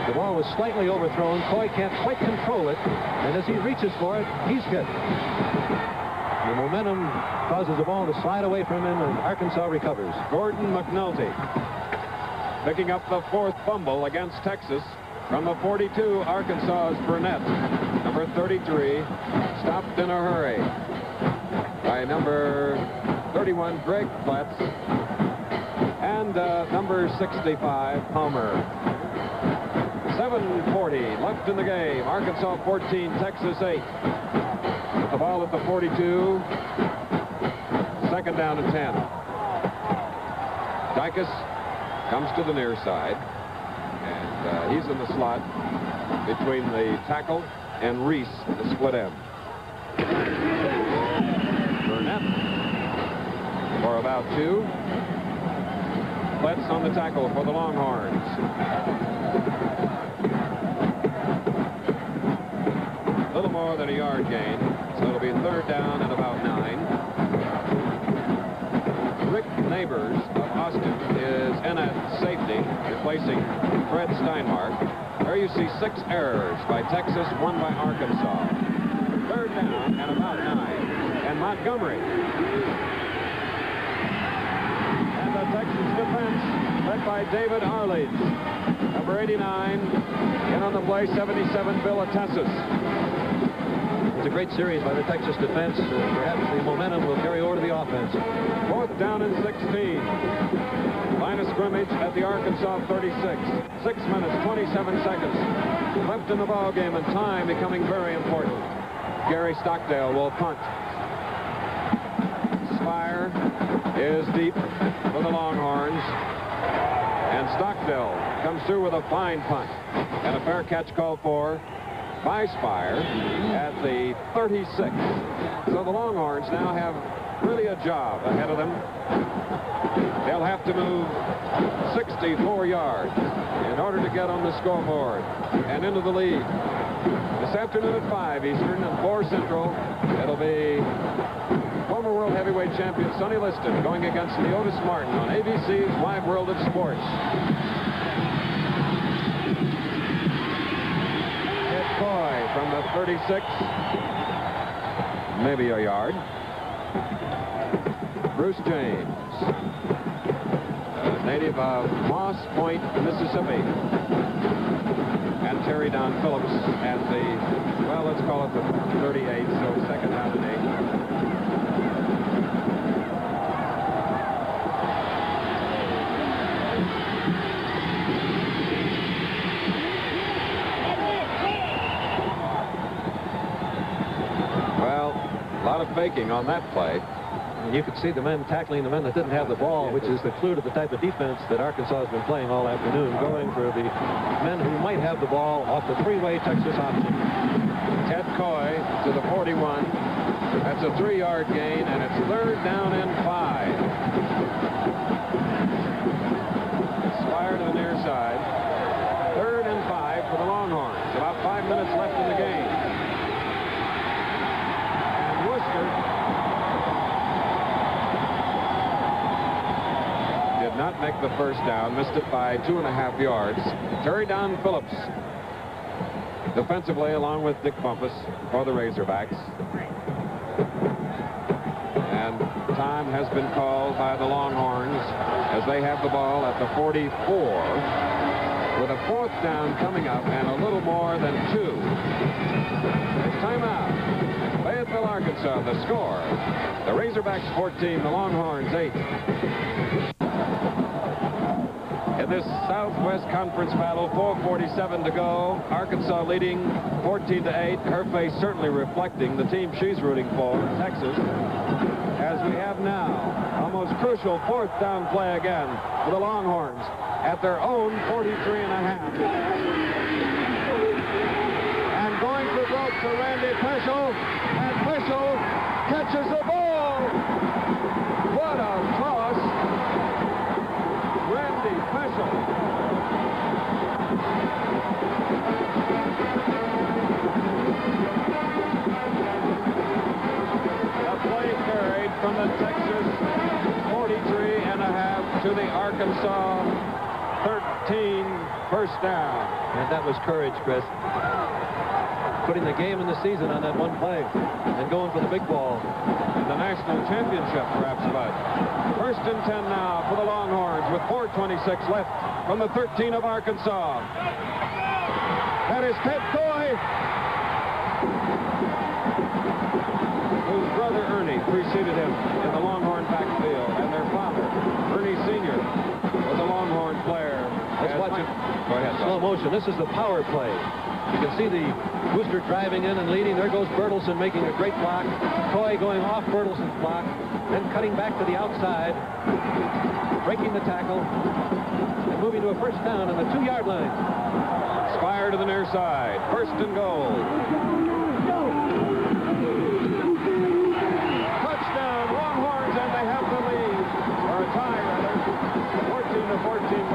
The ball was slightly overthrown. Koy can't quite control it. And as he reaches for it, he's hit. The momentum causes the ball to slide away from him, and Arkansas recovers. Gordon McNulty picking up the fourth fumble against Texas from the 42, Arkansas's Burnett. Number 33 stopped in a hurry by number 31, Greg Ploetz, and uh, number 65, Palmer. 7.40 left in the game. Arkansas 14, Texas 8. With the ball at the 42. Second down and 10. Dicus comes to the near side. And uh, he's in the slot between the tackle and Rees, the split end. Burnett for about two. Let's on the tackle for the Longhorns. A little more than a yard gain, so it'll be third down and about nine. Rick Neighbors of Austin is in at safety, replacing Fred Steinmark. There you see six errors by Texas, one by Arkansas. Third down and about nine. And Montgomery. And the Texas defense by David Arledge. Number 89, in on the play, 77, Bill Atessis. It's a great series by the Texas defense. Uh, perhaps the momentum will carry over to the offense. Fourth down and 16. Line of scrimmage at the Arkansas 36. Six minutes, 27 seconds left in the ball game, and time becoming very important. Gary Stockdale will punt. Speyrer is deep for the Longhorns. And Stockdale comes through with a fine punt. And a fair catch called for by Speyrer at the 36. So the Longhorns now have really a job ahead of them. They'll have to move 64 yards in order to get on the scoreboard and into the lead. This afternoon at 5 Eastern and 4 Central, it'll be world heavyweight champion Sonny Liston going against Leotis Martin on ABC's Wide World of Sports. Ted Koy from the 36, maybe a yard. Bruce James, a native of Moss Point, Mississippi. And Terry Don Phillips at the, well, let's call it the 38, so second down and eight. Lot of faking on that play. And you could see the men tackling the men that didn't have the ball, which is the clue to the type of defense that Arkansas has been playing all afternoon, going for the men who might have the ball off the three-way Texas option. Ted Koy to the 41. That's a three-yard gain, and it's third down and five. Speyrer to the near side. Third and five for the Longhorns. About five minutes left in the game. And Worster make the first down. Missed it by two and a half yards. Terry Don Phillips defensively along with Dick Bumpas for the Razorbacks. And time has been called by the Longhorns as they have the ball at the 44 with a fourth down coming up and a little more than two. It's timeout. Fayetteville, Arkansas, the score. The Razorbacks 14, the Longhorns 8. This Southwest Conference battle, 447 to go. Arkansas leading 14 to 8. Her face certainly reflecting the team she's rooting for, Texas. As we have now, almost crucial fourth down play again for the Longhorns at their own 43 and a half. And going for broke to Randy Peschel, and Peschel catches the ball. To the Arkansas 13 first down. And that was courage, Chris. Putting the game and the season on that one play and going for the big ball. In the national championship, perhaps, Bud. First and 10 now for the Longhorns with 4.26 left from the 13 of Arkansas. That is Ted Koy, whose brother Ernie preceded him in the Longhorn backfield, and their father, Ernie Sr., was a Longhorn player. Let's watch it. Go ahead, Slow motion. This is the power play. You can see the Worster driving in and leading. There goes Bertelsen making a great block. Koy going off Bertelsen's block, then cutting back to the outside, breaking the tackle, and moving to a first down on the two-yard line. Speyrer to the near side. First and goal. Touchdown, Longhorns, and they have the lead. Or a tie, rather. 14 to 14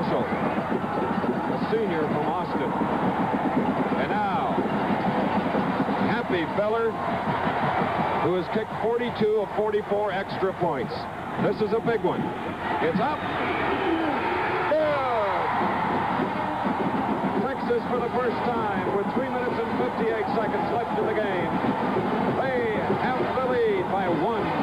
Peschel, a senior from Austin. And now, Happy Feller, who has kicked 42 of 44 extra points. This is a big one. It's up. Texas for the first time with 3 minutes and 58 seconds left in the game. They have the lead by one.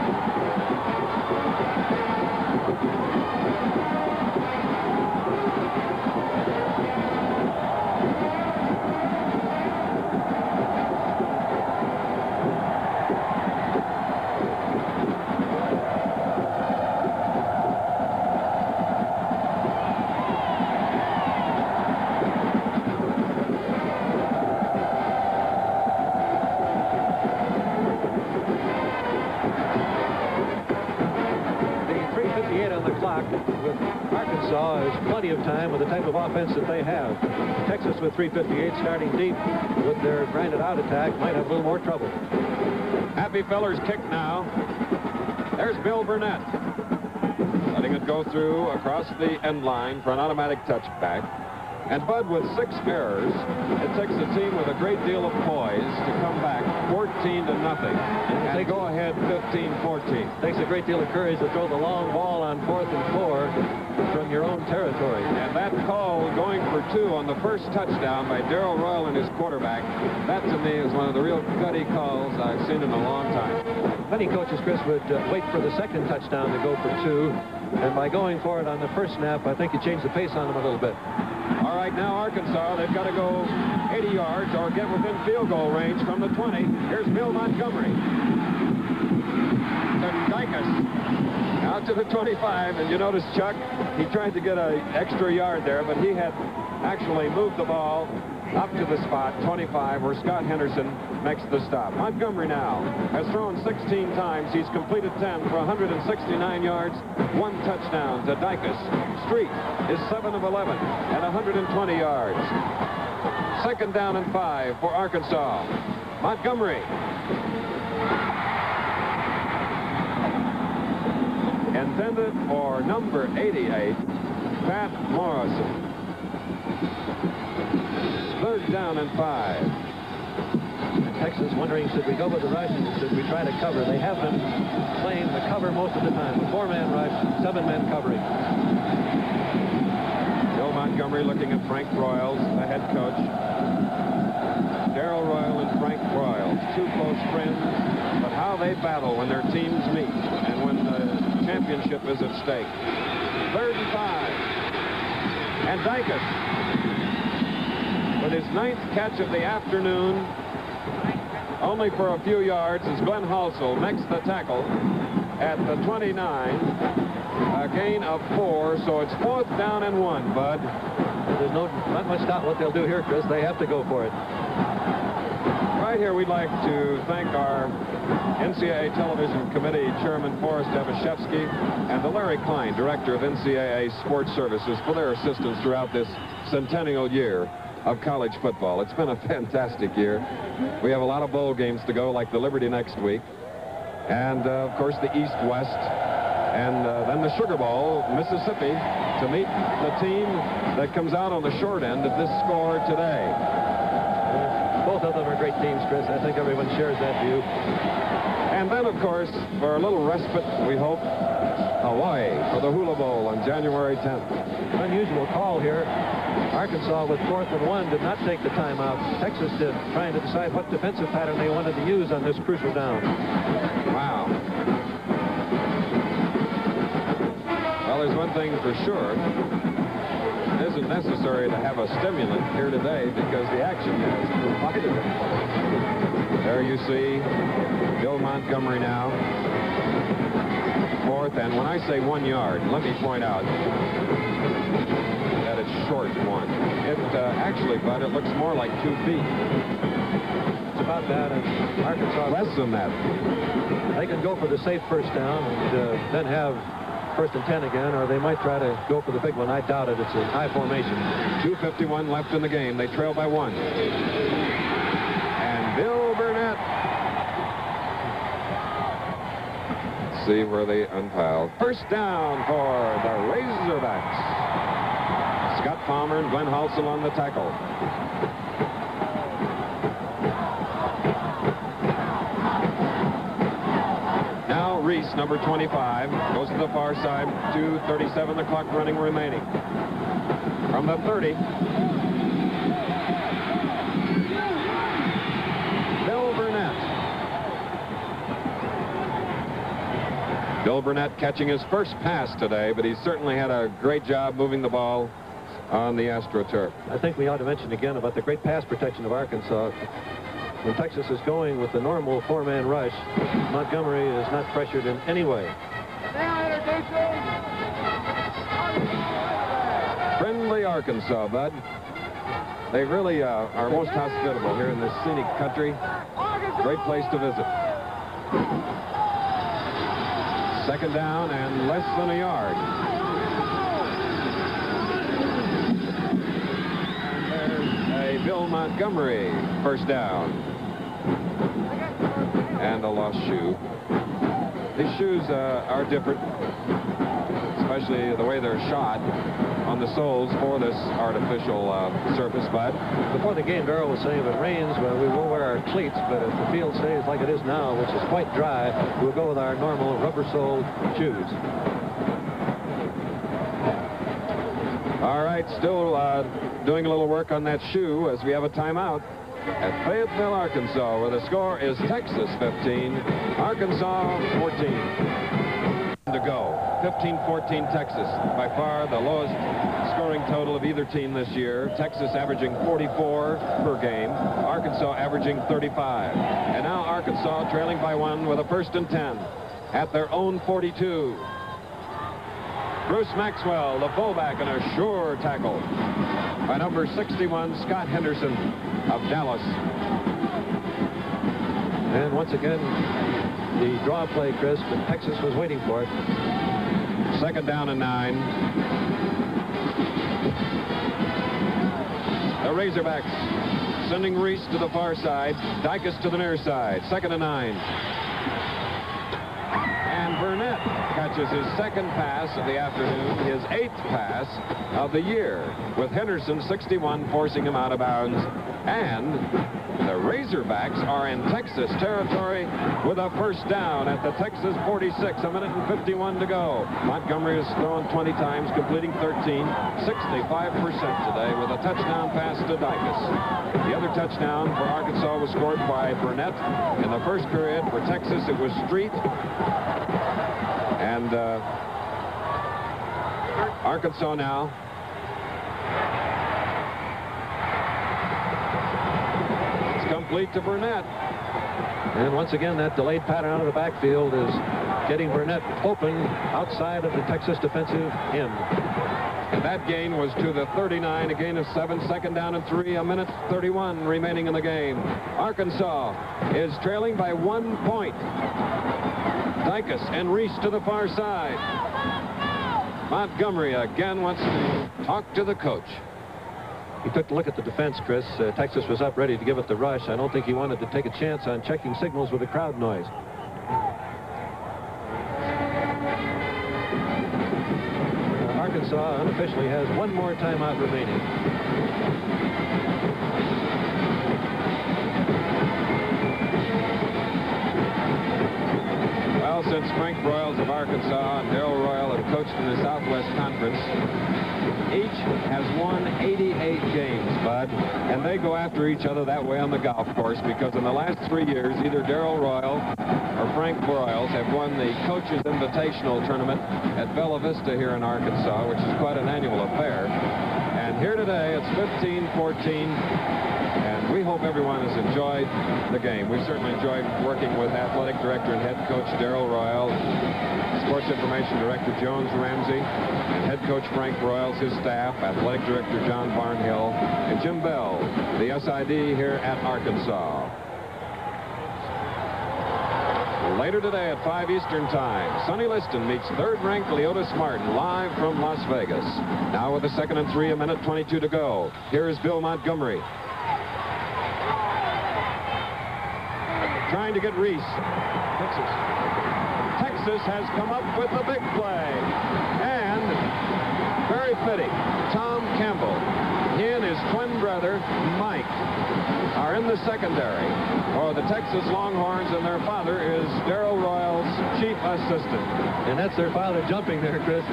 358 starting deep with their grinded out attack might have a little more trouble. Happy Feller's kick now. There's Bill Burnett. Letting it go through across the end line for an automatic touchback. And Bud, with six errors, it takes a team with a great deal of poise to come back 14 to nothing and takes- go ahead 15-14. Takes a great deal of courage to throw the long ball on fourth and four from your own territory. And that call going for two on the first touchdown by Darrell Royal and his quarterback, that to me is one of the real gutty calls I've seen in a long time. Many coaches, Chris, would uh, wait for the second touchdown to go for two. And by going for it on the first snap, I think you change the pace on them a little bit. All right, now Arkansas, they've got to go 80 yards or get within field goal range from the 20. Here's Bill Montgomery. To Dicus. Out to the 25, and you notice Chuck, he tried to get an extra yard there, but he had actually moved the ball up to the spot, 25, where Scott Henderson makes the stop. Montgomery now has thrown 16 times. He's completed 10 for 169 yards, one touchdown to Dicus. Street is 7 of 11 and 120 yards. Second down and five for Arkansas. Montgomery. Intended for number 88, Pat Morrison. Third down and five. Texas wondering, should we go with the rush or should we try to cover? They have been playing the cover most of the time. Four-man rush, seven-man covering. Bill Montgomery looking at Frank Broyles, the head coach. Darrell Royal and Frank Broyles, two close friends, but how they battle when their teams meet and when the championship is at stake. Third and five. And Dicus with his ninth catch of the afternoon, only for a few yards as Glenn Halsell makes the tackle at the 29. A gain of four, so it's fourth down and one, Bud. There's no not much doubt what they'll do here, Chris. They have to go for it. Right here, we'd like to thank our NCAA Television Committee Chairman Forrest Evashevski and the Larry Klein, Director of NCAA Sports Services, for their assistance throughout this centennial year of college football. It's been a <laughs> fantastic year. We have a lot of bowl games to go, like the Liberty next week. And, uh, of course, the East-West. And uh, then the Sugar Bowl, Mississippi, to meet the team that comes out on the short end of this score today. Both of them are great teams, Chris. I think everyone shares that view. And then, of course, for a little respite, we hope, Hawaii for the Hula Bowl on January 10th. Unusual call here. Arkansas with fourth and one did not take the timeout. Texas did, trying to decide what defensive pattern they wanted to use on this crucial down. Wow. Well, there's one thing for sure. It isn't necessary to have a stimulant here today because the action has provided it. There you see Bill Montgomery now. Fourth, and when I say one yard, let me point out that it's short one. It uh, actually, Bud, it looks more like two feet. It's about that, and Arkansas Less than that. They can go for the safe first down and uh, then have first and 10 again, or they might try to go for the big one. I doubt it. It's a high formation. 2.51 left in the game. They trail by one. And Bill Burnett. See where they unpiled. First down for the Razorbacks. Scott Palmer and Glenn Halsell on the tackle. Number 25, goes to the far side. 2.37, the clock running remaining. From the 30. Bill Burnett. Bill Burnett catching his first pass today, but he certainly had a great job moving the ball on the AstroTurf. I think we ought to mention again about the great pass protection of Arkansas. When Texas is going with the normal four-man rush, Montgomery is not pressured in any way. Friendly Arkansas, bud. They really uh, are most hospitable here in this scenic country. Great place to visit. Second down and less than a yard. Bill Montgomery first down. And a lost shoe. These shoes uh, are different, especially the way they're shot on the soles for this artificial uh, surface, but Before the game, Darrell was saying if it rains, well, we will wear our cleats, but if the field stays like it is now, which is quite dry, we'll go with our normal rubber-soled shoes. all right, still uh, doing a little work on that shoe as we have a timeout at Fayetteville, Arkansas, where the score is Texas 15, Arkansas 14. to go. 15-14 Texas, by far the lowest scoring total of either team this year. Texas averaging 44 per game, Arkansas averaging 35. And now Arkansas trailing by one with a first and 10 at their own 42. Bruce Maxwell, the fullback, and a sure tackle by number 61, Scott Henderson of Dallas. And once again, the draw play, Chris, but Texas was waiting for it. Second down and nine. The Razorbacks sending Rees to the far side, Dicus to the near side. Second and nine. Burnett catches his second pass of the afternoon, his eighth pass of the year, with Henderson 61 forcing him out of bounds. And the Razorbacks are in Texas territory with a first down at the Texas 46, a minute and 51 to go. Montgomery has thrown 20 times, completing 13, 65% today with a touchdown pass to Dicus. The other touchdown for Arkansas was scored by Burnett. In the first period for Texas, it was Street. And uh, Arkansas now It's complete to Burnett. And once again, that delayed pattern out of the backfield is getting Burnett open outside of the Texas defensive end. That gain was to the 39, a gain of seven, second down and three, a minute 31 remaining in the game. Arkansas is trailing by one point. Dicus and Rees to the far side. Montgomery again wants to talk to the coach. He took a look at the defense, Chris. Uh, Texas was up ready to give it the rush. I don't think he wanted to take a chance on checking signals with the crowd noise. Uh, Arkansas unofficially has one more timeout remaining. Well, since Frank Broyles of Arkansas and Darrell Royal have coached in the Southwest Conference, each has won 88 games, Bud, and they go after each other that way on the golf course because in the last three years, either Darrell Royal or Frank Broyles have won the Coaches Invitational Tournament at Bella Vista here in Arkansas, which is quite an annual affair. And here today, it's 15-14 and we hope everyone has enjoyed the game. We've certainly enjoyed working with athletic director and head coach Darrell Royal, sports information director Jones Ramsey, head coach Frank Broyles, his staff, athletic director John Barnhill, and Jim Bell, the SID here at Arkansas. Later today at 5 Eastern Time, Sonny Liston meets third-ranked Leotis Martin live from Las Vegas. Now with a second and three, a minute 22 to go. Here is Bill Montgomery. Trying to get Rees. Texas. Texas has come up with a big play. And very fitting, Tom Campbell. He and his twin brother, Mike, are in the secondary for the Texas Longhorns, and their father is Darrell Royal's chief assistant. And that's their father jumping there, Chris.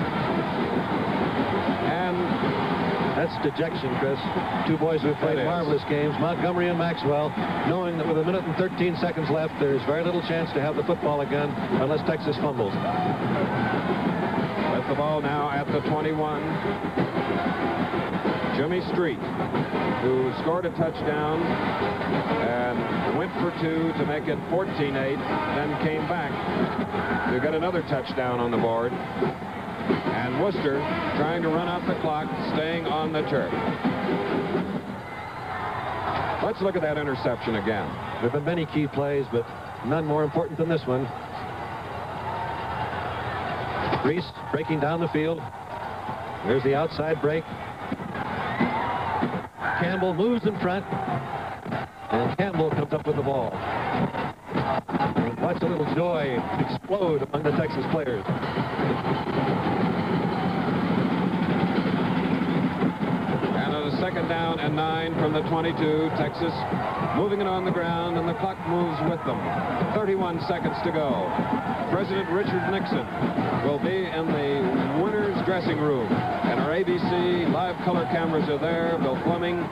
That's dejection, Chris. Two boys who have played marvelous games, Montgomery and Maxwell, knowing that with a minute and 13 seconds left, there's very little chance to have the football again unless Texas fumbles. With the ball now at the 21. Jimmy Street, who scored a touchdown and went for two to make it 14-8, then came back to get another touchdown on the board. And Worster trying to run out the clock, staying on the turf. Let's look at that interception again. There have been many key plays, but none more important than this one. Rees breaking down the field. There's the outside break. Campbell moves in front. And Campbell comes up with the ball. Watch a little joy explode among the Texas players. Second down and nine from the 22. Texas moving it on the ground, and the clock moves with them. 31 seconds to go. President Richard Nixon will be in the winner's dressing room. And our ABC live color cameras are there. Bill Fleming.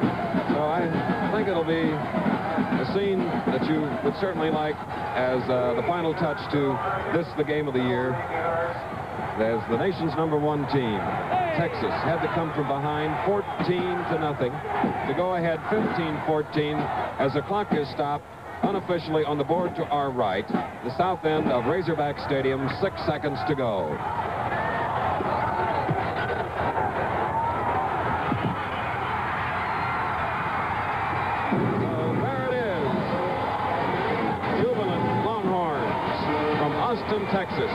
So I think it'll be a scene that you would certainly like as uh, the final touch to this, the game of the year. As the nation's number one team, Texas, had to come from behind 14 to nothing to go ahead 15-14 as the clock is stopped unofficially on the board to our right, the south end of Razorback Stadium, six seconds to go. There it is. Juvenile Longhorns from Austin, Texas.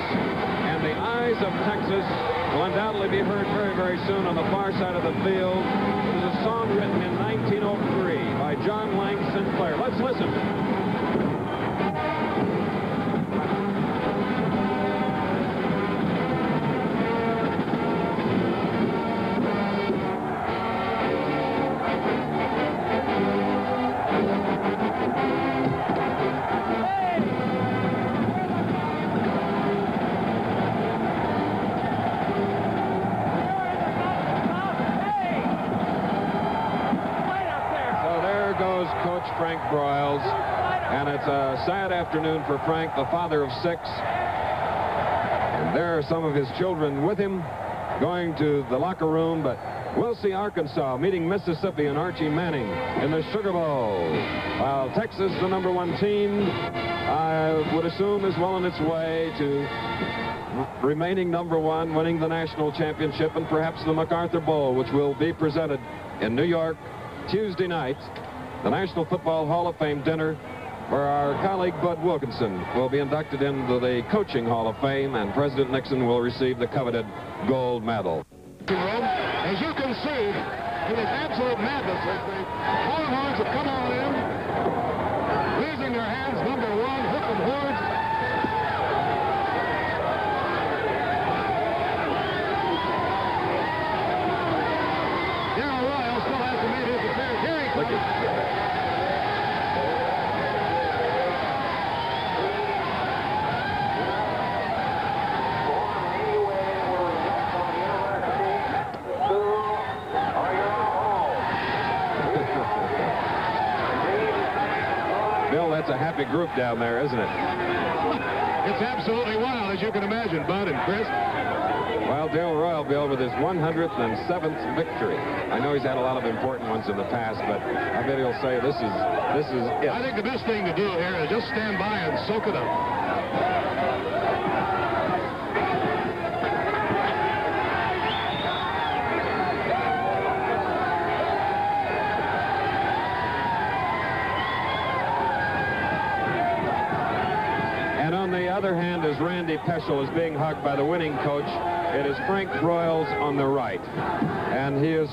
And the eyes of Texas will undoubtedly be heard very, very soon on the far side of the field. is a song written in 1903 by John Lang Sinclair. Let's listen. Sad afternoon for Frank, the father of six. And there are some of his children with him going to the locker room, but we'll see Arkansas meeting Mississippi and Archie Manning in the Sugar Bowl. While Texas, the number one team, I would assume is well on its way to remaining number one, winning the national championship and perhaps the MacArthur Bowl, which will be presented in New York Tuesday night the National Football Hall of Fame dinner where our colleague Bud Wilkinson will be inducted into the Coaching Hall of Fame and President Nixon will receive the coveted gold medal. As you can see, it is absolute madness the Longhorns have come on in, raising their hands, number one, hook and horns, Group down there, isn't it? It's absolutely wild, as you can imagine, Bud and Chris. Well, Darrell Royal, Bill, with his 107th victory. I know he's had a lot of important ones in the past, but I bet he'll say this is this is it. I think the best thing to do here is just stand by and soak it up. other hand, Peschel is being hugged by the winning coach, it is Frank Broyles on the right. And he is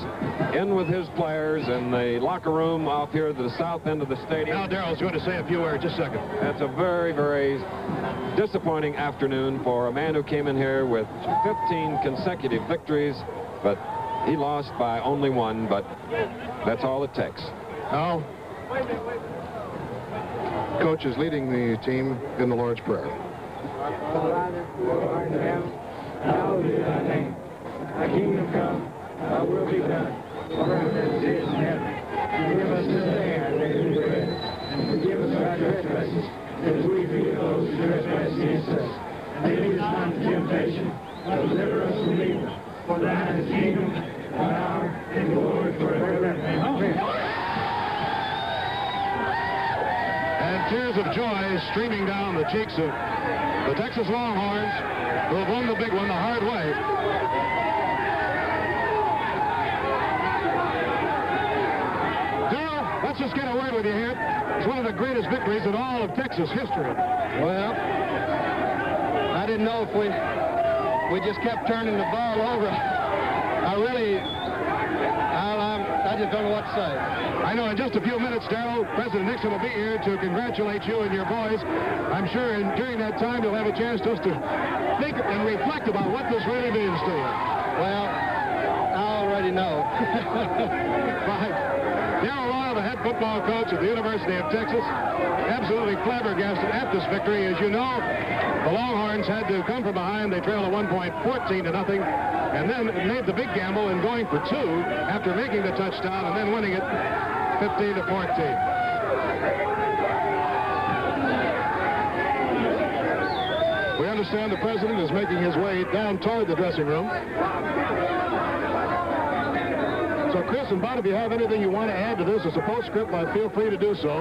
in with his players in the locker room off here at the south end of the stadium. Now Darrell's going to say a few words. Just a second. That's a very, very disappointing afternoon for a man who came in here with 15 consecutive victories, but he lost by only one, but that's all it takes. Now, coach is leading the team in the Lord's Prayer. Of joy streaming down the cheeks of the Texas Longhorns, who have won the big one the hard way. Darrell, let's just get a word with you here. It's one of the greatest victories in all of Texas history. Well, I didn't know if we we just kept turning the ball over. <laughs> I really, Know what say. I know in just a few minutes, Darrell, President Nixon will be here to congratulate you and your boys. I'm sure in, during that time you'll have a chance just to think and reflect about what this really means to you. Well, I already know. <laughs> Right. The head football coach at the University of Texas, absolutely flabbergasted at this victory. As you know, the Longhorns had to come from behind. They trailed one point 14 to nothing, and then made the big gamble in going for two after making the touchdown and then winning it 15 to 14. We understand the president is making his way down toward the dressing room. So, Chris and Bob, if you have anything you want to add to this as a postscript, well, feel free to do so.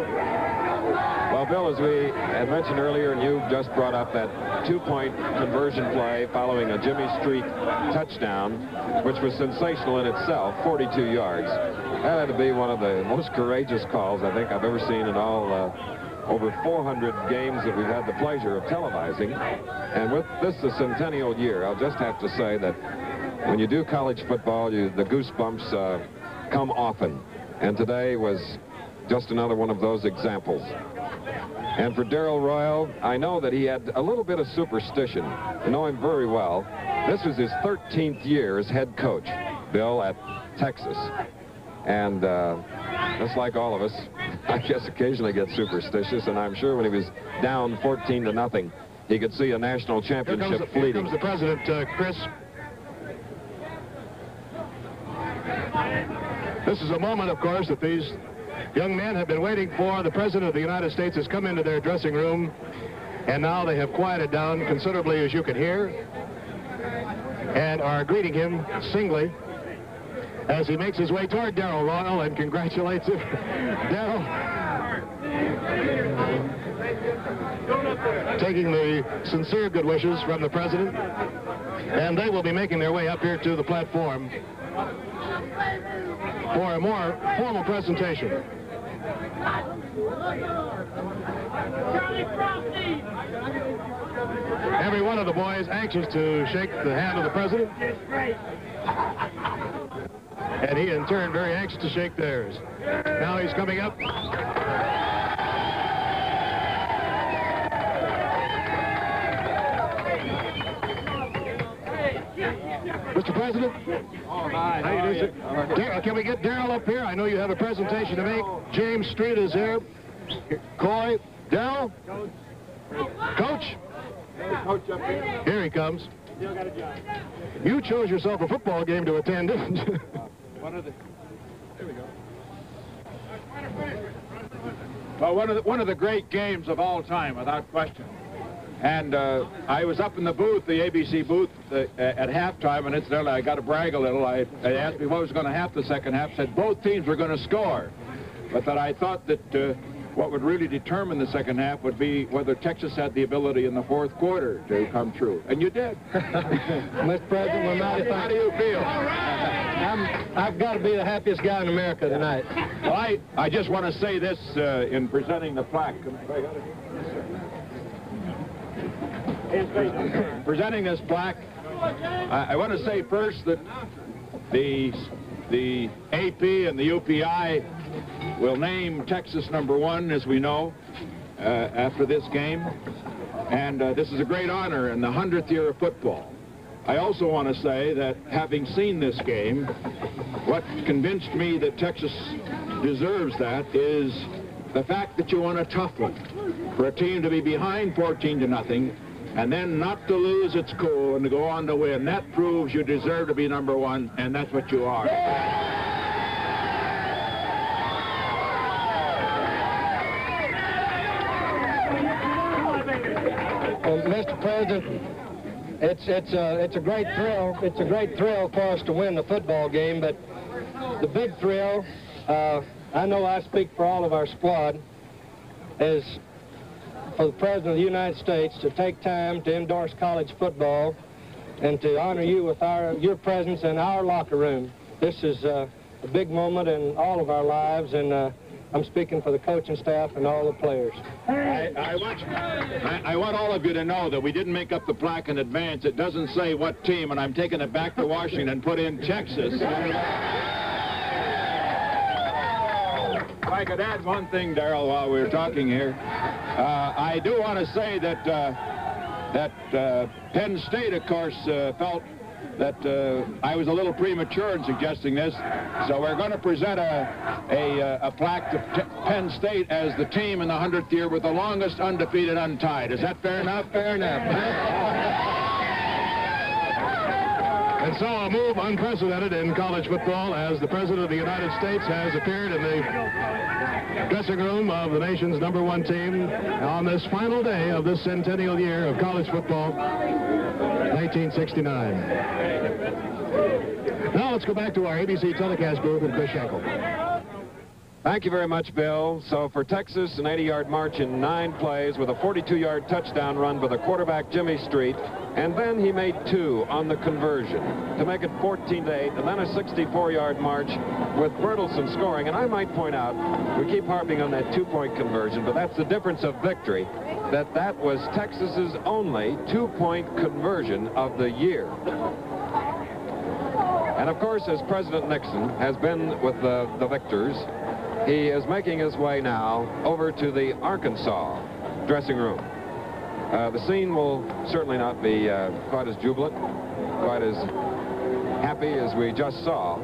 Well, Bill, as we had mentioned earlier, and you just brought up that two-point conversion play following a Jimmy Street touchdown, which was sensational in itself, 42 yards. That had to be one of the most courageous calls I think I've ever seen in all uh, over 400 games that we've had the pleasure of televising. And with this the centennial year, I'll just have to say that when you do college football, you, the goosebumps uh, come often. And today was just another one of those examples. And for Darrell Royal, I know that he had a little bit of superstition. I know him very well. This was his 13th year as head coach, Bill, at Texas. And uh, just like all of us, <laughs> I guess occasionally get superstitious, and I'm sure when he was down 14 to nothing, he could see a national championship here comes fleeting. Here comes the president, uh, Chris. This is a moment, of course, that these young men have been waiting for. The President of the United States has come into their dressing room, and now they have quieted down considerably, as you can hear, and are greeting him singly as he makes his way toward Darrell Royal and congratulates him. <laughs> Darrell, taking the sincere good wishes from the President, and they will be making their way up here to the platform for a more formal presentation. Every one of the boys anxious to shake the hand of the president. And he, in turn, very anxious to shake theirs. Now he's coming up. Mr. President? Oh, hi. How you doing, sir? Uh, can we get Darrell up here? I know you have a presentation to make. James Street is here. Koy, Darrell? Coach? Here he comes. You chose yourself a football game to attend, didn't you? One of the. There we go. Well, one of the one of the great games of all time, without question. And uh, I was up in the booth, the ABC booth, uh, at halftime, and incidentally, I got to brag a little. I, they asked me what was going to happen the second half. Said both teams were going to score, but that I thought that uh, what would really determine the second half would be whether Texas had the ability in the fourth quarter to come true, and you did. <laughs> Mr. President, we're mighty How do you feel? I'm, I've got to be the happiest guy in America tonight. Well, I, I just want to say this uh, in presenting the plaque. Presenting this plaque, I, I want to say first that the, the AP and the UPI will name Texas number one, as we know, uh, after this game. And uh, this is a great honor in the 100th year of football. I also want to say that having seen this game, what convinced me that Texas deserves that is the fact that you won a tough one. For a team to be behind 14 to nothing and then not to lose its cool and to go on to win, that proves you deserve to be number one, and that's what you are. Well, Mr. President, it's it's a it's a great thrill. It's a great thrill for us to win the football game, but the big thrill, uh, I know I speak for all of our squad, is for the President of the United States to take time to endorse college football and to honor you with our your presence in our locker room. This is uh, a big moment in all of our lives, and uh, I'm speaking for the coaching staff and all the players. I, I, want, I, I want all of you to know that we didn't make up the plaque in advance. It doesn't say what team, and I'm taking it back to Washington and put in Texas. If I could add one thing, Darrell, while we're talking here. Uh, I do want to say that uh, that uh, Penn State, of course, uh, felt that uh, I was a little premature in suggesting this. So we're going to present a, a, uh, a plaque to Penn State as the team in the 100th year with the longest undefeated untied. Is that fair enough? Fair enough. <laughs> And so a move unprecedented in college football as the President of the United States has appeared in the dressing room of the nation's number one team on this final day of this centennial year of college football, 1969. Now let's go back to our ABC telecast booth and Chris Schenkel. Thank you very much, Bill. So for Texas, an 80-yard march in nine plays with a 42-yard touchdown run by the quarterback, Jimmy Street. And then he made two on the conversion to make it 14 to 8. And then a 64-yard march with Bertelsen scoring. And I might point out, we keep harping on that two-point conversion, but that's the difference of victory, that that was Texas's only two-point conversion of the year. And of course, as President Nixon has been with the, the victors, he is making his way now over to the Arkansas dressing room. Uh, the scene will certainly not be uh, quite as jubilant, quite as happy as we just saw,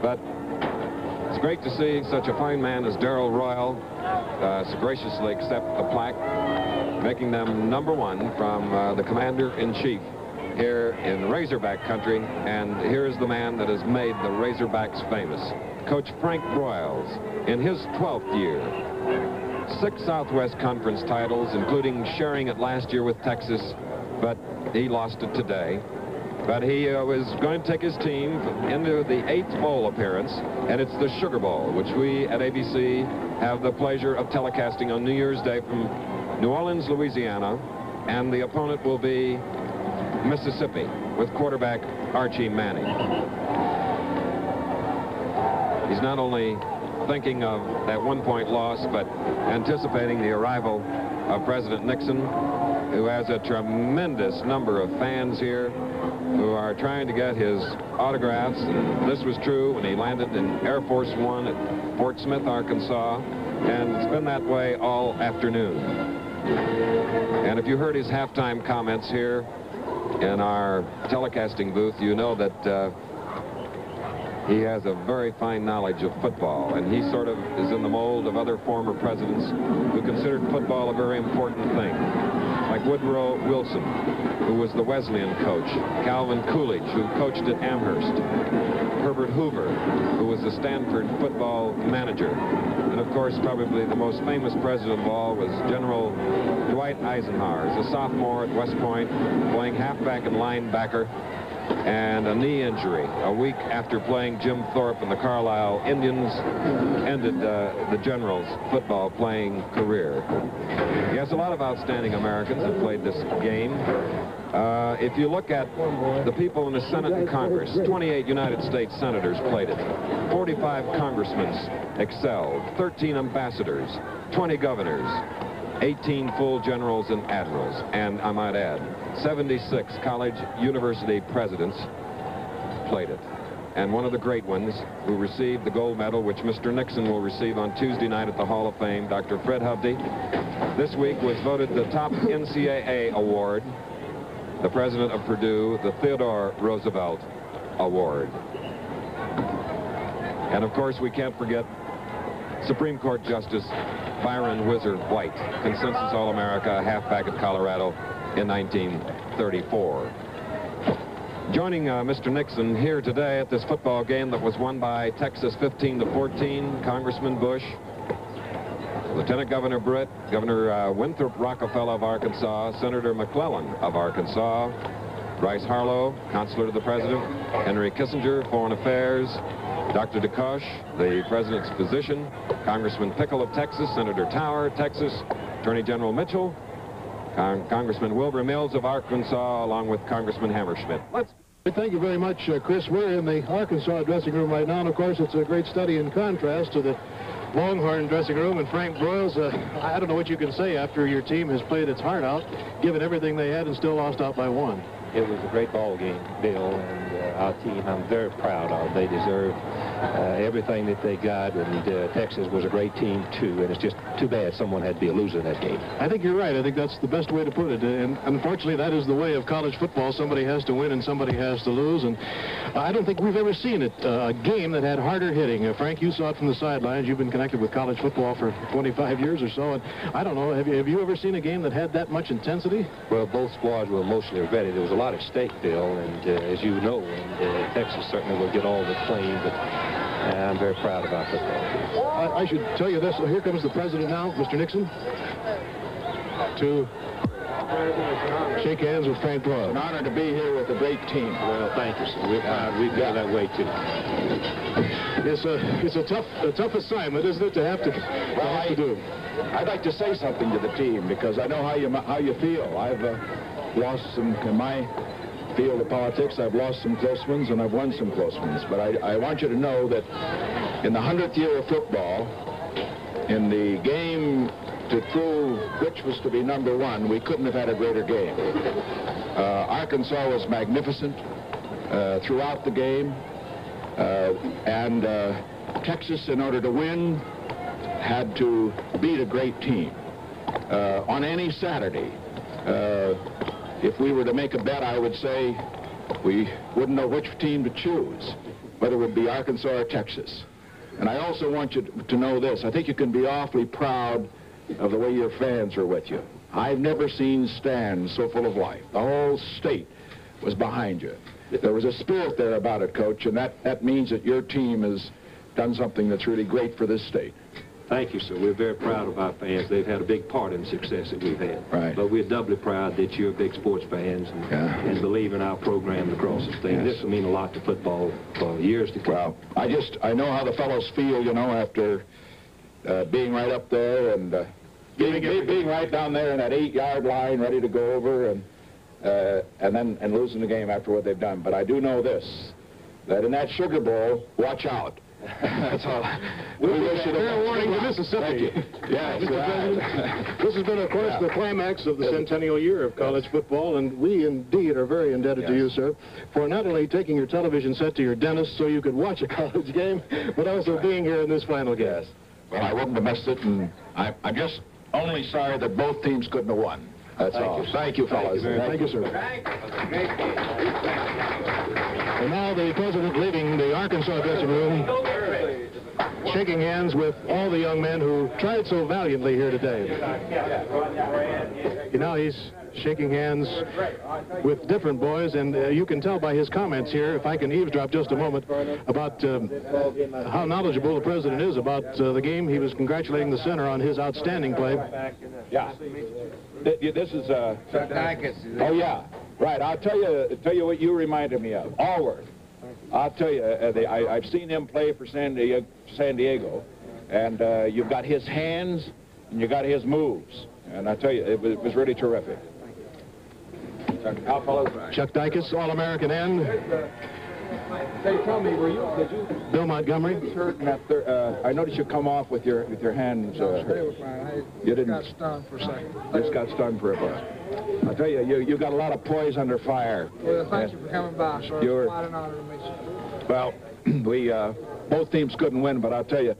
but it's great to see such a fine man as Darrell Royal uh, graciously accept the plaque, making them number one from uh, the commander-in-chief here in Razorback country, and here's the man that has made the Razorbacks famous. Coach Frank Broyles, in his 12th year, six Southwest Conference titles, including sharing it last year with Texas, but he lost it today. But he uh, was going to take his team into the eighth bowl appearance, and it's the Sugar Bowl, which we at ABC have the pleasure of telecasting on New Year's Day from New Orleans, Louisiana, and the opponent will be Mississippi with quarterback Archie Manning. He's not only thinking of that one-point loss, but anticipating the arrival of President Nixon, who has a tremendous number of fans here who are trying to get his autographs. And this was true when he landed in Air Force One at Fort Smith, Arkansas, and it's been that way all afternoon. And if you heard his halftime comments here in our telecasting booth, you know that uh, he has a very fine knowledge of football, and he sort of is in the mold of other former presidents who considered football a very important thing, like Woodrow Wilson, who was the Wesleyan coach, Calvin Coolidge, who coached at Amherst, Herbert Hoover, who was the Stanford football manager, and of course, probably the most famous president of all was General Dwight Eisenhower, as a sophomore at West Point, playing halfback and linebacker, and a knee injury a week after playing Jim Thorpe and the Carlisle Indians ended uh, the General's football playing career. Has a lot of outstanding Americans that played this game. Uh, if you look at the people in the Senate and Congress, 28 United States senators played it. 45 congressmen excelled, 13 ambassadors, 20 governors, 18 full generals and admirals, and I might add, 76 college university presidents played it. And one of the great ones who received the gold medal, which Mr. Nixon will receive on Tuesday night at the Hall of Fame, Dr. Fred Hovde, this week was voted the top <laughs> NCAA award, the president of Purdue, the Theodore Roosevelt Award. And of course, we can't forget Supreme Court Justice Byron Whizzer White, consensus All-America, halfback at Colorado in 1934. Joining uh, Mr. Nixon here today at this football game that was won by Texas 15 to 14, Congressman Bush, Lieutenant Governor Britt, Governor uh, Winthrop Rockefeller of Arkansas, Senator McClellan of Arkansas, Bryce Harlow, Consular to the President, Henry Kissinger, Foreign Affairs, Dr. Tkach, the President's physician, Congressman Pickle of Texas, Senator Tower, Texas, Attorney General Mitchell, Con Congressman Wilbur Mills of Arkansas, along with Congressman Hammerschmidt. Let's Thank you very much, uh, Chris. We're in the Arkansas dressing room right now, and of course, it's a great study in contrast to the Longhorn dressing room. And Frank Broyles, uh, I don't know what you can say after your team has played its heart out, given everything they had, and still lost out by one. It was a great ball game, Bill, and uh, our team I'm very proud of. They deserve uh, everything that they got, and uh, Texas was a great team too. And it's just too bad someone had to be a loser in that game. I think you're right. I think that's the best way to put it. And unfortunately, that is the way of college football. Somebody has to win and somebody has to lose. And I don't think we've ever seen it uh, a game that had harder hitting. Uh, Frank, you saw it from the sidelines. You've been connected with college football for 25 years or so. And I don't know, have you, have you ever seen a game that had that much intensity? Well, both squads were emotionally ready. There was a lot at stake, Bill, and uh, as you know, and, uh, Texas certainly will get all the claim, but uh, I'm very proud of our football. I, I should tell you this. Here comes the president now, Mr. Nixon, to shake hands with Frank Broyles. An honor to be here with a great team. Well, thank you, sir. We're proud. We feel that way, too. It's a, it's a tough, a tough assignment, isn't it, to have to, to, have to do? I'd like to say something to the team because I know how you how you feel. I've uh, lost some in my field of politics. I've lost some close ones and I've won some close ones. But I, I want you to know that in the hundredth year of football, in the game to prove which was to be number one, we couldn't have had a greater game. Uh, Arkansas was magnificent uh, throughout the game, uh, and uh, Texas, in order to win, had to beat a great team. Uh, on any Saturday, uh, if we were to make a bet, I would say we wouldn't know which team to choose, whether it would be Arkansas or Texas. And I also want you to know this. I think you can be awfully proud of the way your fans are with you. I've never seen stands so full of life. The whole state was behind you. There was a spirit there about it, Coach, and that, that means that your team has done something that's really great for this state. Thank you, sir. We're very proud of our fans. They've had a big part in the success that we've had. Right. But we're doubly proud that you're big sports fans and, Yeah. and believe in our program across the state. Yes. This will mean a lot to football for years to come. Well, I just, I know how the fellows feel, you know, after uh, being right up there and uh, being, be- being right down there in that eight-yard line, ready to go over, and uh, and then and losing the game after what they've done. But I do know this, that in that Sugar Bowl, watch out. That's all. <laughs> We wish you the Fair warning to Mississippi. Thank you. Yes, Mr. right. President, this has been, of course, the climax of the centennial year of college football, and we indeed are very indebted to you, sir, for not only taking your television set to your dentist so you could watch a college game, but also being here in this final game. Well, I wouldn't have missed it, and I, I'm just only sorry that both teams couldn't have won. That's Thank all. you. Thank you, fellas. Thank you, sir. Thank you. And now the president leaving the Arkansas dressing room, shaking hands with all the young men who tried so valiantly here today. You know, he's shaking hands with different boys, and uh, you can tell by his comments here, if I can eavesdrop just a moment, about um, how knowledgeable the president is about uh, the game. He was congratulating the center on his outstanding play. Yeah. Th- yeah, This is, uh... Oh, yeah. Right. I'll tell you, tell you what you reminded me of. Alworth. I'll tell you, uh, they, I, I've seen him play for San Diego, San Diego and uh, you've got his hands and you got his moves. And I tell you, it was, it was really terrific. How? Chuck Dicus, All-American end. Say, tell me, were you, did you Bill Montgomery. hurt in that thir- uh, I noticed you come off with your with your hands. Uh, hurt. You didn't. got stunned for a second. Just got stunned for a bit. I tell you, you you got a lot of poise under fire. Well, thank you for coming by, sir. You're- It's quite an honor to meet you. Well, <clears throat> we uh, both teams couldn't win, but I'll tell you,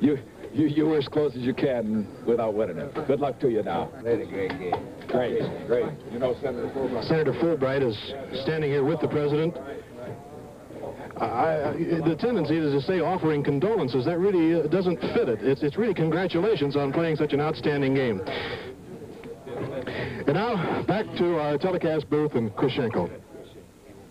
you you you were as close as you can without winning it. Good luck to you now. Played a great game. Great, great. You know, Senator Fulbright. Senator Fulbright is standing here with the president. I, I, the tendency is to say offering condolences. That really uh, doesn't fit it. It's, it's really congratulations on playing such an outstanding game. And now, back to our telecast booth Chris Schenkel.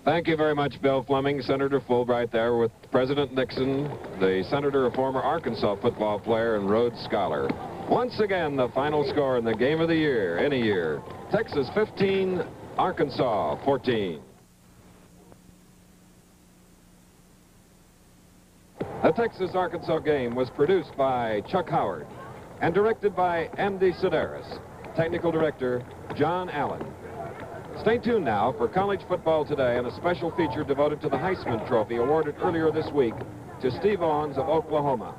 Thank you very much, Bill Fleming. Senator Fulbright there with President Nixon, the senator, a former Arkansas football player and Rhodes Scholar. Once again, the final score in the game of the year, any year. Texas 15, Arkansas 14. The Texas-Arkansas game was produced by Chuck Howard and directed by Andy Sidaris. Technical director, John Allen. Stay tuned now for College Football Today and a special feature devoted to the Heisman Trophy awarded earlier this week to Steve Owens of Oklahoma.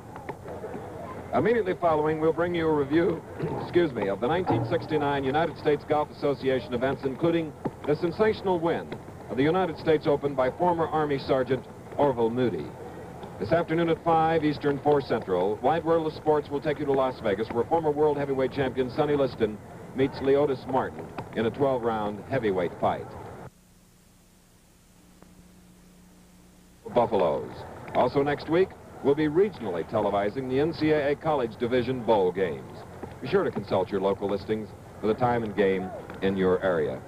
Immediately following, we'll bring you a review, <clears throat> excuse me, of the 1969 United States Golf Association events, including the sensational win of the United States Open by former Army Sergeant Orville Moody. This afternoon at 5 Eastern, 4 Central, Wide World of Sports will take you to Las Vegas, where former world heavyweight champion Sonny Liston meets Leotis Martin in a 12-round heavyweight fight. Buffaloes. Also next week, we'll be regionally televising the NCAA College Division Bowl games. Be sure to consult your local listings for the time and game in your area.